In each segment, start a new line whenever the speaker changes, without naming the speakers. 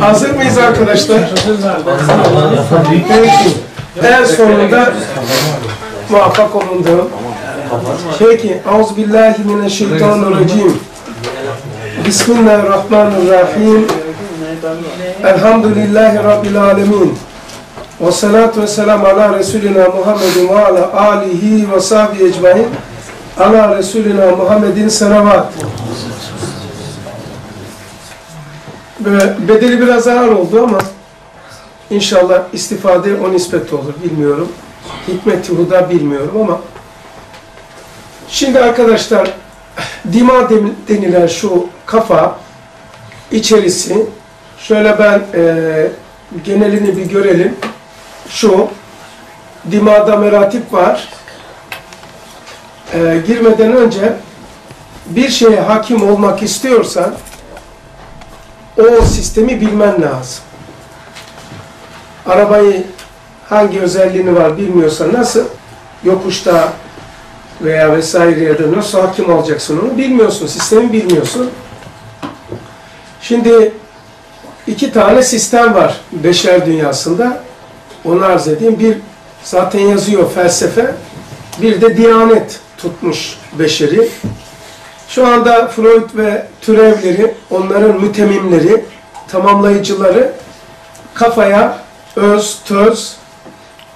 Hazır mıyız arkadaşlar? En sonunda muvaffak olundu. Peki. Euzubillahimineşşeytanirracim. Bismillahirrahmanirrahim. Elhamdülillahi Rabbil alemin. Ve salatu ve selam ala Resulina Muhammedin ve ala alihi ve sahbihi ecmain. Ala Resulina Muhammedin selavat. Bedeli biraz ağır oldu ama inşallah istifade o nispette olur bilmiyorum. Hikmet-i bilmiyorum ama şimdi arkadaşlar dima denilen şu kafa içerisi şöyle ben e, genelini bir görelim. Şu dimada meratip var. E, girmeden önce bir şeye hakim olmak istiyorsan o sistemi bilmen lazım. Arabayı hangi özelliğini var bilmiyorsan nasıl yokuşta veya vesaire ya da nasıl hakim olacaksın onu bilmiyorsun. Sistemi bilmiyorsun. Şimdi iki tane sistem var beşer dünyasında. Onu arz edeyim. Bir zaten yazıyor felsefe. Bir de diyanet tutmuş beşeri. Şu anda Freud ve türevleri, onların mütemimleri, tamamlayıcıları kafaya öz, töz,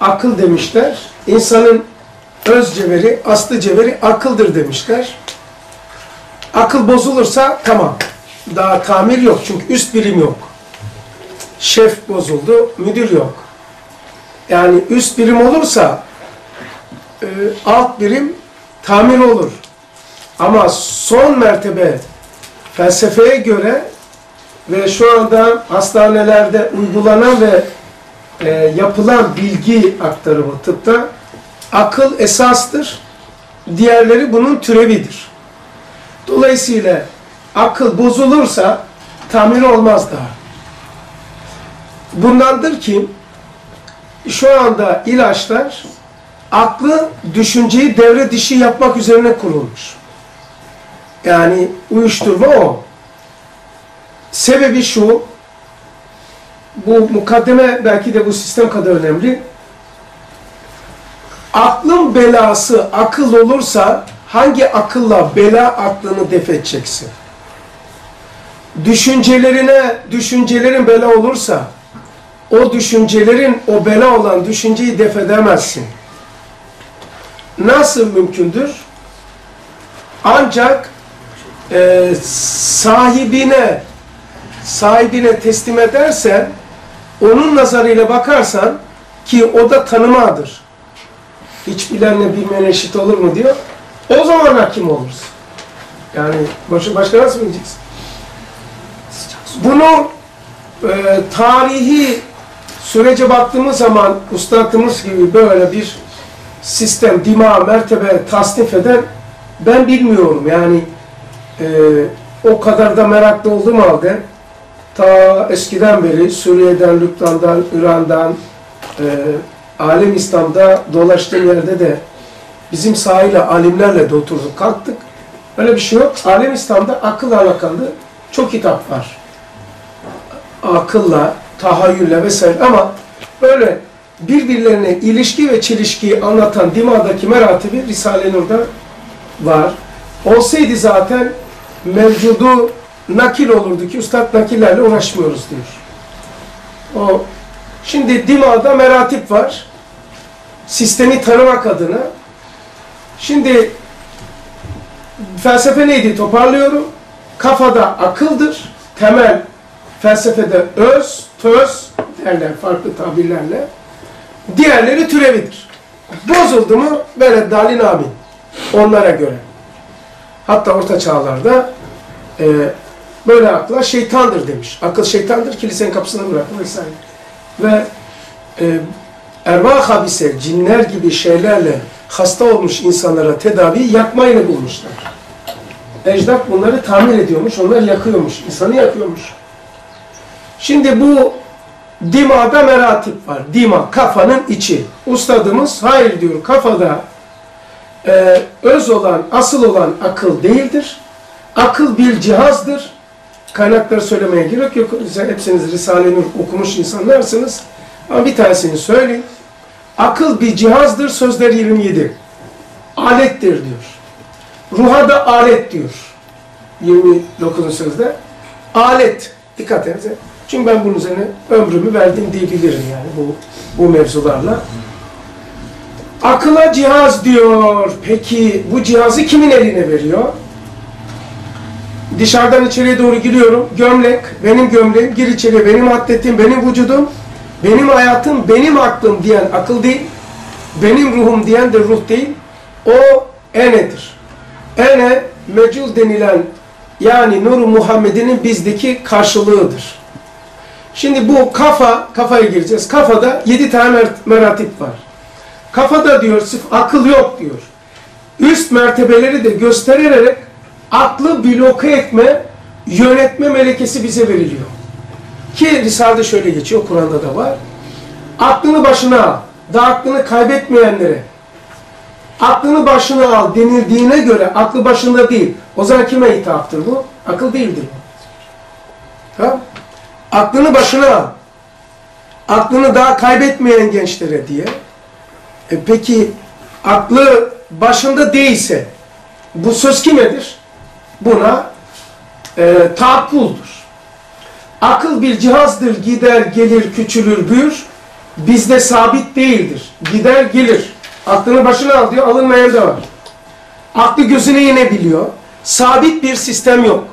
akıl demişler. İnsanın öz cevheri, aslı cevheri akıldır demişler. Akıl bozulursa tamam. Daha tamir yok çünkü üst birim yok. Şef bozuldu, müdür yok. Yani üst birim olursa e, alt birim tamir olur. Ama son mertebe felsefeye göre ve şu anda hastanelerde uygulanan ve e, yapılan bilgi aktarımı tıpta akıl esastır. Diğerleri bunun türevidir. Dolayısıyla akıl bozulursa tamir olmaz daha. Bundandır ki şu anda ilaçlar aklı düşünceyi devre dışı yapmak üzerine kurulmuş. Yani uyuşturma o. Sebebi şu, bu mukaddeme belki de bu sistem kadar önemli. Aklın belası akıl olursa hangi akılla bela aklını def edeceksin? Düşüncelerine, düşüncelerin bela olursa o düşüncelerin o bela olan düşünceyi def edemezsin. Nasıl mümkündür? Ancak e, sahibine sahibine teslim edersen onun nazarıyla bakarsan ki o da tanımadır. Hiç bilenle bilmeyen eşit olur mu diyor. O zaman hakim olursun. Yani başka, başka nasıl bileceksin? Bunu e, tarihi sürece baktığımız zaman ustadımız gibi böyle bir sistem, dima, mertebe tasnif eden ben bilmiyorum. Yani e, o kadar da meraklı olduğum halde ta eskiden beri Suriye'den, Lübnan'dan, İran'dan, e, Alem İslam'da dolaştığım yerde de bizim sahile alimlerle de oturduk, kalktık. Öyle bir şey yok. Alem İslam'da akılla alakalı çok kitap var. Akılla, tahayyülle vesaire ama böyle birbirlerine ilişki ve çelişkiyi anlatan Dima'daki meratibi Risale-i Nur'da var. Olsaydı zaten mevcudu nakil olurdu ki Üstad nakillerle uğraşmıyoruz diyor. O Şimdi Dima'da meratip var. Sistemi tanımak adına. Şimdi felsefe neydi? Toparlıyorum. Kafada akıldır. Temel felsefede öz, töz derler farklı tabirlerle. Diğerleri türevidir. Bozuldu mu böyle dalin amin. Onlara göre. Hatta orta çağlarda e, böyle akla şeytandır demiş. Akıl şeytandır, kilisenin kapısına bırakın vesaire. Ve e, ervah habise, cinler gibi şeylerle hasta olmuş insanlara tedavi yakmayını bulmuşlar. Ecdat bunları tamir ediyormuş, onlar yakıyormuş, insanı yakıyormuş. Şimdi bu dimada meratip var. Dima, kafanın içi. Ustadımız hayır diyor, kafada e, öz olan, asıl olan akıl değildir. Akıl bir cihazdır. kaynakları söylemeye gerek yok. Hepsiniz Risale-i Nur okumuş insanlarsınız. Ama bir tanesini söyleyeyim. Akıl bir cihazdır, sözler 27. Alettir diyor. Ruha da alet diyor. 29. sözde. Alet. Dikkat edin. Çünkü ben bunun üzerine ömrümü verdim diyebilirim yani bu, bu mevzularla. Akıla cihaz diyor. Peki bu cihazı kimin eline veriyor? Dışarıdan içeriye doğru giriyorum. Gömlek, benim gömleğim, gir içeriye benim atletim, benim vücudum, benim hayatım, benim aklım diyen akıl değil. Benim ruhum diyen de ruh değil. O enedir. Ene mecul denilen yani Nur Muhammed'in bizdeki karşılığıdır. Şimdi bu kafa, kafaya gireceğiz. Kafada yedi tane meratip var. Kafada diyor sırf akıl yok diyor. Üst mertebeleri de göstererek aklı bloke etme, yönetme melekesi bize veriliyor. Ki Risale'de şöyle geçiyor, Kur'an'da da var. Aklını başına al, da aklını kaybetmeyenlere, aklını başına al denildiğine göre aklı başında değil. O zaman kime hitaptır bu? Akıl değildir bu. Ha? Aklını başına al. Aklını daha kaybetmeyen gençlere diye. E peki aklı başında değilse bu söz kimedir? Buna e, taakkuldur. Akıl bir cihazdır, gider, gelir, küçülür, büyür. Bizde sabit değildir. Gider, gelir. Aklını başına al diyor, alınmayan da var. Aklı gözüne inebiliyor. Sabit bir sistem yok.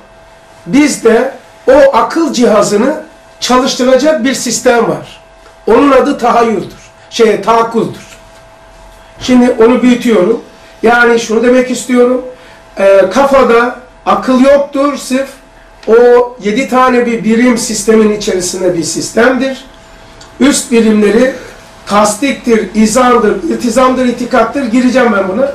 Bizde o akıl cihazını çalıştıracak bir sistem var. Onun adı tahayyüldür. Şey, taakkuldur. Şimdi onu büyütüyorum. Yani şunu demek istiyorum. E, kafada akıl yoktur sırf o yedi tane bir birim sistemin içerisinde bir sistemdir. Üst birimleri tasdiktir, izandır, iltizamdır, itikattır. Gireceğim ben buna.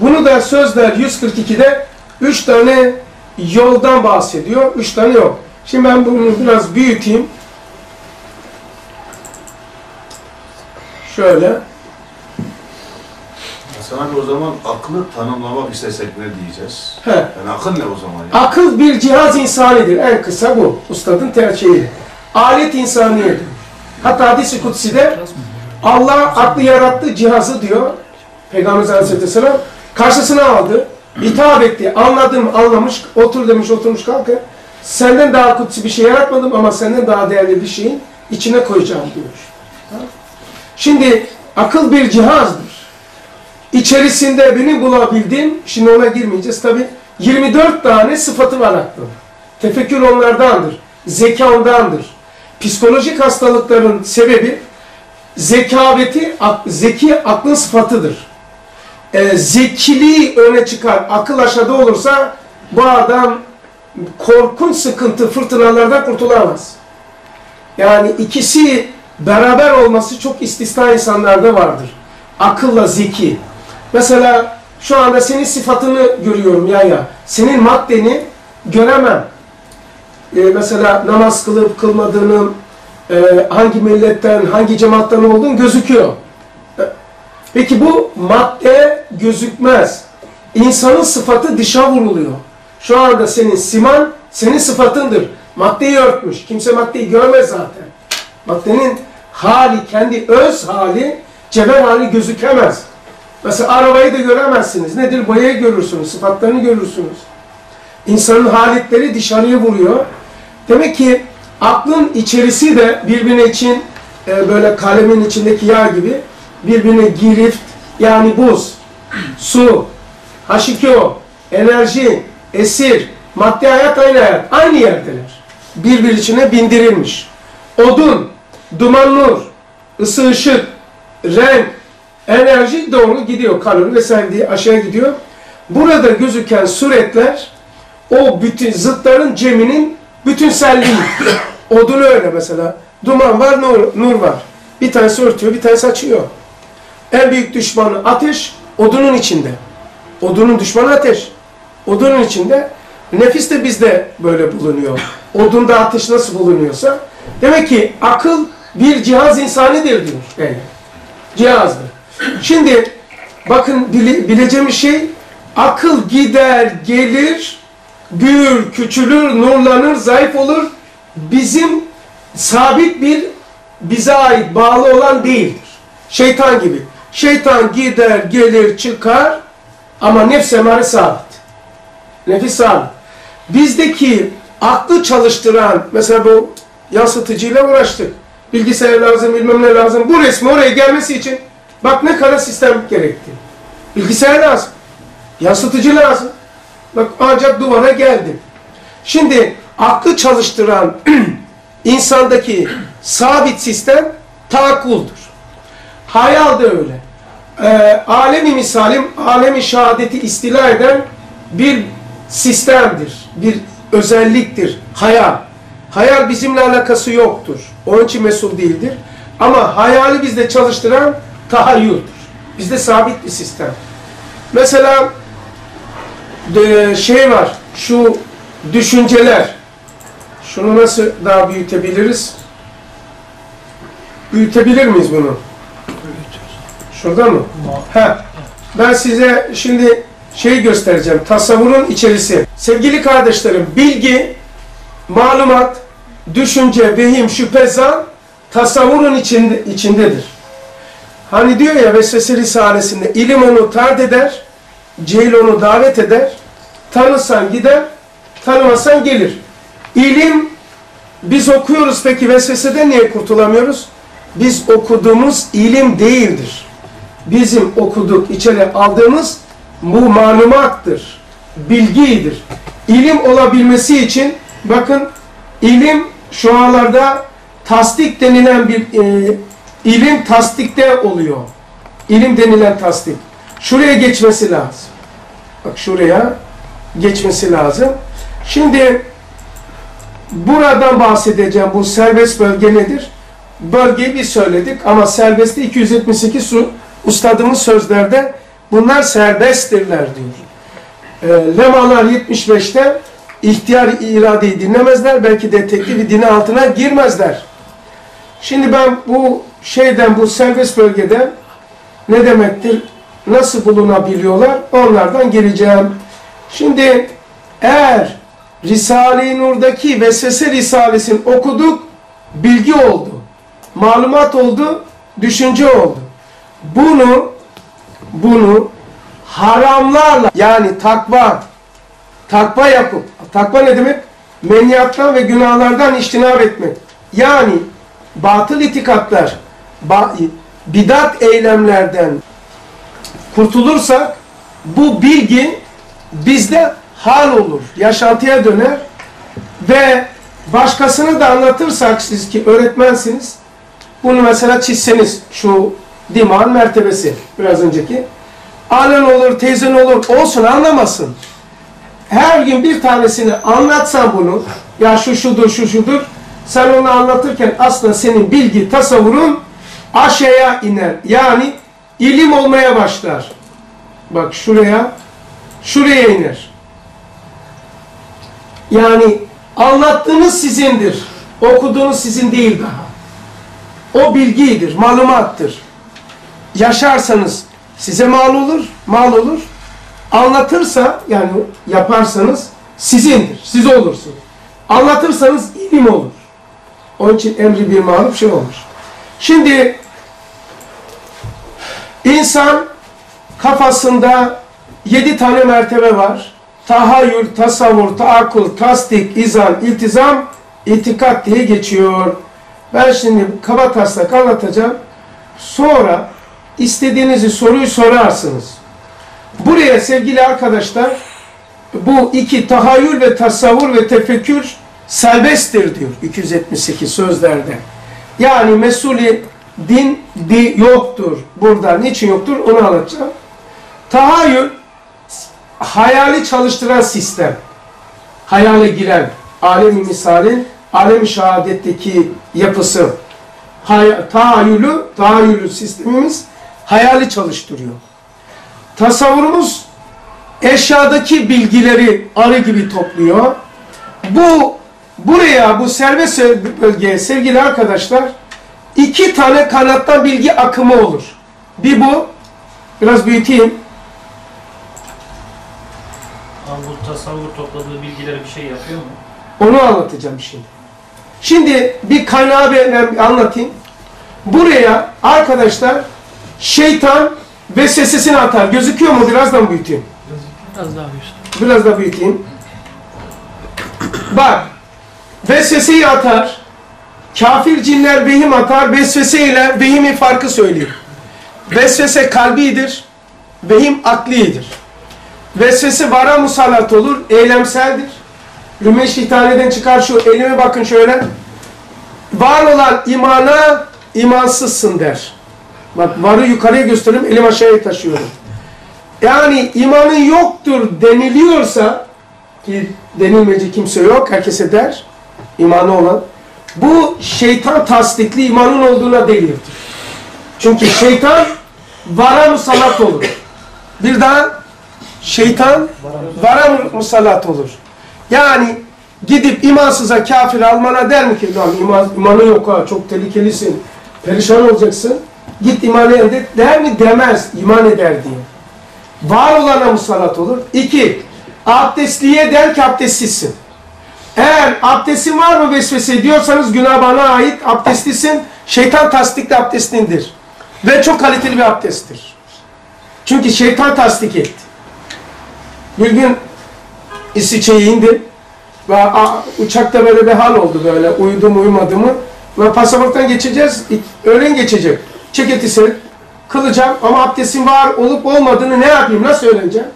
Bunu da sözler 142'de üç tane yoldan bahsediyor. Üç tane yok. Şimdi ben bunu biraz büyüteyim. Şöyle.
Hasan abi o zaman aklı tanımlamak istesek ne diyeceğiz?
He.
Yani akıl ne o zaman? Yani?
Akıl bir cihaz insanidir. En kısa bu. Ustadın tercihi. Alet insaniyedir. Hatta hadis-i kutsi'de Allah aklı yarattığı cihazı diyor. Peygamber aleyhisselam karşısına aldı. hitap etti. Anladım, anlamış. Otur demiş, oturmuş kalkın. Senden daha kutsi bir şey yaratmadım ama senden daha değerli bir şeyin içine koyacağım diyor. Şimdi akıl bir cihazdır. İçerisinde benim bulabildiğim, şimdi ona girmeyeceğiz tabi, 24 tane sıfatı var aklın. Tefekkür onlardandır. Zeka ondandır. Psikolojik hastalıkların sebebi zekaveti, zeki aklın sıfatıdır. Ee, zekiliği öne çıkar, akıl aşağıda olursa bu adam korkunç sıkıntı, fırtınalardan kurtulamaz. Yani ikisi beraber olması çok istisna insanlarda vardır. Akılla zeki. Mesela şu anda senin sıfatını görüyorum ya ya. Senin maddeni göremem. Ee, mesela namaz kılıp kılmadığını, e, hangi milletten, hangi cemaattan olduğun gözüküyor. E, peki bu madde gözükmez. İnsanın sıfatı dışa vuruluyor. Şu anda senin siman, senin sıfatındır. Maddeyi örtmüş. Kimse maddeyi görmez zaten. Maddenin hali, kendi öz hali, cevher hali gözükemez. Mesela arabayı da göremezsiniz. Nedir? Boyayı görürsünüz, sıfatlarını görürsünüz. İnsanın haletleri dışarıya vuruyor. Demek ki aklın içerisi de birbirine için e, böyle kalemin içindeki yağ gibi birbirine girift yani buz, su, H2O, enerji, esir, maddi hayat aynı hayat. Aynı yerdeler. Birbir içine bindirilmiş. Odun, duman nur, ısı ışık, renk, enerji doğru gidiyor. Kalori vesaire diye aşağı gidiyor. Burada gözüken suretler o bütün zıtların ceminin bütünselliği. Odun öyle mesela. Duman var, nur, nur var. Bir tanesi örtüyor, bir tanesi açıyor. En büyük düşmanı ateş, odunun içinde. Odunun düşmanı ateş. Odunun içinde. Nefis de bizde böyle bulunuyor. Odunda ateş nasıl bulunuyorsa. Demek ki akıl bir cihaz insanidir diyor. Yani. Cihazdır. Şimdi bakın bile, bileceğimiz şey akıl gider gelir büyür, küçülür, nurlanır, zayıf olur. Bizim sabit bir bize ait, bağlı olan değildir. Şeytan gibi. Şeytan gider, gelir, çıkar ama nefs emare sabit. Nefis sabit. Bizdeki aklı çalıştıran, mesela bu yansıtıcıyla uğraştık. Bilgisayar lazım, bilmem ne lazım. Bu resmi oraya gelmesi için bak ne kadar sistem gerekti. Bilgisayar lazım. Yansıtıcı lazım. Bak ancak duvara geldi. Şimdi aklı çalıştıran insandaki sabit sistem taakkuldur. Hayal da öyle. Ee, alemi misalim, alemi şehadeti istila eden bir sistemdir. Bir özelliktir. Hayal. Hayal bizimle alakası yoktur. Onun için mesul değildir. Ama hayali bizde çalıştıran tahayyüldür. Bizde sabit bir sistem. Mesela şey var, şu düşünceler. Şunu nasıl daha büyütebiliriz? Büyütebilir miyiz bunu? Şurada mı? Heh. Ben size şimdi şey göstereceğim. Tasavvurun içerisi. Sevgili kardeşlerim, bilgi, malumat, düşünce, vehim, şüphe, zan tasavvurun içinde, içindedir. Hani diyor ya Vesvese Risalesi'nde ilim onu tard eder, cehil onu davet eder, tanırsan gider, tanımasan gelir. İlim, biz okuyoruz peki vesveseden niye kurtulamıyoruz? Biz okuduğumuz ilim değildir. Bizim okuduk, içeri aldığımız bu malumattır, bilgidir. İlim olabilmesi için, bakın ilim şu anlarda tasdik denilen bir e, ilim tasdikte oluyor. İlim denilen tasdik. Şuraya geçmesi lazım. Bak şuraya geçmesi lazım. Şimdi buradan bahsedeceğim. Bu serbest bölge nedir? Bölgeyi bir söyledik ama serbestte 278 su ustadımız sözlerde bunlar serbesttirler diyor. E, Lemalar 75'te ihtiyar iradeyi dinlemezler. Belki de teklifi dini altına girmezler. Şimdi ben bu şeyden, bu serbest bölgede ne demektir, nasıl bulunabiliyorlar onlardan geleceğim. Şimdi eğer Risale-i Nur'daki Vesvese Risalesini okuduk, bilgi oldu, malumat oldu, düşünce oldu. Bunu, bunu haramlarla yani takva, takva yapıp, takva ne demek? Meniyattan ve günahlardan iştinab etmek. Yani batıl itikatlar, bidat eylemlerden kurtulursak bu bilgi bizde hal olur, yaşantıya döner ve başkasına da anlatırsak siz ki öğretmensiniz, bunu mesela çizseniz şu dimağın mertebesi biraz önceki, annen olur, teyzen olur, olsun anlamasın. Her gün bir tanesini anlatsan bunu, ya şu şudur, şu şudur, sen onu anlatırken aslında senin bilgi, tasavvurun aşağıya iner. Yani ilim olmaya başlar. Bak şuraya, şuraya iner. Yani anlattığınız sizindir. Okuduğunuz sizin değil daha. O bilgidir, malumattır. Yaşarsanız size mal olur, mal olur. Anlatırsa yani yaparsanız sizindir, siz olursunuz. Anlatırsanız ilim olur. Onun için emri bir maruf şey olmuş. Şimdi insan kafasında yedi tane mertebe var. Tahayyül, tasavvur, taakkul, tasdik, izan, iltizam, itikat diye geçiyor. Ben şimdi kaba taslak anlatacağım. Sonra istediğinizi soruyu sorarsınız. Buraya sevgili arkadaşlar bu iki tahayyül ve tasavvur ve tefekkür serbesttir diyor 278 sözlerde. Yani mesulü din di yoktur. Burada niçin yoktur onu anlatacağım. Tahayyül hayali çalıştıran sistem. Hayale giren alemi misalin alemi şehadetteki yapısı. Hay tahayyülü, tahayyülü sistemimiz hayali çalıştırıyor. Tasavvurumuz eşyadaki bilgileri arı gibi topluyor. Bu buraya bu serbest bölgeye sevgili arkadaşlar iki tane kanattan bilgi akımı olur. Bir bu biraz büyüteyim.
bu tasavvur topladığı bilgileri bir şey yapıyor mu?
Onu anlatacağım şimdi. Şimdi bir kaynağı ben anlatayım. Buraya arkadaşlar şeytan vesvesesini atar. Gözüküyor mu? Biraz da mı büyüteyim?
Biraz daha büyüsün.
Biraz da büyüteyim. Bak. Vesveseyi atar. Kafir cinler vehim atar. Vesvese ile vehimin farkı söyleyeyim. Vesvese kalbidir. Vehim aklidir. Vesvese vara musallat olur. Eylemseldir. Rüme şeytaneden çıkar şu elime bakın şöyle. Var olan imana imansızsın der. Bak varı yukarıya göstereyim elim aşağıya taşıyorum. Yani imanın yoktur deniliyorsa ki denilmeyecek kimse yok herkese der imanı olan bu şeytan tasdikli imanın olduğuna delildir. Çünkü şeytan vara musallat olur. Bir daha şeytan vara musallat olur. Yani gidip imansıza kafir Alman'a der mi ki lan iman, imanı yok ha çok tehlikelisin perişan olacaksın git imanı elde der mi demez iman eder diye. Var olana musallat olur. İki, abdestliye der ki abdestsizsin. Eğer abdestin var mı vesvese diyorsanız günah bana ait abdestlisin. Şeytan tasdikli abdestindir. Ve çok kaliteli bir abdesttir. Çünkü şeytan tasdik etti. Bir gün İsviçre'ye indim. Ve uçakta böyle bir hal oldu böyle. Uyudum uyumadım mı. Ve pasaporttan geçeceğiz. Öğlen geçecek. Ceketi serip kılacağım ama abdestim var olup olmadığını ne yapayım, nasıl öğreneceğim?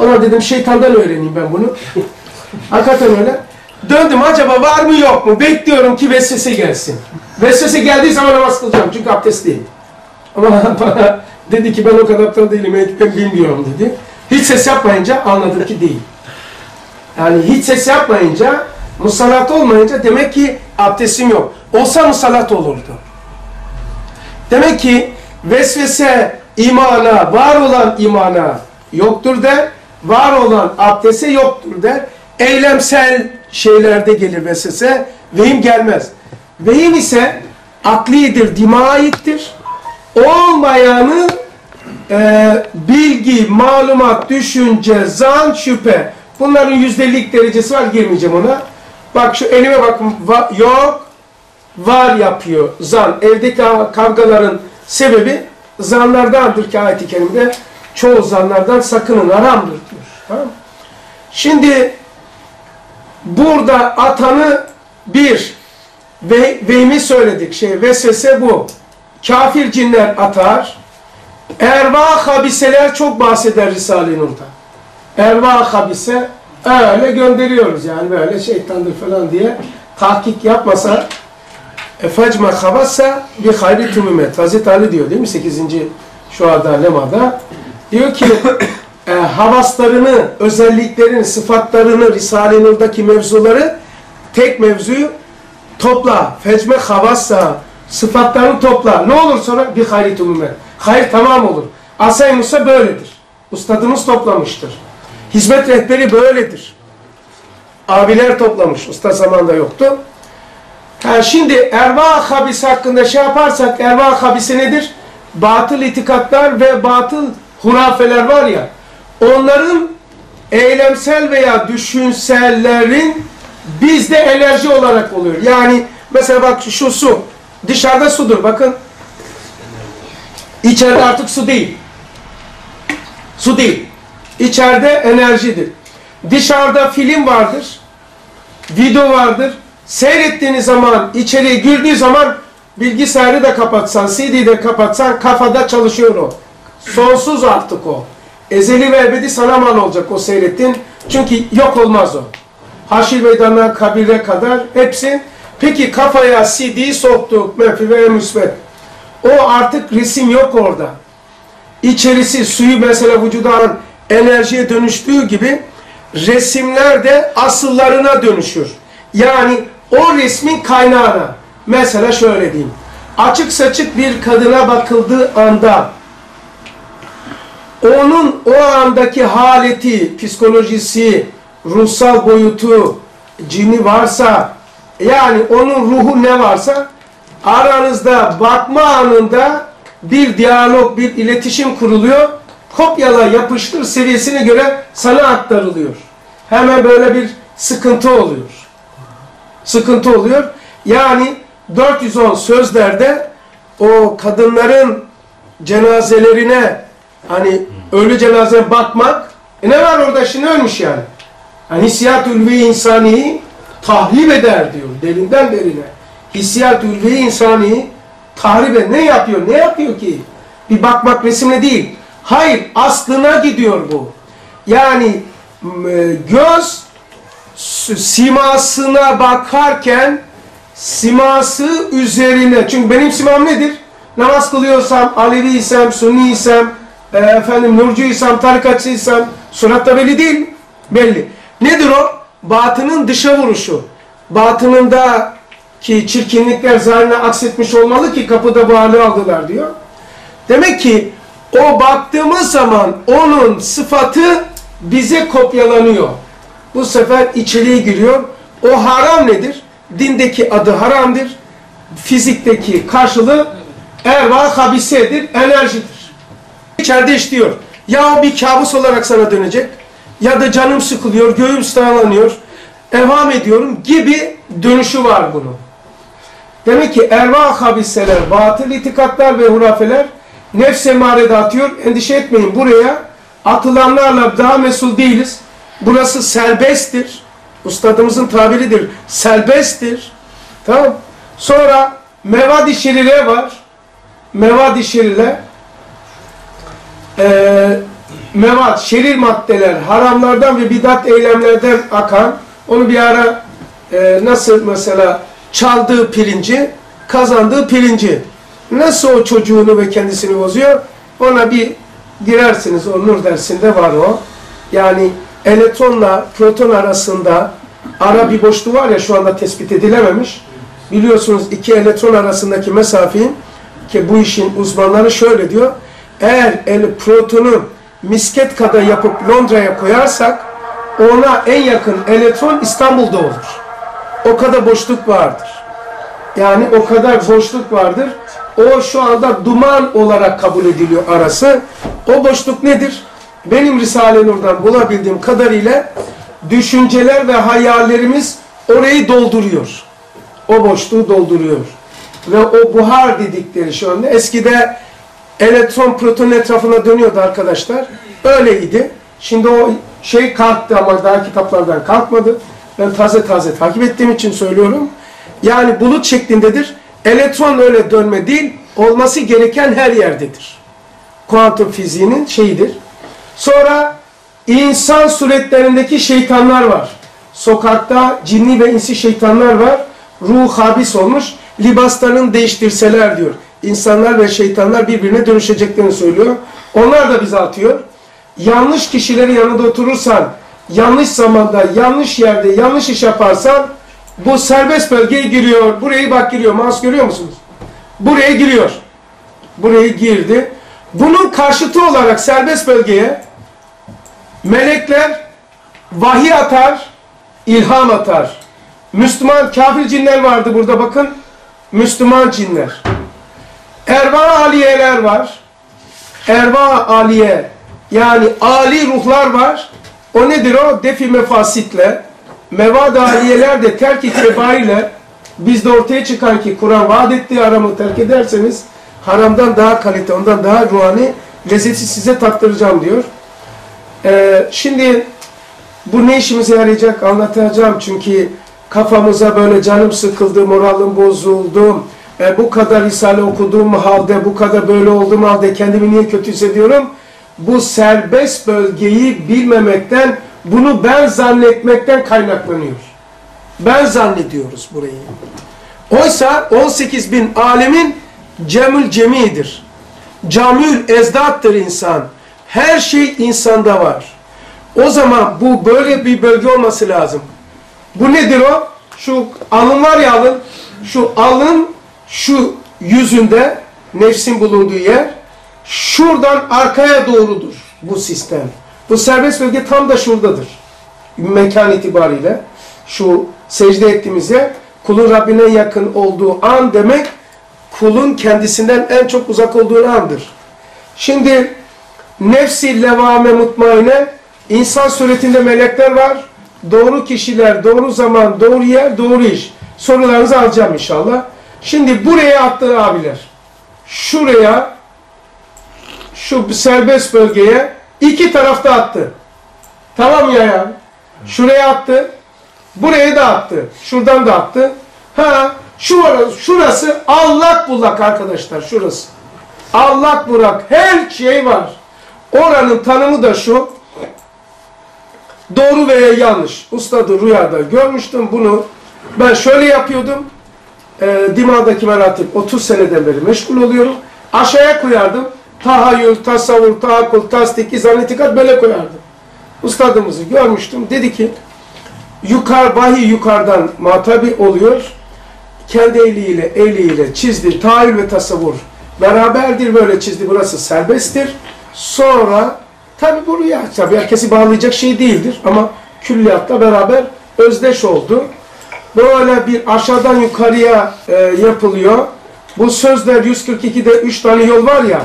Ona dedim şeytandan öğreneyim ben bunu. Hakikaten öyle. Döndüm acaba var mı yok mu? Bekliyorum ki vesvese gelsin. Vesvese geldiği zaman namaz kılacağım çünkü abdestliyim. Ama bana dedi ki ben o kadar aptal değilim, ben bilmiyorum dedi. Hiç ses yapmayınca anladım ki değil. Yani hiç ses yapmayınca, musallat olmayınca demek ki abdestim yok. Olsa musallat olurdu. Demek ki vesvese imana, var olan imana yoktur der. Var olan abdese yoktur der. Eylemsel şeylerde gelir vesvese. Vehim gelmez. Vehim ise aklidir, dima aittir. Olmayanı e, bilgi, malumat, düşünce, zan, şüphe. Bunların yüzdelik derecesi var. Girmeyeceğim ona. Bak şu elime bakın. Va yok, var yapıyor. Zan. Evdeki kavgaların sebebi zanlardandır ki ayet-i kerimde çoğu zanlardan sakının haramdır diyor. Tamam Şimdi burada atanı bir ve vehmi söyledik. Şey vesvese bu. Kafir cinler atar. Erva habiseler çok bahseder Risale-i Nur'da. Erva habise öyle gönderiyoruz yani böyle şeytandır falan diye tahkik yapmasa Efecme havassa bir hayri tümümet. Hazreti Ali diyor değil mi 8. şu anda lemada. Diyor ki e, havaslarını, özelliklerini, sıfatlarını, Risale-i Nur'daki mevzuları tek mevzuyu topla. Fecme havassa sıfatlarını topla. Ne olur sonra? Bir hayri tümümet. Hayır tamam olur. Asay Musa böyledir. Ustadımız toplamıştır. Hizmet rehberi böyledir. Abiler toplamış. Usta zamanında yoktu. Ha, şimdi erva habis hakkında şey yaparsak erva habisi nedir? Batıl itikatlar ve batıl hurafeler var ya onların eylemsel veya düşünsellerin bizde enerji olarak oluyor. Yani mesela bak şu su dışarıda sudur bakın içeride artık su değil. Su değil. İçeride enerjidir. Dışarıda film vardır. Video vardır seyrettiğiniz zaman, içeriye girdiği zaman bilgisayarı da kapatsan, CD'yi de kapatsan kafada çalışıyor o. Sonsuz artık o. Ezeli ve ebedi sana mal olacak o seyrettin. Çünkü yok olmaz o. Haşir meydanına, kabire kadar hepsi. Peki kafaya CD'yi soktuk, menfi ve müsbet. O artık resim yok orada. İçerisi suyu mesela vücuda enerjiye dönüştüğü gibi resimler de asıllarına dönüşür. Yani o resmin kaynağına. Mesela şöyle diyeyim. Açık saçık bir kadına bakıldığı anda onun o andaki haleti, psikolojisi, ruhsal boyutu, cini varsa yani onun ruhu ne varsa aranızda bakma anında bir diyalog, bir iletişim kuruluyor kopyala yapıştır seviyesine göre sana aktarılıyor. Hemen böyle bir sıkıntı oluyor. Sıkıntı oluyor. Yani 410 sözlerde o kadınların cenazelerine hani ölü cenazeye bakmak e ne var orada şimdi ölmüş yani. Yani hissiyat ülvi insani tahrip eder diyor derinden derine. Hissiyat ülvi insani tahrip eder. Ne yapıyor? Ne yapıyor ki? Bir bakmak resimle değil. Hayır aslına gidiyor bu. Yani e, göz simasına bakarken siması üzerine çünkü benim simam nedir? Namaz kılıyorsam, Aleviysem, Sünniysem, e, efendim Nurcuysam, tarikatçıysam suratta belli değil mi? Belli. Nedir o? Batının dışa vuruşu. Batınındaki çirkinlikler zahirine aksetmiş olmalı ki kapıda hali aldılar diyor. Demek ki o baktığımız zaman onun sıfatı bize kopyalanıyor. Bu sefer içeriye giriyor. O haram nedir? Dindeki adı haramdır. Fizikteki karşılığı erva habisedir, enerjidir. İçeride işliyor. Ya o bir kabus olarak sana dönecek ya da canım sıkılıyor, göğüm sağlanıyor, evham ediyorum gibi dönüşü var bunun. Demek ki erva habiseler, batıl itikatlar ve hurafeler nefse marede atıyor. Endişe etmeyin buraya atılanlarla daha mesul değiliz. Burası serbesttir. Ustadımızın tabiridir. Serbesttir. Tamam. Sonra mevadi şerire var. Mevadi şerire eee mevat, şerir maddeler, haramlardan ve bidat eylemlerden akan, onu bir ara e, nasıl mesela çaldığı pirinci, kazandığı pirinci, nasıl o çocuğunu ve kendisini bozuyor, ona bir girersiniz, o nur dersinde var o. Yani elektronla proton arasında ara bir boşluğu var ya şu anda tespit edilememiş. Biliyorsunuz iki elektron arasındaki mesafeyi ki bu işin uzmanları şöyle diyor. Eğer el protonu misket kadar yapıp Londra'ya koyarsak ona en yakın elektron İstanbul'da olur. O kadar boşluk vardır. Yani o kadar boşluk vardır. O şu anda duman olarak kabul ediliyor arası. O boşluk nedir? Benim Risale-i Nur'dan bulabildiğim kadarıyla düşünceler ve hayallerimiz orayı dolduruyor. O boşluğu dolduruyor. Ve o buhar dedikleri şu anda eskide elektron proton etrafına dönüyordu arkadaşlar. Öyleydi. Şimdi o şey kalktı ama daha kitaplardan kalkmadı. Ben taze taze takip ettiğim için söylüyorum. Yani bulut şeklindedir. Elektron öyle dönme değil, olması gereken her yerdedir. Kuantum fiziğinin şeyidir. Sonra insan suretlerindeki şeytanlar var. Sokakta cinni ve insi şeytanlar var. Ruh habis olmuş. Libaslarını değiştirseler diyor. İnsanlar ve şeytanlar birbirine dönüşeceklerini söylüyor. Onlar da bize atıyor. Yanlış kişilerin yanında oturursan, yanlış zamanda, yanlış yerde, yanlış iş yaparsan bu serbest bölgeye giriyor. Burayı bak giriyor. Mouse görüyor musunuz? Buraya giriyor. Buraya girdi. Bunun karşıtı olarak serbest bölgeye melekler vahiy atar, ilham atar. Müslüman kafir cinler vardı burada bakın. Müslüman cinler. Erva aliyeler var. Erva aliye yani ali ruhlar var. O nedir o? Defi mefasitle. Mevad aliyeler de terk itibariyle bizde ortaya çıkan ki Kur'an vaat ettiği haramı terk ederseniz haramdan daha kalite, ondan daha ruhani lezzeti size tattıracağım diyor. Ee, şimdi bu ne işimize yarayacak anlatacağım çünkü kafamıza böyle canım sıkıldı, moralim bozuldu. E, bu kadar Risale okuduğum halde, bu kadar böyle olduğum halde kendimi niye kötü hissediyorum? Bu serbest bölgeyi bilmemekten, bunu ben zannetmekten kaynaklanıyor. Ben zannediyoruz burayı. Oysa 18 bin alemin cemül cemidir. Camül ezdattır insan. Her şey insanda var. O zaman bu böyle bir bölge olması lazım. Bu nedir o? Şu alın var ya alın. Şu alın şu yüzünde nefsin bulunduğu yer şuradan arkaya doğrudur bu sistem. Bu serbest bölge tam da şuradadır. Mekan itibariyle şu secde ettiğimiz yer kulun Rabbine yakın olduğu an demek kulun kendisinden en çok uzak olduğu andır. Şimdi nefsi levame mutmaine, insan suretinde melekler var. Doğru kişiler, doğru zaman, doğru yer, doğru iş. Sorularınızı alacağım inşallah. Şimdi buraya attı abiler. Şuraya, şu serbest bölgeye iki tarafta attı. Tamam ya ya? Şuraya attı. Buraya da attı. Şuradan da attı. Ha, şu şurası allak bullak arkadaşlar şurası. Allak bullak her şey var. Oranın tanımı da şu. Doğru veya yanlış. Ustadı rüyada görmüştüm bunu. Ben şöyle yapıyordum. E, Dima'daki meratip 30 seneden beri meşgul oluyorum. Aşağıya koyardım. Tahayyül, tasavvur, tahakkul, tasdik, izan, itikat böyle koyardım. Ustadımızı görmüştüm. Dedi ki yukar, vahiy yukarıdan matabi oluyor. Kendi eliyle, eliyle çizdi. Tahayyül ve tasavvur beraberdir böyle çizdi. Burası serbesttir. Sonra tabi bu rüya. Tabi herkesi bağlayacak şey değildir. Ama külliyatla beraber özdeş oldu. Böyle bir aşağıdan yukarıya e, yapılıyor. Bu sözler 142'de 3 tane yol var ya.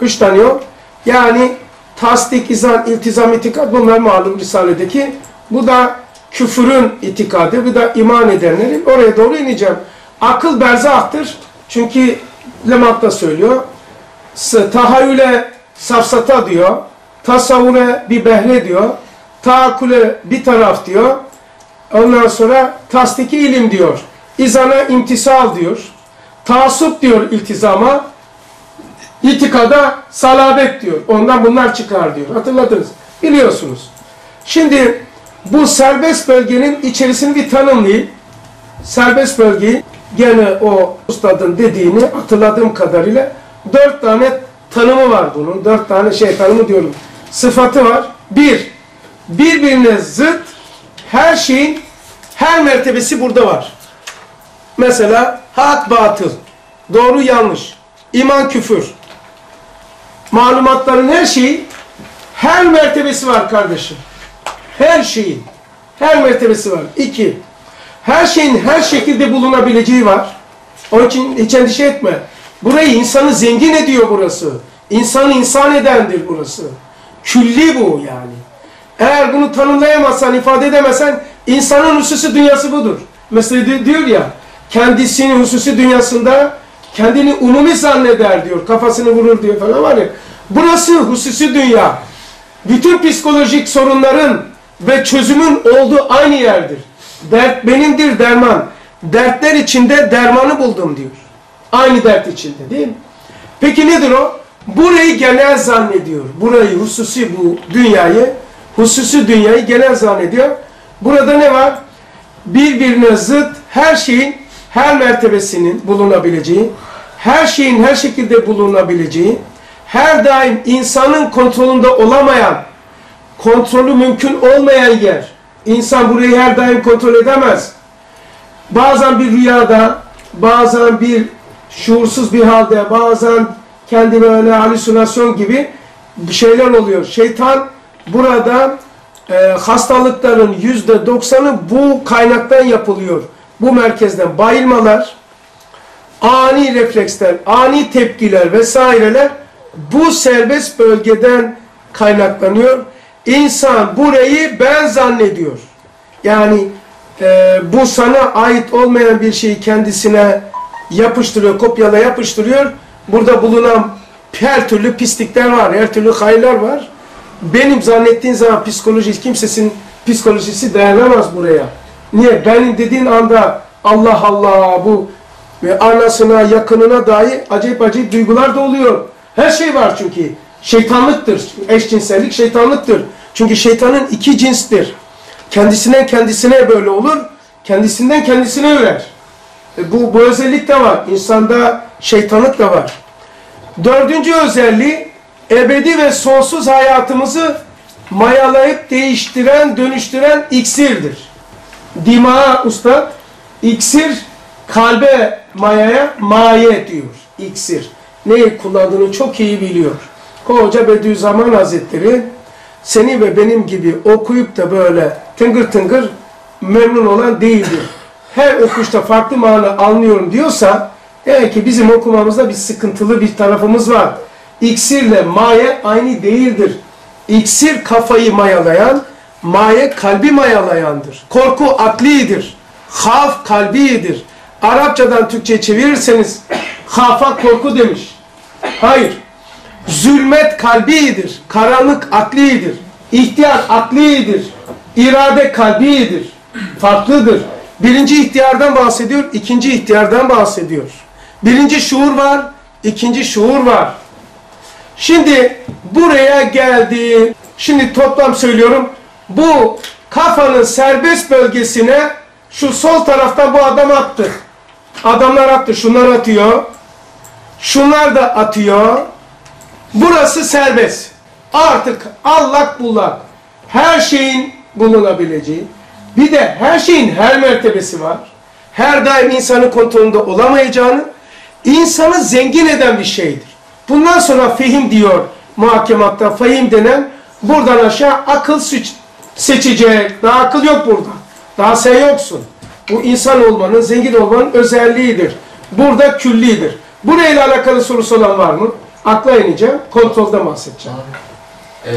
3 tane yol. Yani tasdik, izan, iltizam, itikat bunlar malum Risale'deki. Bu da küfürün itikadı, bu da iman edenlerin. Oraya doğru ineceğim. Akıl berzahtır. Çünkü Lemat söylüyor. Tahayyüle safsata diyor. Tasavvure bir behre diyor. Taakkule bir taraf diyor. Ondan sonra tasdiki ilim diyor. İzana imtisal diyor. Taassup diyor iltizama. İtikada salabet diyor. Ondan bunlar çıkar diyor. Hatırladınız. Biliyorsunuz. Şimdi bu serbest bölgenin içerisini bir tanımlayayım. Serbest bölgeyi gene o ustadın dediğini hatırladığım kadarıyla dört tane tanımı var bunun. Dört tane şey tanımı diyorum. Sıfatı var. Bir, birbirine zıt her şeyin her mertebesi burada var. Mesela hak batıl, doğru yanlış, iman küfür, malumatların her şeyi her mertebesi var kardeşim. Her şeyin her mertebesi var. İki, her şeyin her şekilde bulunabileceği var. Onun için hiç endişe etme. Burayı insanı zengin ediyor burası. İnsanı insan edendir burası. Külli bu yani. Eğer bunu tanımlayamazsan, ifade edemezsen insanın hususi dünyası budur. Mesela diyor ya, kendisinin hususi dünyasında kendini umumi zanneder diyor, kafasını vurur diyor falan var ya. Burası hususi dünya. Bütün psikolojik sorunların ve çözümün olduğu aynı yerdir. Dert benimdir derman. Dertler içinde dermanı buldum diyor. Aynı dert içinde değil mi? Peki nedir o? Burayı genel zannediyor. Burayı hususi bu dünyayı, hususi dünyayı genel zannediyor. Burada ne var? Birbirine zıt her şeyin her mertebesinin bulunabileceği, her şeyin her şekilde bulunabileceği, her daim insanın kontrolünde olamayan, kontrolü mümkün olmayan yer. İnsan burayı her daim kontrol edemez. Bazen bir rüyada, bazen bir şuursuz bir halde, bazen kendi böyle halüsinasyon gibi şeyler oluyor. Şeytan burada e, hastalıkların yüzde doksanı bu kaynaktan yapılıyor. Bu merkezden bayılmalar, ani refleksler, ani tepkiler vesaireler bu serbest bölgeden kaynaklanıyor. İnsan burayı ben zannediyor. Yani e, bu sana ait olmayan bir şeyi kendisine yapıştırıyor, kopyala yapıştırıyor. Burada bulunan her türlü pislikler var, her türlü hayırlar var. Benim zannettiğin zaman psikoloji, kimsesin psikolojisi dayanamaz buraya. Niye? Benim dediğin anda Allah Allah bu ve anasına, yakınına dahi acayip acayip duygular da oluyor. Her şey var çünkü. Şeytanlıktır. Eşcinsellik şeytanlıktır. Çünkü şeytanın iki cinstir. Kendisinden kendisine böyle olur. Kendisinden kendisine örer. E bu, bu özellik de var. İnsanda şeytanlık da var. Dördüncü özelliği ebedi ve sonsuz hayatımızı mayalayıp değiştiren, dönüştüren iksirdir. Dima usta iksir kalbe mayaya maye diyor. İksir. Neyi kullandığını çok iyi biliyor. Koca Bediüzzaman Hazretleri seni ve benim gibi okuyup da böyle tıngır tıngır memnun olan değildir. Her okuşta farklı mana anlıyorum diyorsa demek ki bizim okumamızda bir sıkıntılı bir tarafımız var. İksirle maye aynı değildir. İksir kafayı mayalayan, maye kalbi mayalayandır. Korku aklidir. Haf kalbidir. Arapçadan Türkçe çevirirseniz hafa korku demiş. Hayır. Zulmet kalbidir. Karanlık aklidir. İhtiyar aklidir. İrade kalbidir. Farklıdır. Birinci ihtiyardan bahsediyor, ikinci ihtiyardan bahsediyor. Birinci şuur var, ikinci şuur var. Şimdi buraya geldi. Şimdi toplam söylüyorum. Bu kafanın serbest bölgesine şu sol taraftan bu adam attı. Adamlar attı. Şunlar atıyor. Şunlar da atıyor. Burası serbest. Artık allak bullak. Her şeyin bulunabileceği. Bir de her şeyin her mertebesi var. Her daim insanın kontrolünde olamayacağını, insanı zengin eden bir şeydir. Bundan sonra fehim diyor muhakematta. Fehim denen buradan aşağı akıl seç- seçecek. Daha akıl yok burada. Daha sen yoksun. Bu insan olmanın, zengin olmanın özelliğidir. Burada küllidir. Burayla alakalı sorusu olan var mı? Akla ineceğim. Kontrolden bahsedeceğim.
Eee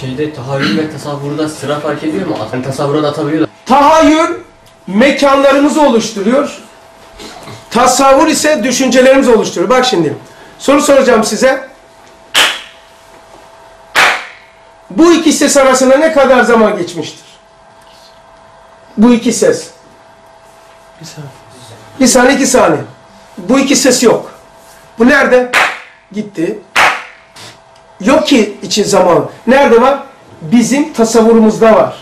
şeyde tahayyül ve tasavvurda sıra fark ediyor mu? Yani tasavvura da atabiliyor.
Tahayyül mekanlarımızı oluşturuyor. Tasavvur ise düşüncelerimizi oluşturuyor. Bak şimdi soru soracağım size. Bu iki ses arasında ne kadar zaman geçmiştir? Bu iki ses.
Bir saniye.
Bir saniye iki saniye. Bu iki ses yok. Bu nerede? Gitti. Yok ki için zaman. Nerede var? Bizim tasavvurumuzda var.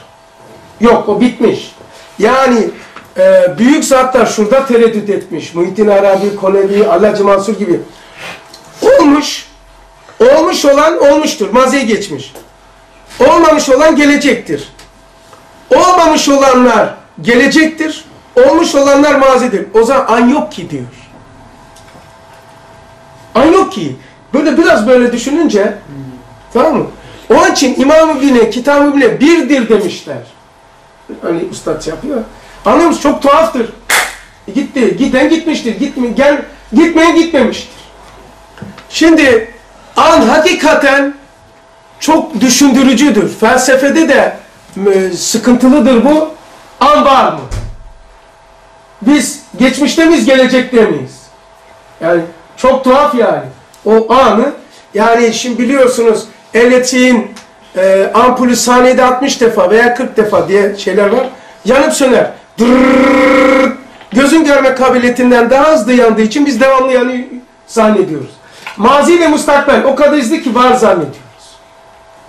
Yok o bitmiş. Yani e, büyük zatlar şurada tereddüt etmiş. Muhittin Arabi, Konevi, Allacı Mansur gibi. Olmuş. Olmuş olan olmuştur. Maziye geçmiş. Olmamış olan gelecektir. Olmamış olanlar gelecektir. Olmuş olanlar mazidir. O zaman an yok ki diyor. An yok ki. Böyle biraz böyle düşününce tamam mı? Onun için İmam-ı Bine, Kitab-ı Bine birdir demişler. Hani ustad şey yapıyor. Anlıyor musun? Çok tuhaftır. E gitti. Giden gitmiştir. Gitme, gel, gitmeyen gitmemiştir. Şimdi an hakikaten çok düşündürücüdür. Felsefede de e, sıkıntılıdır bu. An var mı? Biz geçmişte miyiz, gelecekte miyiz? Yani çok tuhaf yani. O anı, yani şimdi biliyorsunuz elektriğin e, ampulü saniyede 60 defa veya 40 defa diye şeyler var. Yanıp söner. Dırrrr. Gözün görme kabiliyetinden daha hızlı yandığı için biz devamlı yanıyor zannediyoruz. Mazi ile mustakbel o kadar hızlı ki var zannediyoruz.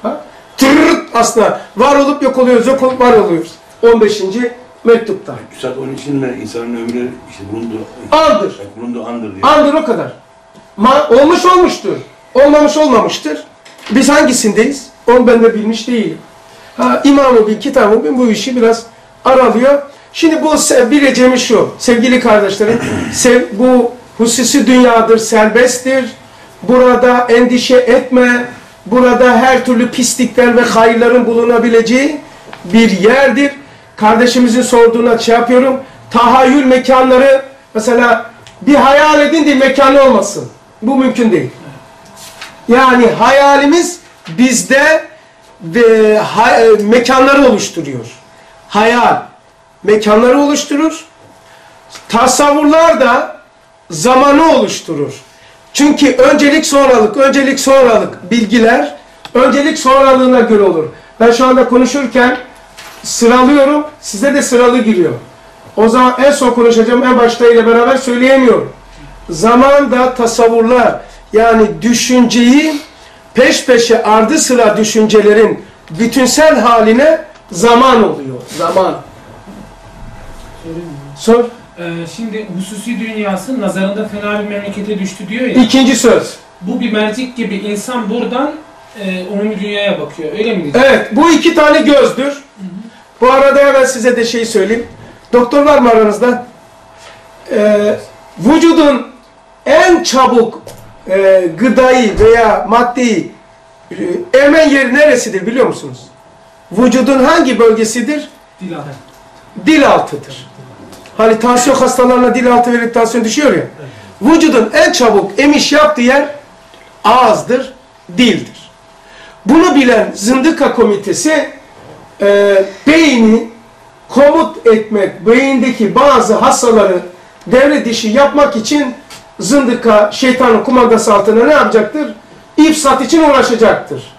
Ha? Tırrrt aslında var olup yok oluyoruz, yok olup var oluyoruz. 15. mektupta.
Üstad onun için de insanın ömrü işte bulunduğu,
Andır.
bulunduğu andır diye.
Andır o kadar. Ma olmuş olmuştur. Olmamış olmamıştır. Biz hangisindeyiz? Onu ben de bilmiş değilim. Ha, İmam-ı Bin, Kitab-ı Bin bu işi biraz aralıyor. Şimdi bu bileceğimiz şu, sevgili kardeşlerim, sev, bu hususi dünyadır, serbesttir. Burada endişe etme, burada her türlü pislikler ve hayırların bulunabileceği bir yerdir. Kardeşimizin sorduğuna şey yapıyorum, tahayyül mekanları, mesela bir hayal edin de mekanı olmasın. Bu mümkün değil. Yani hayalimiz bizde ve e, mekanları oluşturuyor. Hayal mekanları oluşturur. Tasavvurlar da zamanı oluşturur. Çünkü öncelik sonralık, öncelik sonralık bilgiler öncelik sonralığına göre olur. Ben şu anda konuşurken sıralıyorum, size de sıralı giriyor. O zaman en son konuşacağım, en başta ile beraber söyleyemiyorum. Zaman da tasavvurlar, yani düşünceyi peş peşe ardı sıra düşüncelerin bütünsel haline zaman oluyor. Zaman. Sor.
Ee, şimdi hususi dünyası nazarında fena bir memlekete düştü diyor ya.
İkinci söz.
Bu bir mercek gibi insan buradan e, umumi dünyaya bakıyor. Öyle mi diyeceğim?
Evet, bu iki tane gözdür. Bu arada hemen size de şey söyleyeyim. Doktor var mı aranızda? Ee, vücudun en çabuk e, gıdayı veya maddeyi e, emen yeri neresidir biliyor musunuz? Vücudun hangi bölgesidir?
Dil adı.
Dil altıdır. Hani tansiyon hastalarına dil altı verip tansiyon düşüyor ya. Vücudun en çabuk emiş yaptığı yer ağızdır, dildir. Bunu bilen zındıka komitesi e, beyni komut etmek, beyindeki bazı hastaları devre dışı yapmak için zındıka şeytanın kumandası altına ne yapacaktır? İfsat için uğraşacaktır.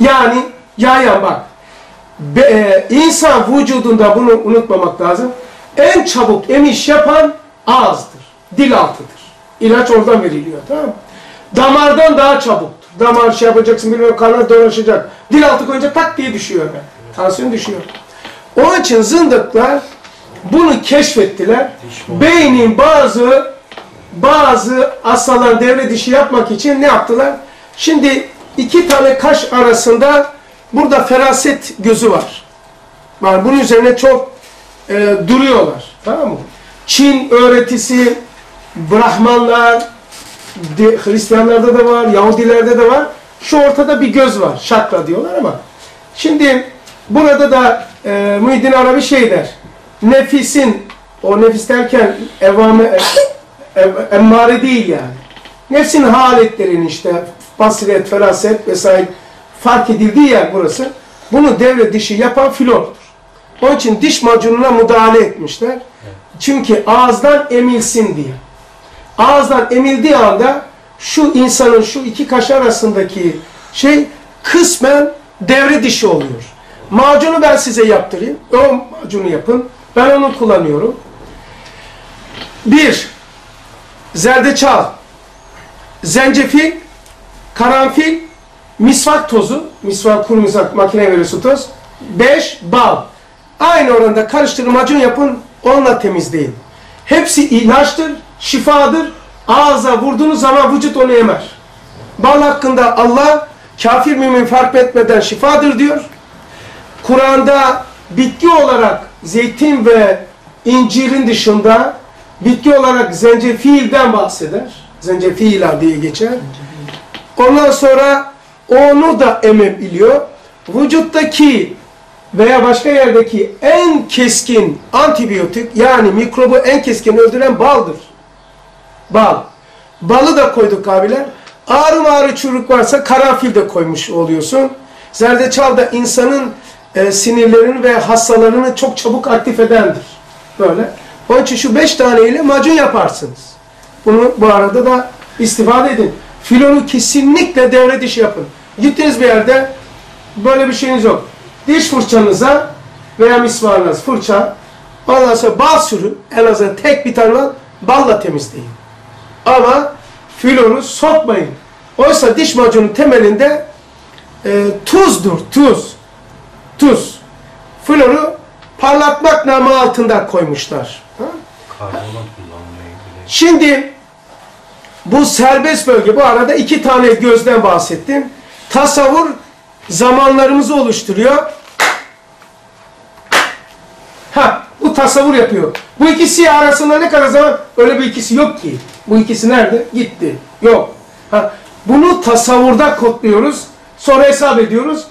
Yani yayan bak. Be, e, insan vücudunda bunu unutmamak lazım. En çabuk emiş yapan ağızdır. Dil altıdır. İlaç oradan veriliyor. Tamam mı? Damardan daha çabuktur. Damar şey yapacaksın bilmem kanal dolaşacak. Dil altı koyunca tak diye düşüyor hemen. Tansiyon düşüyor. Onun için zındıklar bunu keşfettiler. Beynin bazı bazı asalar devre dışı yapmak için ne yaptılar? Şimdi iki tane kaş arasında burada feraset gözü var. Var. Bunun üzerine çok e, duruyorlar. Tamam mı? Çin öğretisi, Brahmanlar, de, Hristiyanlarda da var, Yahudilerde de var. Şu ortada bir göz var. Şakra diyorlar ama. Şimdi burada da e, Muhyiddin Arabi şey der. Nefisin, o nefis derken evame, e, ev, emmare değil yani. Nefsin haletlerin işte basiret, feraset vesaire fark edildiği yer burası. Bunu devre dışı yapan flordur. Onun için diş macununa müdahale etmişler. Çünkü ağızdan emilsin diye. Ağızdan emildiği anda şu insanın şu iki kaş arasındaki şey kısmen devre dışı oluyor. Macunu ben size yaptırayım. O macunu yapın. Ben onu kullanıyorum. Bir, zerdeçal, zencefil, karanfil, misvak tozu, misvak kuru misvak makine veriyorsun toz. Beş, bal. Aynı oranda karıştırın macun yapın, onunla temizleyin. Hepsi ilaçtır, şifadır. Ağza vurduğunuz zaman vücut onu emer. Bal hakkında Allah kafir mümin fark etmeden şifadır diyor. Kur'an'da bitki olarak zeytin ve incirin dışında bitki olarak zencefilden bahseder. Zencefila diye geçer. Ondan sonra onu da emebiliyor. Vücuttaki veya başka yerdeki en keskin antibiyotik yani mikrobu en keskin öldüren baldır. Bal. Balı da koyduk abiler. Ağrı ağrı çürük varsa karanfil de koymuş oluyorsun. Zerdeçal da insanın e, sinirlerini ve hastalarını çok çabuk aktif edendir. Böyle. Onun için şu beş taneyle macun yaparsınız. Bunu bu arada da istifade edin. Filonu kesinlikle devre dışı yapın. Gittiğiniz bir yerde böyle bir şeyiniz yok. Diş fırçanıza veya misvarınız fırça ondan sonra bal sürün. En azından tek bir tane var. Balla temizleyin. Ama filonu sokmayın. Oysa diş macunun temelinde e, tuzdur. Tuz. Tuz. Flonu parlatmak namı altında koymuşlar. Ha? Şimdi bu serbest bölge, bu arada iki tane gözden bahsettim. Tasavvur zamanlarımızı oluşturuyor. Ha, bu tasavvur yapıyor. Bu ikisi arasında ne kadar zaman? Öyle bir ikisi yok ki. Bu ikisi nerede? Gitti. Yok. Ha, bunu tasavvurda kodluyoruz. Sonra hesap ediyoruz.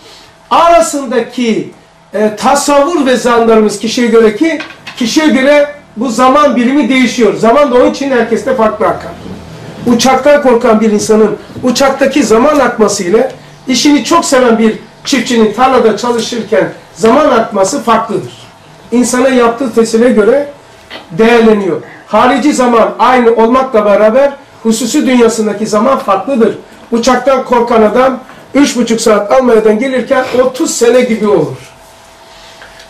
Arasındaki e, tasavvur ve zanlarımız kişiye göre ki kişiye göre bu zaman birimi değişiyor. Zaman da onun için herkeste farklı akar. Uçaktan korkan bir insanın uçaktaki zaman akması ile işini çok seven bir çiftçinin tarlada çalışırken zaman akması farklıdır. İnsana yaptığı tesire göre değerleniyor. Harici zaman aynı olmakla beraber hususi dünyasındaki zaman farklıdır. Uçaktan korkan adam 3,5 saat Almanya'dan gelirken 30 sene gibi olur.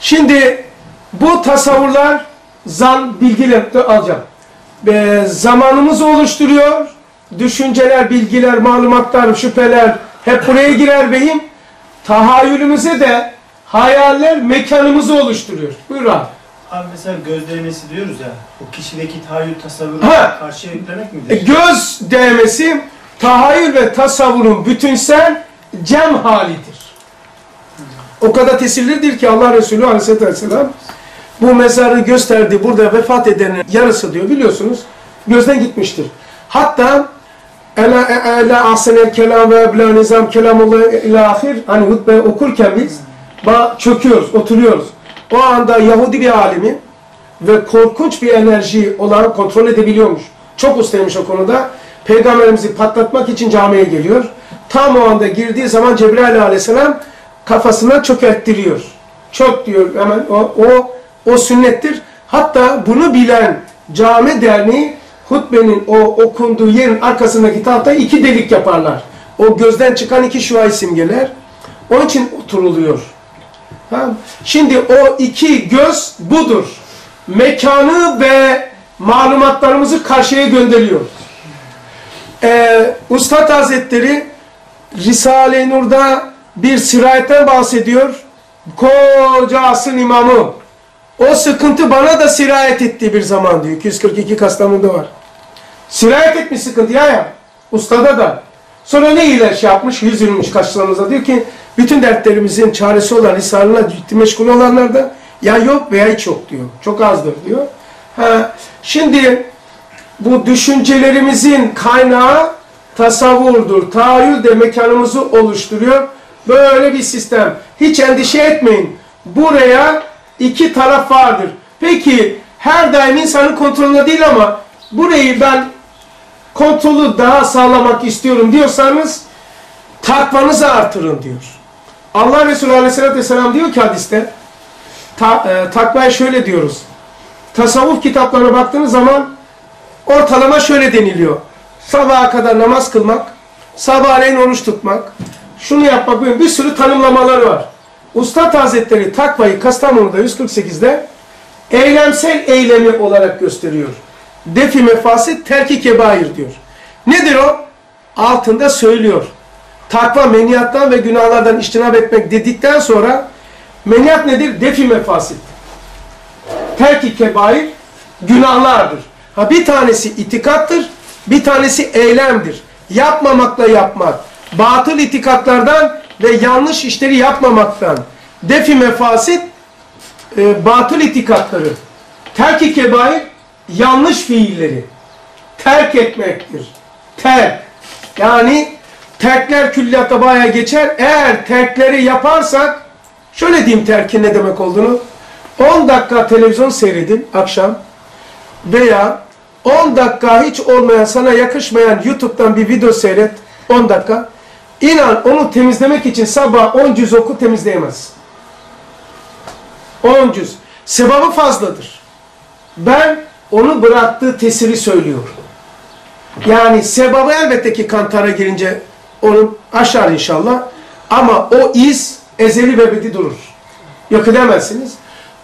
Şimdi bu tasavvurlar zan bilgiler de alacağım. E, zamanımızı oluşturuyor. Düşünceler, bilgiler, malumatlar, şüpheler hep buraya girer beyim. Tahayyülümüze de hayaller mekanımızı oluşturuyor. Buyur abi.
Abi mesela göz değmesi diyoruz ya, o kişideki tahayyül tasavvuru
Ha.
karşıya yüklemek
E,
midir?
göz değmesi tahayyül ve tasavvurun bütünsel cem halidir. O kadar tesirlidir ki Allah Resulü Aleyhisselatü Vesselam bu mezarı gösterdi. Burada vefat edenin yarısı diyor biliyorsunuz. Gözden gitmiştir. Hatta Ela ela ahsenel kelam ve ebla nizam kelamullah ila ahir hani hutbe okurken biz çöküyoruz, oturuyoruz. O anda Yahudi bir alimi ve korkunç bir enerji olan kontrol edebiliyormuş. Çok ustaymış o konuda. Peygamberimizi patlatmak için camiye geliyor. Tam o anda girdiği zaman Cebrail aleyhisselam kafasına çökerttiriyor. Çok diyor hemen o, o, o sünnettir. Hatta bunu bilen cami derneği hutbenin o okunduğu yerin arkasındaki tahta iki delik yaparlar. O gözden çıkan iki şuayı simgeler. Onun için oturuluyor. Ha? Şimdi o iki göz budur. Mekanı ve malumatlarımızı karşıya gönderiyor. Ee, Ustad Hazretleri Risale-i Nur'da bir sirayetten bahsediyor. Koca asrın imamı. O sıkıntı bana da sirayet etti bir zaman diyor. 242 Kastamonu'da var. Sirayet etmiş sıkıntı ya ya. Ustada da. Sonra ne iyiler şey yapmış, yüz yürümüş karşılarımıza. Diyor ki bütün dertlerimizin çaresi olan ciddi meşgul olanlar da ya yok veya hiç yok diyor. Çok azdır diyor. Ha, şimdi bu düşüncelerimizin kaynağı tasavvurdur. Tahayyül de mekanımızı oluşturuyor. Böyle bir sistem. Hiç endişe etmeyin. Buraya iki taraf vardır. Peki her daim insanın kontrolünde değil ama burayı ben kontrolü daha sağlamak istiyorum diyorsanız takvanızı artırın diyor. Allah Resulü Aleyhisselatü Vesselam diyor ki hadiste ta, e, takvaya şöyle diyoruz. Tasavvuf kitaplarına baktığınız zaman ortalama şöyle deniliyor. Sabaha kadar namaz kılmak, sabahleyin oruç tutmak, şunu yapmak, bir sürü tanımlamaları var. Ustad Hazretleri takvayı Kastamonu'da 148'de eylemsel eylemi olarak gösteriyor. Defi mefasit terki kebair diyor. Nedir o? Altında söylüyor. Takva meniyattan ve günahlardan iştinab etmek dedikten sonra meniyat nedir? Defi mefasit. Terki kebair günahlardır. Ha bir tanesi itikattır, bir tanesi eylemdir. Yapmamakla yapmak. Batıl itikatlardan ve yanlış işleri yapmamaktan. Defi mefasit e, batıl itikatları. Terki kebair yanlış fiilleri. Terk etmektir. Terk. Yani terkler külliyatta bayağı geçer. Eğer terkleri yaparsak şöyle diyeyim terkin ne demek olduğunu. 10 dakika televizyon seyredin akşam veya 10 dakika hiç olmayan sana yakışmayan YouTube'dan bir video seyret 10 dakika. İnan onu temizlemek için sabah 10 cüz oku temizleyemez. 10 cüz. Sevabı fazladır. Ben onu bıraktığı tesiri söylüyorum. Yani sebabı elbette ki kantara girince onu aşar inşallah. Ama o iz ezeli ve ebedi durur. Yok edemezsiniz.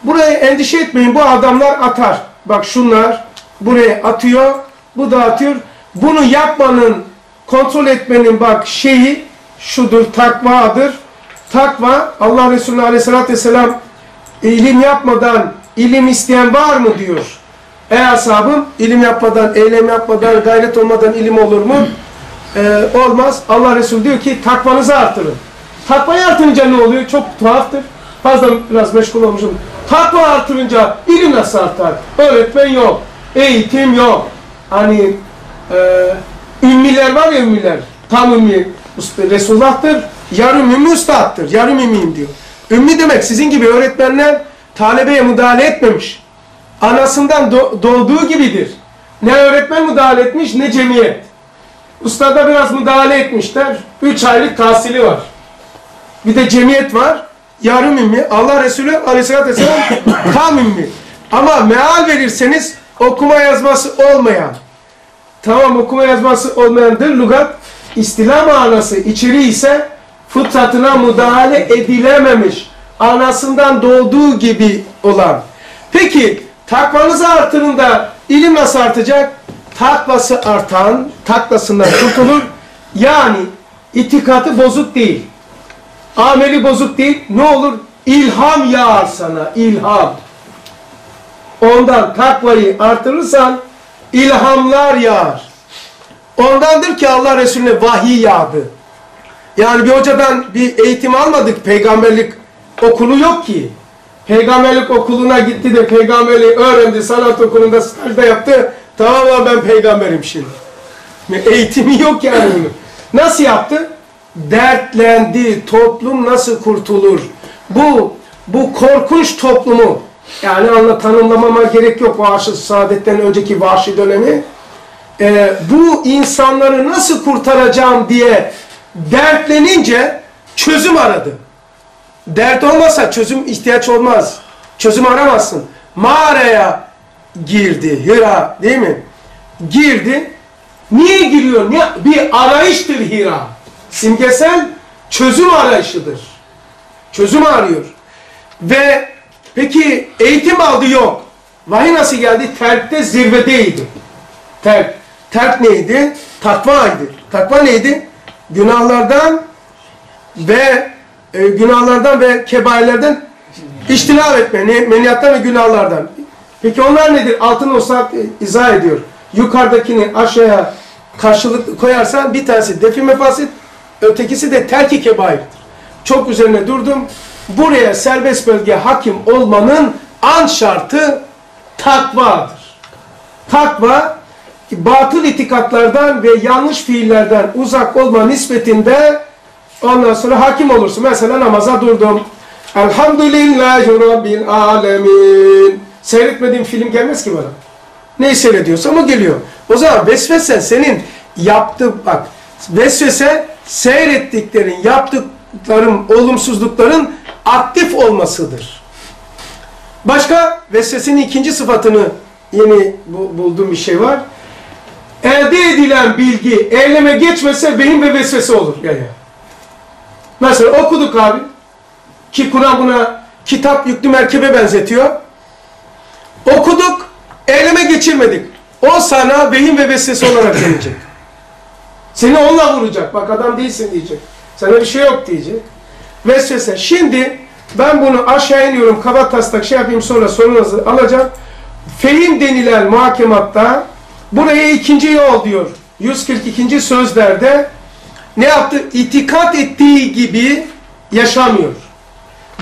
Buraya endişe etmeyin. Bu adamlar atar. Bak şunlar buraya atıyor. Bu da atıyor. Bunu yapmanın, kontrol etmenin bak şeyi şudur, takvadır. Takva, Allah Resulü Aleyhisselatü Vesselam ilim yapmadan ilim isteyen var mı diyor. Ey ashabım, ilim yapmadan, eylem yapmadan, gayret olmadan ilim olur mu? Ee, olmaz. Allah Resulü diyor ki takvanızı artırın. Takvayı artırınca ne oluyor? Çok tuhaftır. Fazla biraz meşgul olmuşum. Takva artırınca ilim nasıl artar? Öğretmen yok. Eğitim yok. Hani e, ümmiler var ya ümmiler. Tam ümmi. Resulullah'tır. Yarım ümmi ustattır. Yarım ümmiyim diyor. Ümmi demek sizin gibi öğretmenler talebeye müdahale etmemiş. Anasından do- doğduğu gibidir. Ne öğretmen müdahale etmiş ne cemiyet. Ustada biraz müdahale etmişler. Üç aylık tahsili var. Bir de cemiyet var. Yarım ümmi. Allah Resulü aleyhissalatü vesselam tam ümmi. Ama meal verirseniz okuma yazması olmayan. Tamam okuma yazması olmayandır. Lugat istila manası içeriği ise fıtratına müdahale edilememiş. Anasından doğduğu gibi olan. Peki takvanızı artırın ilim nasıl artacak? Takvası artan taklasından kurtulur. Yani itikatı bozuk değil. Ameli bozuk değil. Ne olur? İlham yağar sana. ilham. Ondan takvayı artırırsan ilhamlar yağar. Ondandır ki Allah Resulüne vahiy yağdı. Yani bir hocadan bir eğitim almadık. Peygamberlik okulu yok ki. Peygamberlik okuluna gitti de peygamberliği öğrendi. Sanat okulunda stajda yaptı. Tamam ama ben peygamberim şimdi. Eğitimi yok yani bunun. Nasıl yaptı? Dertlendi. Toplum nasıl kurtulur? Bu bu korkunç toplumu yani anla tanımlamama gerek yok. Vahşi saadetten önceki vahşi dönemi. e, bu insanları nasıl kurtaracağım diye dertlenince çözüm aradı. Dert olmasa çözüm ihtiyaç olmaz. Çözüm aramazsın. Mağaraya girdi. Hira değil mi? Girdi. Niye giriyor? Niye? Bir arayıştır Hira. Simgesel çözüm arayışıdır. Çözüm arıyor. Ve peki eğitim aldı yok. Vahiy nasıl geldi? Terkte zirvedeydi. Terk. Terk neydi? Takvaydı. Takva neydi? Günahlardan ve e, günahlardan ve kebairlerden iştinab etme. Ne, meniyattan ve günahlardan. Peki onlar nedir? Altın olsak e, izah ediyor. Yukarıdakini aşağıya karşılık koyarsan bir tanesi defi mefasit, ötekisi de terki kebairdir. Çok üzerine durdum. Buraya serbest bölge hakim olmanın an şartı takvadır. Takva batıl itikatlardan ve yanlış fiillerden uzak olma nispetinde ondan sonra hakim olursun. Mesela namaza durdum. Elhamdülillahi Rabbil Alemin. Seyretmediğim film gelmez ki bana. Neyi seyrediyorsam o geliyor. O zaman vesvese senin yaptığı bak vesvese seyrettiklerin, yaptıkların, olumsuzlukların aktif olmasıdır. Başka vesvesenin ikinci sıfatını yeni bu, bulduğum bir şey var. Elde edilen bilgi eyleme geçmese beyin ve vesvese olur. Yani. Mesela okuduk abi. Ki Kur'an buna kitap yüklü merkebe benzetiyor. Okuduk, eyleme geçirmedik. O sana beyin ve vesvese olarak gelecek. Seni onunla vuracak. Bak adam değilsin diyecek. Sana bir şey yok diyecek. Vesvese. Şimdi ben bunu aşağı iniyorum. Kaba taslak şey yapayım sonra sorunuzu alacağım. Fehim denilen muhakematta buraya ikinci yol diyor. 142. sözlerde ne yaptı? İtikat ettiği gibi yaşamıyor.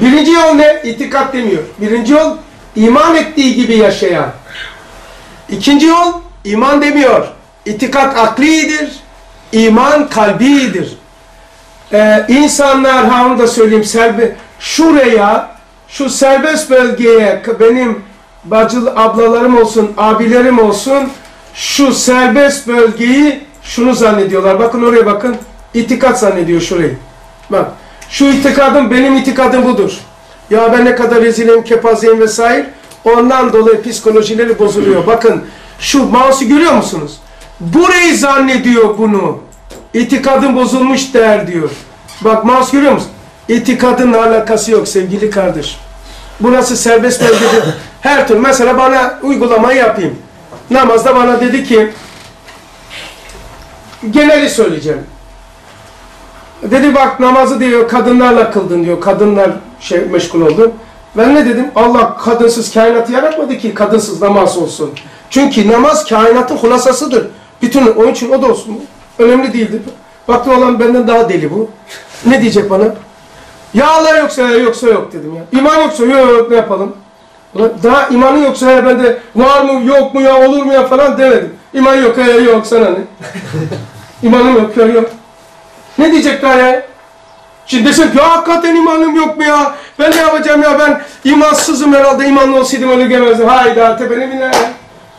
Birinci yol ne? İtikat demiyor. Birinci yol iman ettiği gibi yaşayan. İkinci yol iman demiyor. İtikat aklidir, iman kalbidir. Ee, insanlar, ha onu da söyleyeyim, serbe, şuraya, şu serbest bölgeye benim bacıl ablalarım olsun, abilerim olsun, şu serbest bölgeyi şunu zannediyorlar. Bakın oraya bakın. İtikat zannediyor şurayı. Bak. Şu itikadım benim itikadım budur. Ya ben ne kadar rezilim, kepazeyim vesaire. Ondan dolayı psikolojileri bozuluyor. Bakın şu mouse'u görüyor musunuz? Burayı zannediyor bunu. İtikadım bozulmuş der diyor. Bak mouse görüyor musun? İtikadınla alakası yok sevgili kardeş. Burası serbest bölgede her türlü. Mesela bana uygulamayı yapayım. Namazda bana dedi ki geneli söyleyeceğim. Dedi bak namazı diyor kadınlarla kıldın diyor. Kadınlar şey meşgul oldu. Ben ne dedim? Allah kadınsız kainatı yaratmadı ki kadınsız namaz olsun. Çünkü namaz kainatın hulasasıdır. Bütün onun için o da olsun. Önemli değildir. Baktım olan benden daha deli bu. Ne diyecek bana? Ya Allah yoksa ya yoksa yok dedim ya. İman yoksa yok yok ne yapalım? Ulan Daha imanın yoksa ya ben de var mı yok mu ya olur mu ya falan demedim. İman yok ya yok sana ne? İmanım yok ya yok. Ne diyecek daha ya? Şimdi desek ya hakikaten imanım yok mu ya? Ben ne yapacağım ya ben imansızım herhalde imanlı olsaydım öyle gelmezdim. Hayda tepene biner.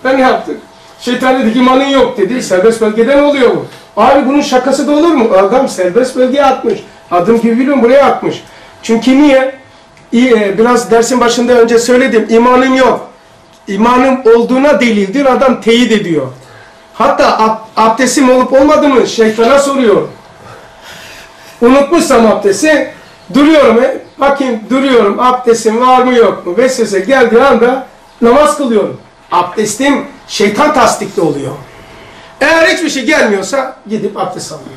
Ben ne yaptık? Şeytan dedi ki imanın yok dedi. Serbest bölgeden oluyor bu. Abi bunun şakası da olur mu? Adam serbest bölgeye atmış. Adım gibi biliyorum buraya atmış. Çünkü niye? E, biraz dersin başında önce söyledim. İmanım yok. İmanım olduğuna delildir. Adam teyit ediyor. Hatta ab abdestim olup olmadığımı şeytana soruyor. Unutmuşsam abdesti duruyorum. E, bakayım duruyorum. Abdestim var mı yok mu? Vesvese geldiği anda namaz kılıyorum. Abdestim şeytan tasdikli oluyor. Eğer hiçbir şey gelmiyorsa gidip abdest alıyorum.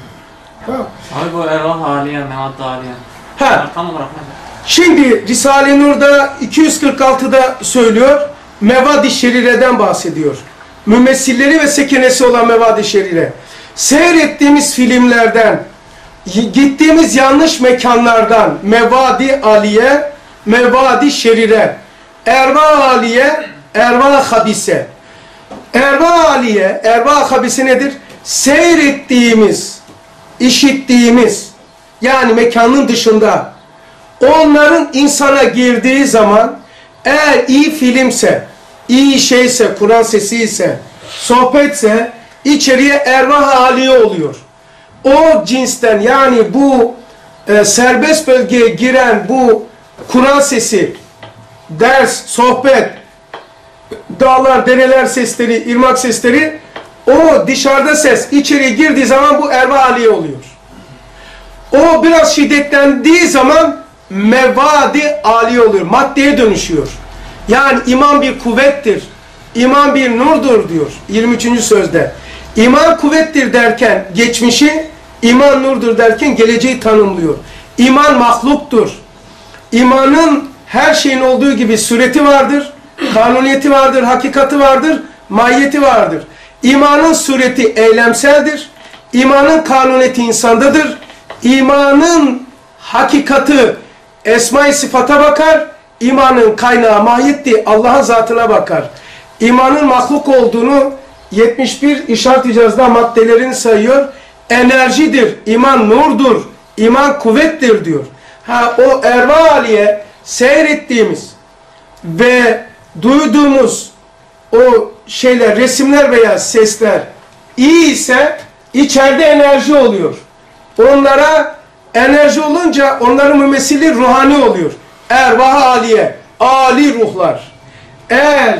Tamam.
Abi bu ervah haliye, mevat haliye.
Ha,
Tam olarak ne?
Şimdi Risale-i Nur'da 246'da söylüyor. Mevad-i Şerire'den bahsediyor. Mümessilleri ve sekenesi olan Mevad-i Şerire. Seyrettiğimiz filmlerden, gittiğimiz yanlış mekanlardan Mevadi Aliye, Mevadi Şerire, Erva Aliye, Erva Habise. Erva Aliye, Erva Habise nedir? Seyrettiğimiz, işittiğimiz, yani mekanın dışında, onların insana girdiği zaman eğer iyi filmse, iyi şeyse, Kur'an sesi ise, sohbetse içeriye ervah aliye oluyor. O cinsten yani bu e, serbest bölgeye giren bu Kur'an sesi, ders, sohbet, dağlar, dereler sesleri, irmak sesleri o dışarıda ses içeriye girdiği zaman bu ervah aliye oluyor. O biraz şiddetlendiği zaman mevadi aliye oluyor. Maddeye dönüşüyor. Yani iman bir kuvvettir. İman bir nurdur diyor 23. sözde. İman kuvvettir derken geçmişi, iman nurdur derken geleceği tanımlıyor. İman mahluktur. İmanın her şeyin olduğu gibi sureti vardır, kanuniyeti vardır, hakikati vardır, mahiyeti vardır. İmanın sureti eylemseldir. İmanın kanuniyeti insandadır. İmanın hakikati esma-i sıfata bakar. İmanın kaynağı mahiyeti Allah'ın zatına bakar. İmanın mahluk olduğunu 71 işaret icazda maddelerini sayıyor. Enerjidir, iman nurdur, iman kuvvettir diyor. Ha o erva aliye seyrettiğimiz ve duyduğumuz o şeyler, resimler veya sesler iyi ise içeride enerji oluyor. Onlara enerji olunca onların mümessili ruhani oluyor. Ervah aliye, ali ruhlar. Eğer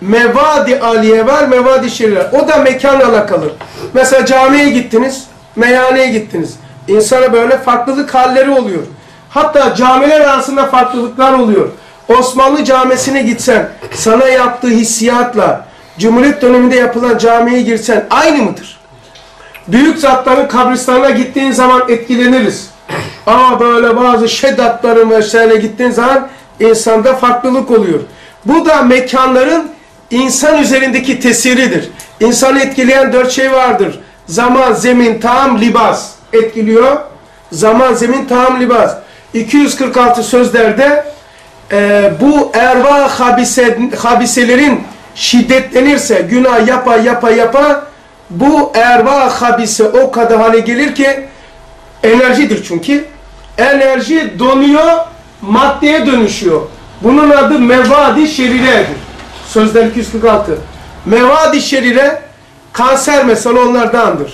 mevadi aliye var, mevadi şeriler. O da mekanla alakalı. Mesela camiye gittiniz, meyhaneye gittiniz. İnsana böyle farklılık halleri oluyor. Hatta camiler arasında farklılıklar oluyor. Osmanlı camisine gitsen, sana yaptığı hissiyatla, Cumhuriyet döneminde yapılan camiye girsen aynı mıdır? Büyük zatların kabristanına gittiğin zaman etkileniriz. Ama böyle bazı şeddatların vesaire gittiğin zaman insanda farklılık oluyor. Bu da mekanların insan üzerindeki tesiridir. İnsanı etkileyen dört şey vardır. Zaman, zemin, tam, libas etkiliyor. Zaman, zemin, tam, libas. 246 sözlerde e, bu erva habise, habiselerin şiddetlenirse, günah yapa yapa yapa bu erva habise o kadar hale gelir ki enerjidir çünkü. Enerji donuyor, maddeye dönüşüyor. Bunun adı mevadi şeriredir. Sözler 246. Mevadi şerire kanser mesela onlardandır.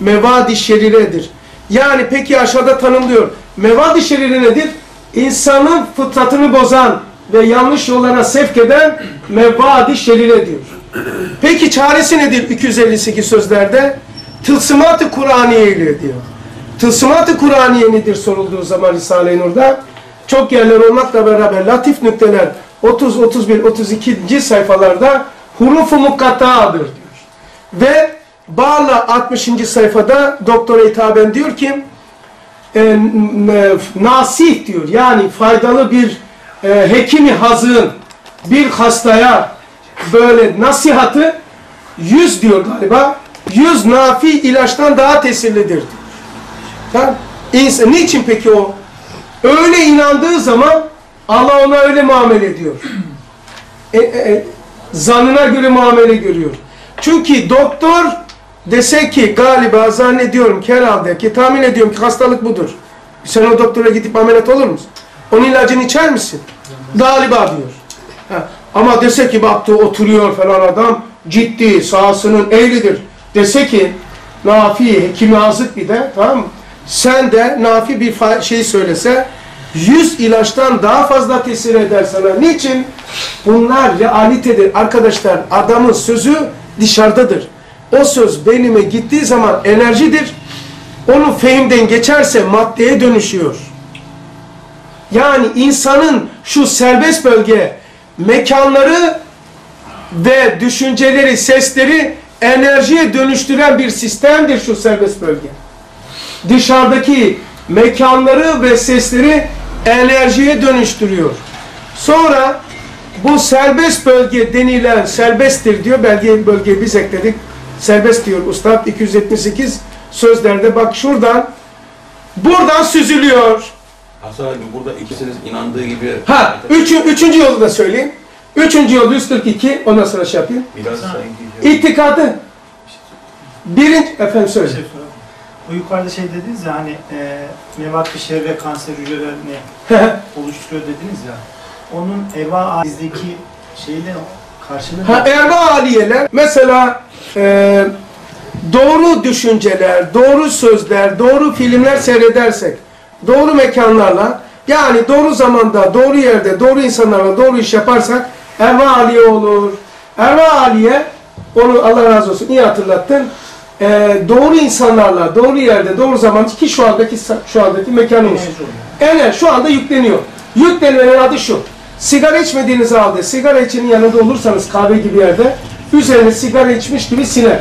Mevadi şeriredir. Yani peki aşağıda tanımlıyor. Mevadi şeriri nedir? İnsanın fıtratını bozan ve yanlış yollara sevk eden mevadi şerire diyor. Peki çaresi nedir 258 sözlerde? Tılsımat-ı Kur'aniye ile diyor. Tılsımat-ı Kur'aniye nedir sorulduğu zaman Risale-i Nur'da? Çok yerler olmakla beraber latif nükteler 30, 31, 32. sayfalarda hurufu mukatta'adır diyor. Ve Bağla 60. sayfada doktora hitaben diyor ki e, nasih diyor yani faydalı bir e, hekimi hazığın bir hastaya böyle nasihatı yüz diyor galiba yüz nafi ilaçtan daha tesirlidir diyor. İnsan, niçin peki o? Öyle inandığı zaman Allah ona öyle muamele ediyor. E, e, e, zanına göre muamele görüyor. Çünkü doktor dese ki galiba zannediyorum ki herhalde ki tahmin ediyorum ki hastalık budur. Sen o doktora gidip ameliyat olur musun? Onun ilacını içer misin? Galiba diyor. Ha. Ama dese ki baktı oturuyor falan adam ciddi sahasının eğridir. Dese ki nafi hekimi azık bir de tamam mı? Sen de nafi bir şey söylese 100 ilaçtan daha fazla tesir eder sana. Niçin? Bunlar realitedir. Arkadaşlar adamın sözü dışarıdadır. O söz beynime gittiği zaman enerjidir. Onun fehimden geçerse maddeye dönüşüyor. Yani insanın şu serbest bölge mekanları ve düşünceleri, sesleri enerjiye dönüştüren bir sistemdir şu serbest bölge. Dışarıdaki mekanları ve sesleri enerjiye dönüştürüyor. Sonra bu serbest bölge denilen serbesttir diyor. Belge bölgeyi biz ekledik. Serbest diyor Ustad 278 sözlerde bak şuradan buradan süzülüyor.
Hasan abi burada ikisiniz inandığı gibi
Ha, üçü, üçüncü yolu da söyleyeyim. Üçüncü yol 142, ondan sonra şey yapayım.
biraz sanki
İtikadı. Birinci, efendim söyle.
Şey. O yukarıda şey dediniz ya hani e, mevat dışarı ve kanser hücrelerini oluşturuyor dediniz ya. Onun eva bizdeki şeyle karşılığı
ha, erva aliyeler, mesela e, doğru düşünceler, doğru sözler, doğru filmler seyredersek, doğru mekanlarla, yani doğru zamanda, doğru yerde, doğru insanlarla doğru iş yaparsak Erva Aliye olur. Erva Aliye, onu Allah razı olsun iyi hatırlattın. Ee, doğru insanlarla, doğru yerde, doğru zamanda ki şu andaki şu andaki mekanımız. Evet, şu anda yükleniyor. Yüklenmenin adı şu. Sigara içmediğiniz halde, sigara içinin yanında olursanız kahve gibi yerde, üzerine sigara içmiş gibi siner.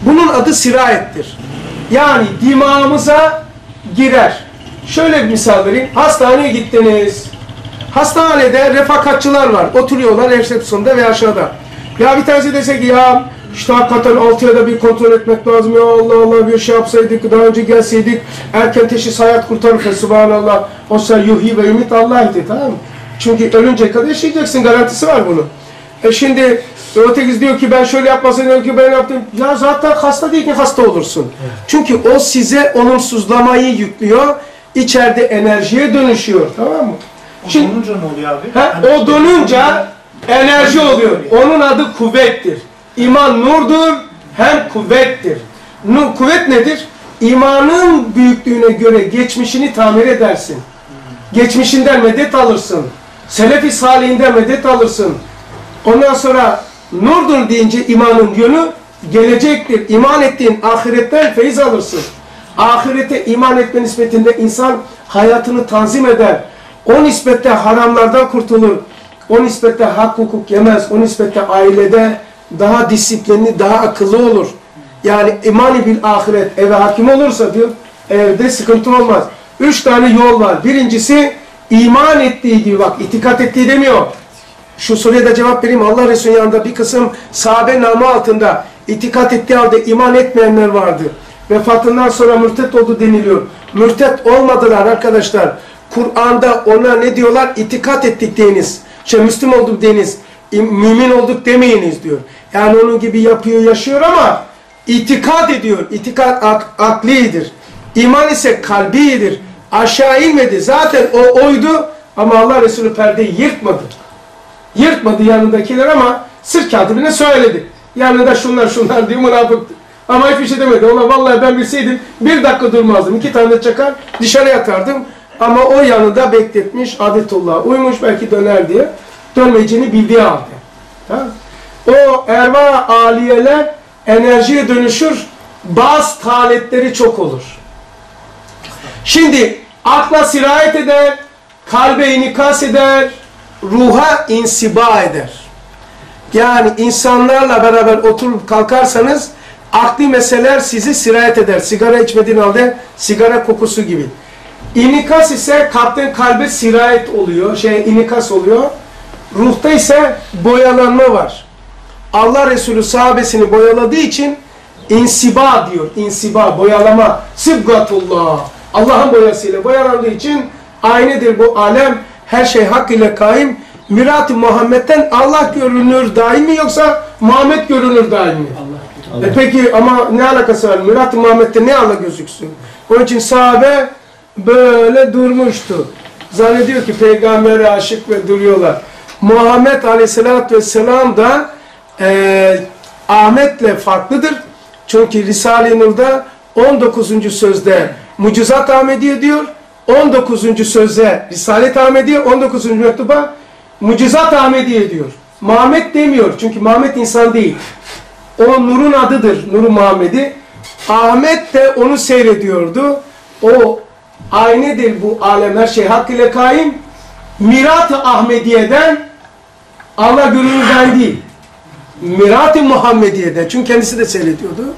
Bunun adı sirayettir. Yani dimağımıza girer. Şöyle bir misal vereyim. Hastaneye gittiniz. Hastanede refakatçılar var. Oturuyorlar resepsiyonda ve aşağıda. Ya bir tanesi dese ki ya işte hakikaten 6 ya da bir kontrol etmek lazım ya Allah Allah bir şey yapsaydık daha önce gelseydik erken teşhis hayat kurtarır subhanallah o sen yuhi ve ümit Allah'ydı tamam mı? Çünkü ölünce kadar yaşayacaksın garantisi var bunun. E şimdi ötekiz diyor ki ben şöyle yapmasaydım diyor ki ben yaptım. Ya zaten hasta değil ki hasta olursun. Çünkü o size olumsuzlamayı yüklüyor. içeride enerjiye dönüşüyor tamam mı?
O
Şimdi-
donunca ne oluyor abi? Hani
o donunca enerji oluyor. Onun adı kuvvettir. İman nurdur, hem kuvvettir. Nur, kuvvet nedir? İmanın büyüklüğüne göre geçmişini tamir edersin. Geçmişinden medet alırsın. Selefi salihinden medet alırsın. Ondan sonra nurdur deyince imanın yönü gelecektir. İman ettiğin ahiretten feyiz alırsın. Ahirete iman etme nispetinde insan hayatını tanzim eder. O nispette haramlardan kurtulur. O nispette hak hukuk yemez. O nispette ailede daha disiplinli, daha akıllı olur. Yani imani bil ahiret eve hakim olursa diyor, evde sıkıntı olmaz. Üç tane yol var. Birincisi iman ettiği gibi bak itikat ettiği demiyor. Şu soruya da cevap vereyim. Allah Resulü'nün yanında bir kısım sahabe namı altında itikat ettiği halde iman etmeyenler vardı. Vefatından sonra mürtet oldu deniliyor. Mürtet olmadılar arkadaşlar. Kur'an'da ona ne diyorlar? İtikat ettik deyiniz. Şey Müslüm olduk deyiniz. Mümin olduk demeyiniz diyor. Yani onun gibi yapıyor, yaşıyor ama itikat ediyor. İtikat ak aklidir. İman ise kalbidir. Aşağı inmedi. Zaten o oydu ama Allah Resulü perdeyi yırtmadı. Yırtmadı yanındakiler ama sır katibine söyledi. Yanında şunlar şunlar diye münafıktı. Ama hiçbir şey demedi. Ona vallahi ben bilseydim bir dakika durmazdım. İki tane çakar dışarı atardım. Ama o yanında bekletmiş adetullah. Uymuş belki döner diye. Dönmeyeceğini bildiği halde. Tamam. O erva aliyeler enerjiye dönüşür. Bazı taletleri çok olur. Şimdi akla sirayet eder, kalbe inikas eder, ruha insiba eder. Yani insanlarla beraber oturup kalkarsanız akli meseleler sizi sirayet eder. Sigara içmediğin halde sigara kokusu gibi. İnikas ise kalpten kalbe sirayet oluyor, şey inikas oluyor. Ruhta ise boyalanma var. Allah Resulü sahabesini boyaladığı için insiba diyor. İnsiba, boyalama. Sıbgatullah. Allah'ın boyasıyla boyalandığı için aynıdır bu alem. Her şey hak ile kaim. Mirat-ı Muhammed'den Allah görünür daim mi yoksa Muhammed görünür daim mi?
Allah.
E peki ama ne alakası var? Mirat-ı Muhammed'de ne Allah gözüksün? Onun için sahabe böyle durmuştu. Zannediyor ki peygambere aşık ve duruyorlar. Muhammed Aleyhisselatü Vesselam da e, Ahmet'le farklıdır. Çünkü Risale-i Nur'da 19. sözde Mucizat Ahmediye diyor. 19. sözde Risalet Ahmediye, 19. mektuba Mucizat Ahmediye diyor. Muhammed demiyor. Çünkü Muhammed insan değil. O nurun adıdır. Nuru Muhammed'i. Ahmet de onu seyrediyordu. O aynedir bu alem her şey hak ile kaim. Mirat-ı Ahmediye'den Allah görünürden değil. Mirat-ı Muhammediye'den. Çünkü kendisi de seyrediyordu.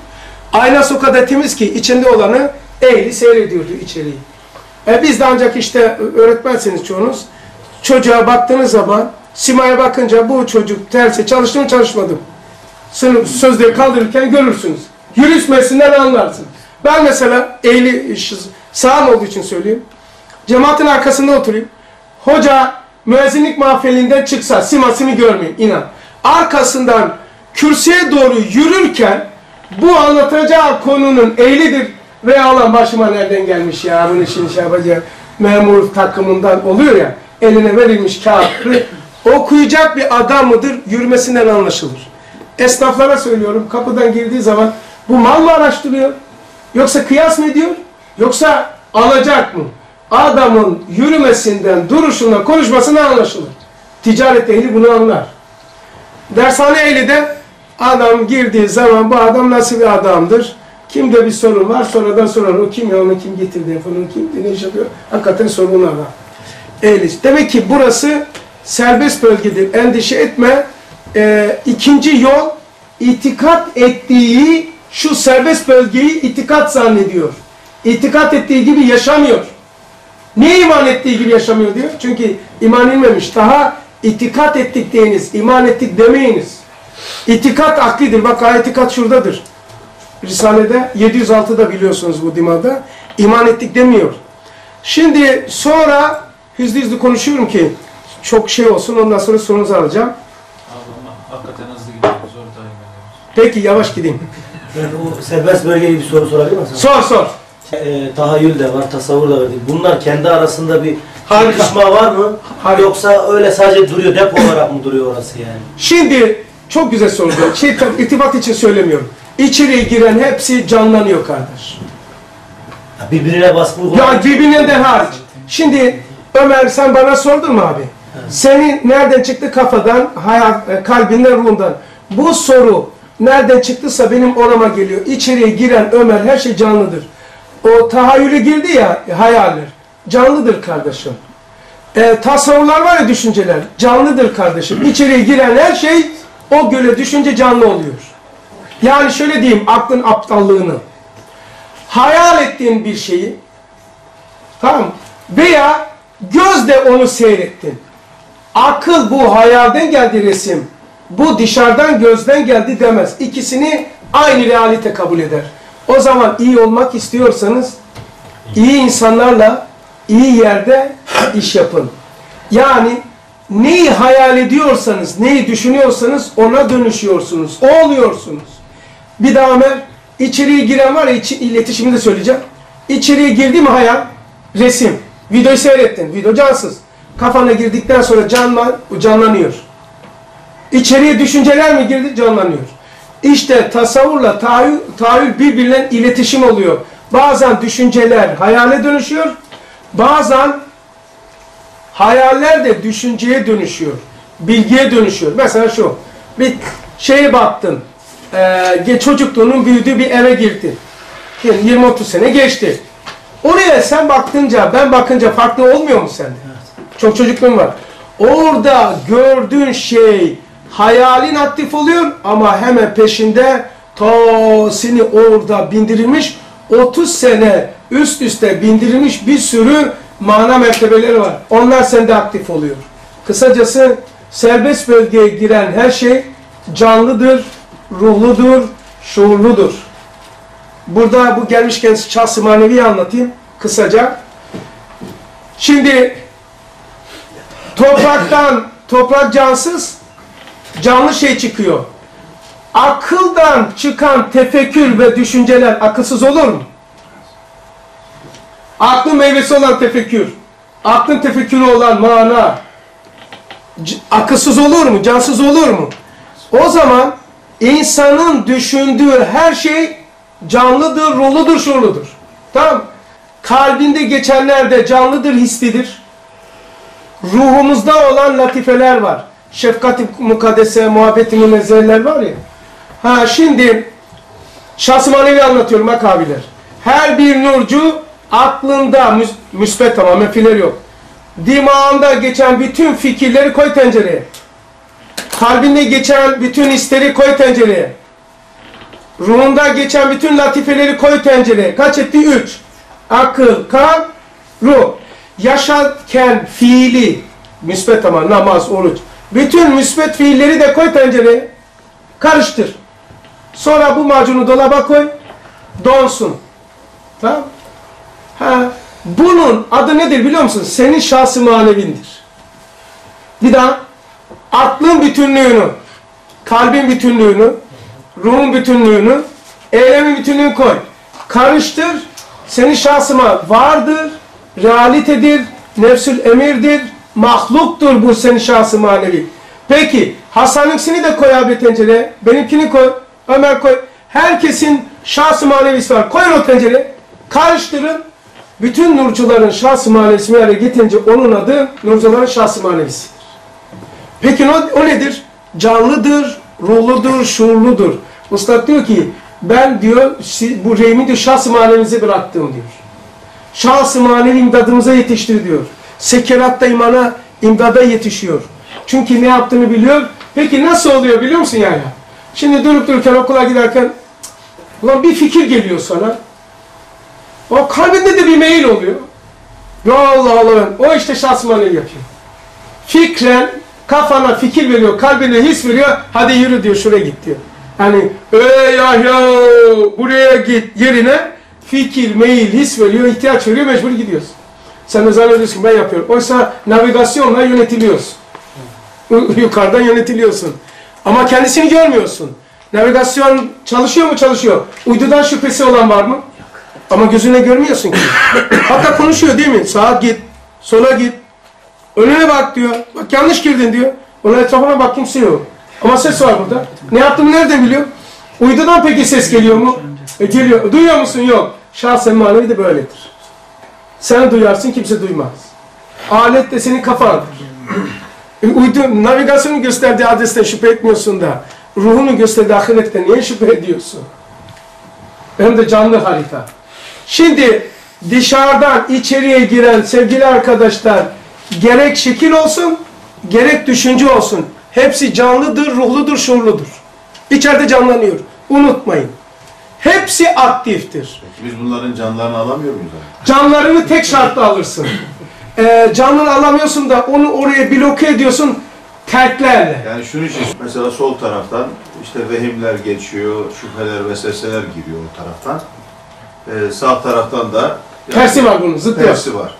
Aynası o kadar temiz ki içinde olanı ehli seyrediyordu içeriği. E biz de ancak işte öğretmensiniz çoğunuz. Çocuğa baktığınız zaman Sima'ya bakınca bu çocuk tersi çalıştı mı çalışmadı mı? Sözleri kaldırırken görürsünüz. Yürüyüş mesinden anlarsın. Ben mesela ehli sağım olduğu için söyleyeyim. Cemaatin arkasında oturayım. Hoca müezzinlik mahfilinden çıksa simasını görmeyin inan. Arkasından kürsüye doğru yürürken bu anlatacağı konunun ehlidir veya Allah başıma nereden gelmiş ya bunu şimdi şey yapacak memur takımından oluyor ya eline verilmiş kağıtı okuyacak bir adam mıdır yürümesinden anlaşılır. Esnaflara söylüyorum kapıdan girdiği zaman Bu mal mı araştırıyor? Yoksa kıyas mı ediyor? Yoksa alacak mı? Adamın yürümesinden, duruşuna, konuşmasından anlaşılır. Ticaret ehli bunu anlar. Dershane ehli de adam girdiği zaman bu adam nasıl bir adamdır? Kimde bir sorun var sonradan sorar. O kim ya onu kim getirdi falan kim ne iş yapıyor? Hakikaten sorun adam. Ehli. Demek ki burası serbest bölgedir. Endişe etme. Ee, ikinci yol itikat ettiği şu serbest bölgeyi itikat zannediyor. İtikat ettiği gibi yaşamıyor. Niye iman ettiği gibi yaşamıyor diyor? Çünkü iman inmemiş. Daha itikat ettik deyiniz, iman ettik demeyiniz. İtikat aklidir. Bak ayet itikat şuradadır. Risale'de 706'da biliyorsunuz bu dimada. İman ettik demiyor. Şimdi sonra hızlı hızlı konuşuyorum ki çok şey olsun ondan sonra sorunuzu alacağım.
Abi ama hakikaten hızlı gidiyoruz. Zor ediyoruz.
Peki yavaş gideyim.
Ben o serbest bölgeli bir soru sorabilir miyim?
Sor sor.
E, tahayyül de var, tasavvur da var. Bunlar kendi arasında bir
Harika.
tartışma var mı?
Harika.
Yoksa öyle sadece duruyor, depo olarak mı duruyor orası yani?
Şimdi çok güzel soru. bu. Şey, irtibat için söylemiyorum. İçeriye giren hepsi canlanıyor kardeş.
Ya Birbirine baskı
Ya birbirinden hariç. Şimdi Ömer sen bana sordun mu abi? Senin nereden çıktı kafadan, hayat, e, kalbinden, ruhundan? Bu soru nereden çıktıysa benim orama geliyor. İçeriye giren Ömer her şey canlıdır. O tahayyüle girdi ya hayaller. Canlıdır kardeşim. E, tasavvurlar var ya düşünceler. Canlıdır kardeşim. İçeriye giren her şey o göre düşünce canlı oluyor. Yani şöyle diyeyim aklın aptallığını. Hayal ettiğin bir şeyi Tamam? Veya gözle onu seyrettin. Akıl bu hayalden geldi resim. Bu dışarıdan gözden geldi demez. İkisini aynı realite kabul eder. O zaman iyi olmak istiyorsanız iyi insanlarla iyi yerde iş yapın. Yani neyi hayal ediyorsanız, neyi düşünüyorsanız ona dönüşüyorsunuz. O oluyorsunuz. Bir daha Ömer, içeriye giren var ya, içi, iletişimi de söyleyeceğim. İçeriye girdi mi hayal? Resim. Videoyu seyrettin. Video cansız. Kafana girdikten sonra canla, canlanıyor. İçeriye düşünceler mi girdi? Canlanıyor. İşte tasavvurla tahayyül, tahayyül birbirinden iletişim oluyor. Bazen düşünceler hayale dönüşüyor. Bazen hayaller de düşünceye dönüşüyor. Bilgiye dönüşüyor. Mesela şu. Bir şeye baktın. Ee, çocukluğunun büyüdüğü bir eve girdin. 20-30 sene geçti. Oraya sen baktınca, ben bakınca farklı olmuyor mu sende? Çok çocukluğun var. Orada gördüğün şey hayalin aktif oluyor ama hemen peşinde ta seni orada bindirilmiş 30 sene üst üste bindirilmiş bir sürü mana mertebeleri var. Onlar sende aktif oluyor. Kısacası serbest bölgeye giren her şey canlıdır, ruhludur, şuurludur. Burada bu gelmişken şahsı manevi anlatayım kısaca. Şimdi topraktan, toprak cansız, canlı şey çıkıyor. Akıldan çıkan tefekkür ve düşünceler akılsız olur mu? Aklın meyvesi olan tefekkür, aklın tefekkürü olan mana, akılsız olur mu, cansız olur mu? O zaman insanın düşündüğü her şey canlıdır, ruhludur, şuurludur. Tamam Kalbinde geçenler de canlıdır, hislidir. Ruhumuzda olan latifeler var. Şefkat-i mukaddese, muhabbet-i var ya. Ha şimdi şahs manevi anlatıyorum bak abiler. Her bir nurcu aklında müs müsbet ama menfiler yok. Dimağında geçen bütün fikirleri koy tencereye. Kalbinde geçen bütün hisleri koy tencereye. Ruhunda geçen bütün latifeleri koy tencereye. Kaç etti? Üç. Akıl, kalp, ruh. Yaşarken fiili, müsbet ama namaz, oruç. Bütün müsbet fiilleri de koy tencereye. Karıştır. Sonra bu macunu dolaba koy. Donsun. Tamam Ha, bunun adı nedir biliyor musun? Senin şahsı manevindir. Bir daha. Aklın bütünlüğünü, kalbin bütünlüğünü, ruhun bütünlüğünü, eylemin bütünlüğünü koy. Karıştır. Senin şahsıma vardır, realitedir, nefsül emirdir, mahluktur bu senin şahsı manevi. Peki Hasan'ınkini de koy abi tencereye, benimkini koy, Ömer koy. Herkesin şahsı manevisi var. Koyun o tencereye. Karıştırın. Bütün nurcuların şahsı manevisi bir araya getirince onun adı nurcuların şahsı manevisidir. Peki o, o nedir? Canlıdır, ruhludur, şuurludur. Ustad diyor ki ben diyor bu reymi de şahs manevimize bıraktım diyor. Şahs manevi imdadımıza yetiştir diyor. Sekeratta imana imdada yetişiyor. Çünkü ne yaptığını biliyor. Peki nasıl oluyor biliyor musun yani? Şimdi durup dururken okula giderken ulan bir fikir geliyor sana. O kalbinde de bir meyil oluyor. Ya Allah Allah o işte şahs manevi yapıyor. Fikren kafana fikir veriyor, kalbine his veriyor. Hadi yürü diyor, şuraya git diyor. Hani ey Yahya buraya git yerine fikir, meyil, his veriyor, ihtiyaç veriyor, mecbur gidiyorsun. Sen de zannediyorsun ben yapıyorum. Oysa navigasyonla yönetiliyorsun. Yu- Yukarıdan yönetiliyorsun. Ama kendisini görmüyorsun. Navigasyon çalışıyor mu? Çalışıyor. Uydudan şüphesi olan var mı? Ama gözüne görmüyorsun ki. Hatta konuşuyor değil mi? Sağa git, sola git, Önüne bak diyor. Bak yanlış girdin diyor. Onun etrafına bak kimse yok. Ama ses var burada. Ne yaptığını nerede biliyor? Uydudan peki ses geliyor mu? E, geliyor. Duyuyor musun? Yok. Şahsen manevi de böyledir. Sen duyarsın kimse duymaz. Alet de senin kafandır. E, uydu, navigasyonun gösterdiği adresten şüphe etmiyorsun da ruhunun gösterdiği ahirette niye şüphe ediyorsun? Hem de canlı harita. Şimdi dışarıdan içeriye giren sevgili arkadaşlar gerek şekil olsun, gerek düşünce olsun. Hepsi canlıdır, ruhludur, şuurludur. İçeride canlanıyor. Unutmayın. Hepsi aktiftir.
Peki biz bunların canlarını alamıyor muyuz? abi?
Canlarını tek şartla alırsın. Ee, canını alamıyorsun da onu oraya bloke ediyorsun terklerle.
Yani şunun için mesela sol taraftan işte vehimler geçiyor, şüpheler, vesveseler giriyor o taraftan. Ee, sağ taraftan da yani
Tersi var bunun, zıttı
tersi var.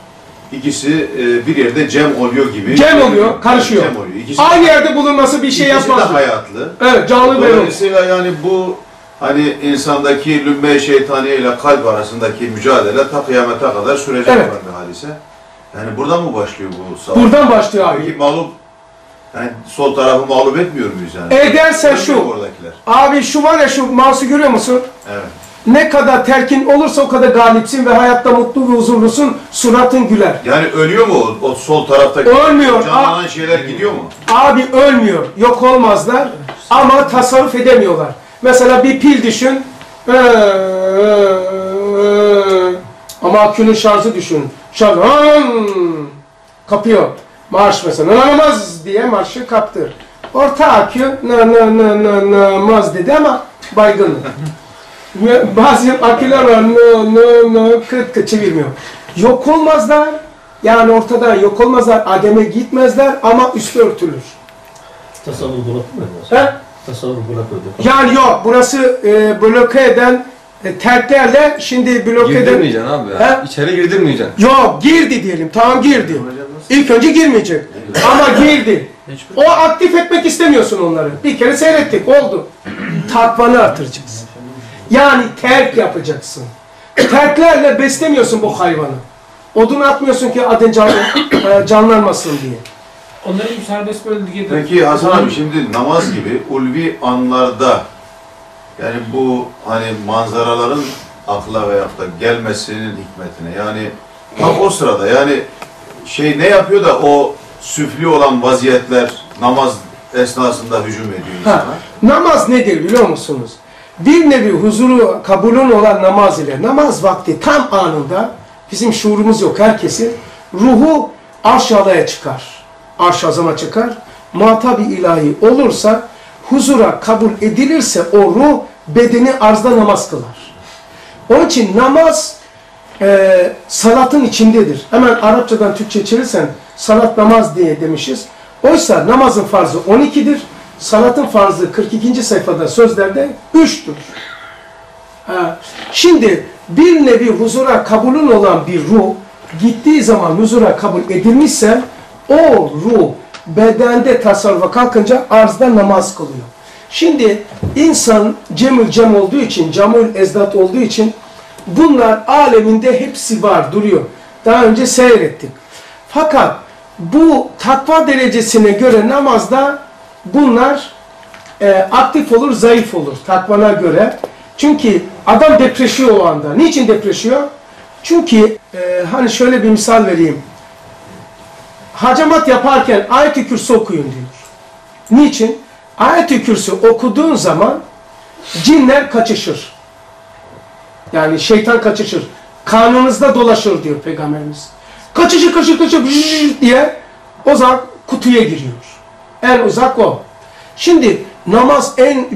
İkisi e, bir yerde cem oluyor gibi.
Cem oluyor, karışıyor.
Cem oluyor. İkisi,
Aynı yerde bulunması bir şey
ikisi de
yapmaz.
hayatlı.
Evet, canlı ve.
Dolayısıyla yani bu hani insandaki lümme şeytaniye ile kalp arasındaki mücadele ta kıyamete kadar sürecek
Evet.
olan bir hadise. Yani buradan mı başlıyor bu savaş?
Buradan başlıyor abi.
Peki mağlup, yani sol tarafı mağlup etmiyor muyuz yani?
Edersen şu.
Oradakiler.
Abi şu var ya şu mouse'u görüyor musun?
Evet.
Ne kadar terkin olursa o kadar galipsin ve hayatta mutlu ve huzurlusun. Suratın güler.
Yani ölüyor mu o, o sol taraftaki?
Ölmüyor.
Canlanan şeyler gidiyor mu?
Abi ölmüyor. Yok olmazlar. Ama tasarruf edemiyorlar. Mesela bir pil düşün. Ee, Ama akünün şarjı düşün. Şarj kapıyor. Marş mesela namaz diye marşı kaptı. Orta akü na na na na namaz dedi ama baygın. Ve Bazı aküler var no no no kırk kırk çevirmiyor. Yok olmazlar. Yani ortadan yok olmazlar. Ademe gitmezler ama üstü örtülür.
Tasavvur bırakmıyor.
He?
Tasavvur bırakıyor.
Yani yok burası e, bloke eden e, terklerle şimdi bloke eden...
Girdirmeyeceksin abi.
He?
İçeri girdirmeyeceksin.
Yok girdi diyelim tamam girdi. İlk önce girmeyecek. Ama girdi. O aktif etmek istemiyorsun onları. Bir kere seyrettik oldu. Takvanı artıracaksın. Yani terk yapacaksın. Terklerle beslemiyorsun bu hayvanı. Odun atmıyorsun ki adın can, e, canlanmasın diye.
Onların serbest bölgede.
Peki Hasan abi şimdi namaz gibi ulvi anlarda yani bu hani manzaraların akla veya da gelmesinin hikmetine yani tam o sırada yani şey ne yapıyor da o süfli olan vaziyetler namaz esnasında hücum ediyor insana.
Ha, namaz nedir biliyor musunuz? Bir nevi huzuru, kabulün olan namaz ile namaz vakti tam anında bizim şuurumuz yok herkesin ruhu arş alaya çıkar. Arş azama çıkar. Muhatab-ı ilahi olursa huzura kabul edilirse o ruh bedeni arzda namaz kılar. Onun için namaz e, salatın içindedir. Hemen Arapçadan Türkçe çevirirsen salat namaz diye demişiz. Oysa namazın farzı 12'dir. Salatın farzı 42. sayfada sözlerde 3'tür. Ha, Şimdi bir nevi huzura kabulün olan bir ruh gittiği zaman huzura kabul edilmişse o ruh bedende tasarrufa kalkınca arzda namaz kılıyor. Şimdi insan cemül cem olduğu için, camül ezdat olduğu için bunlar aleminde hepsi var, duruyor. Daha önce seyrettik. Fakat bu takva derecesine göre namazda bunlar e, aktif olur, zayıf olur takvana göre. Çünkü adam depreşiyor o anda. Niçin depreşiyor? Çünkü e, hani şöyle bir misal vereyim. Hacamat yaparken ayet-i kürsü okuyun diyor. Niçin? Ayet-i kürsü okuduğun zaman cinler kaçışır. Yani şeytan kaçışır. Kanınızda dolaşır diyor Peygamberimiz. Kaçışır kaçışır vıжж diye o zaman kutuya giriyor. En uzak o. Şimdi namaz en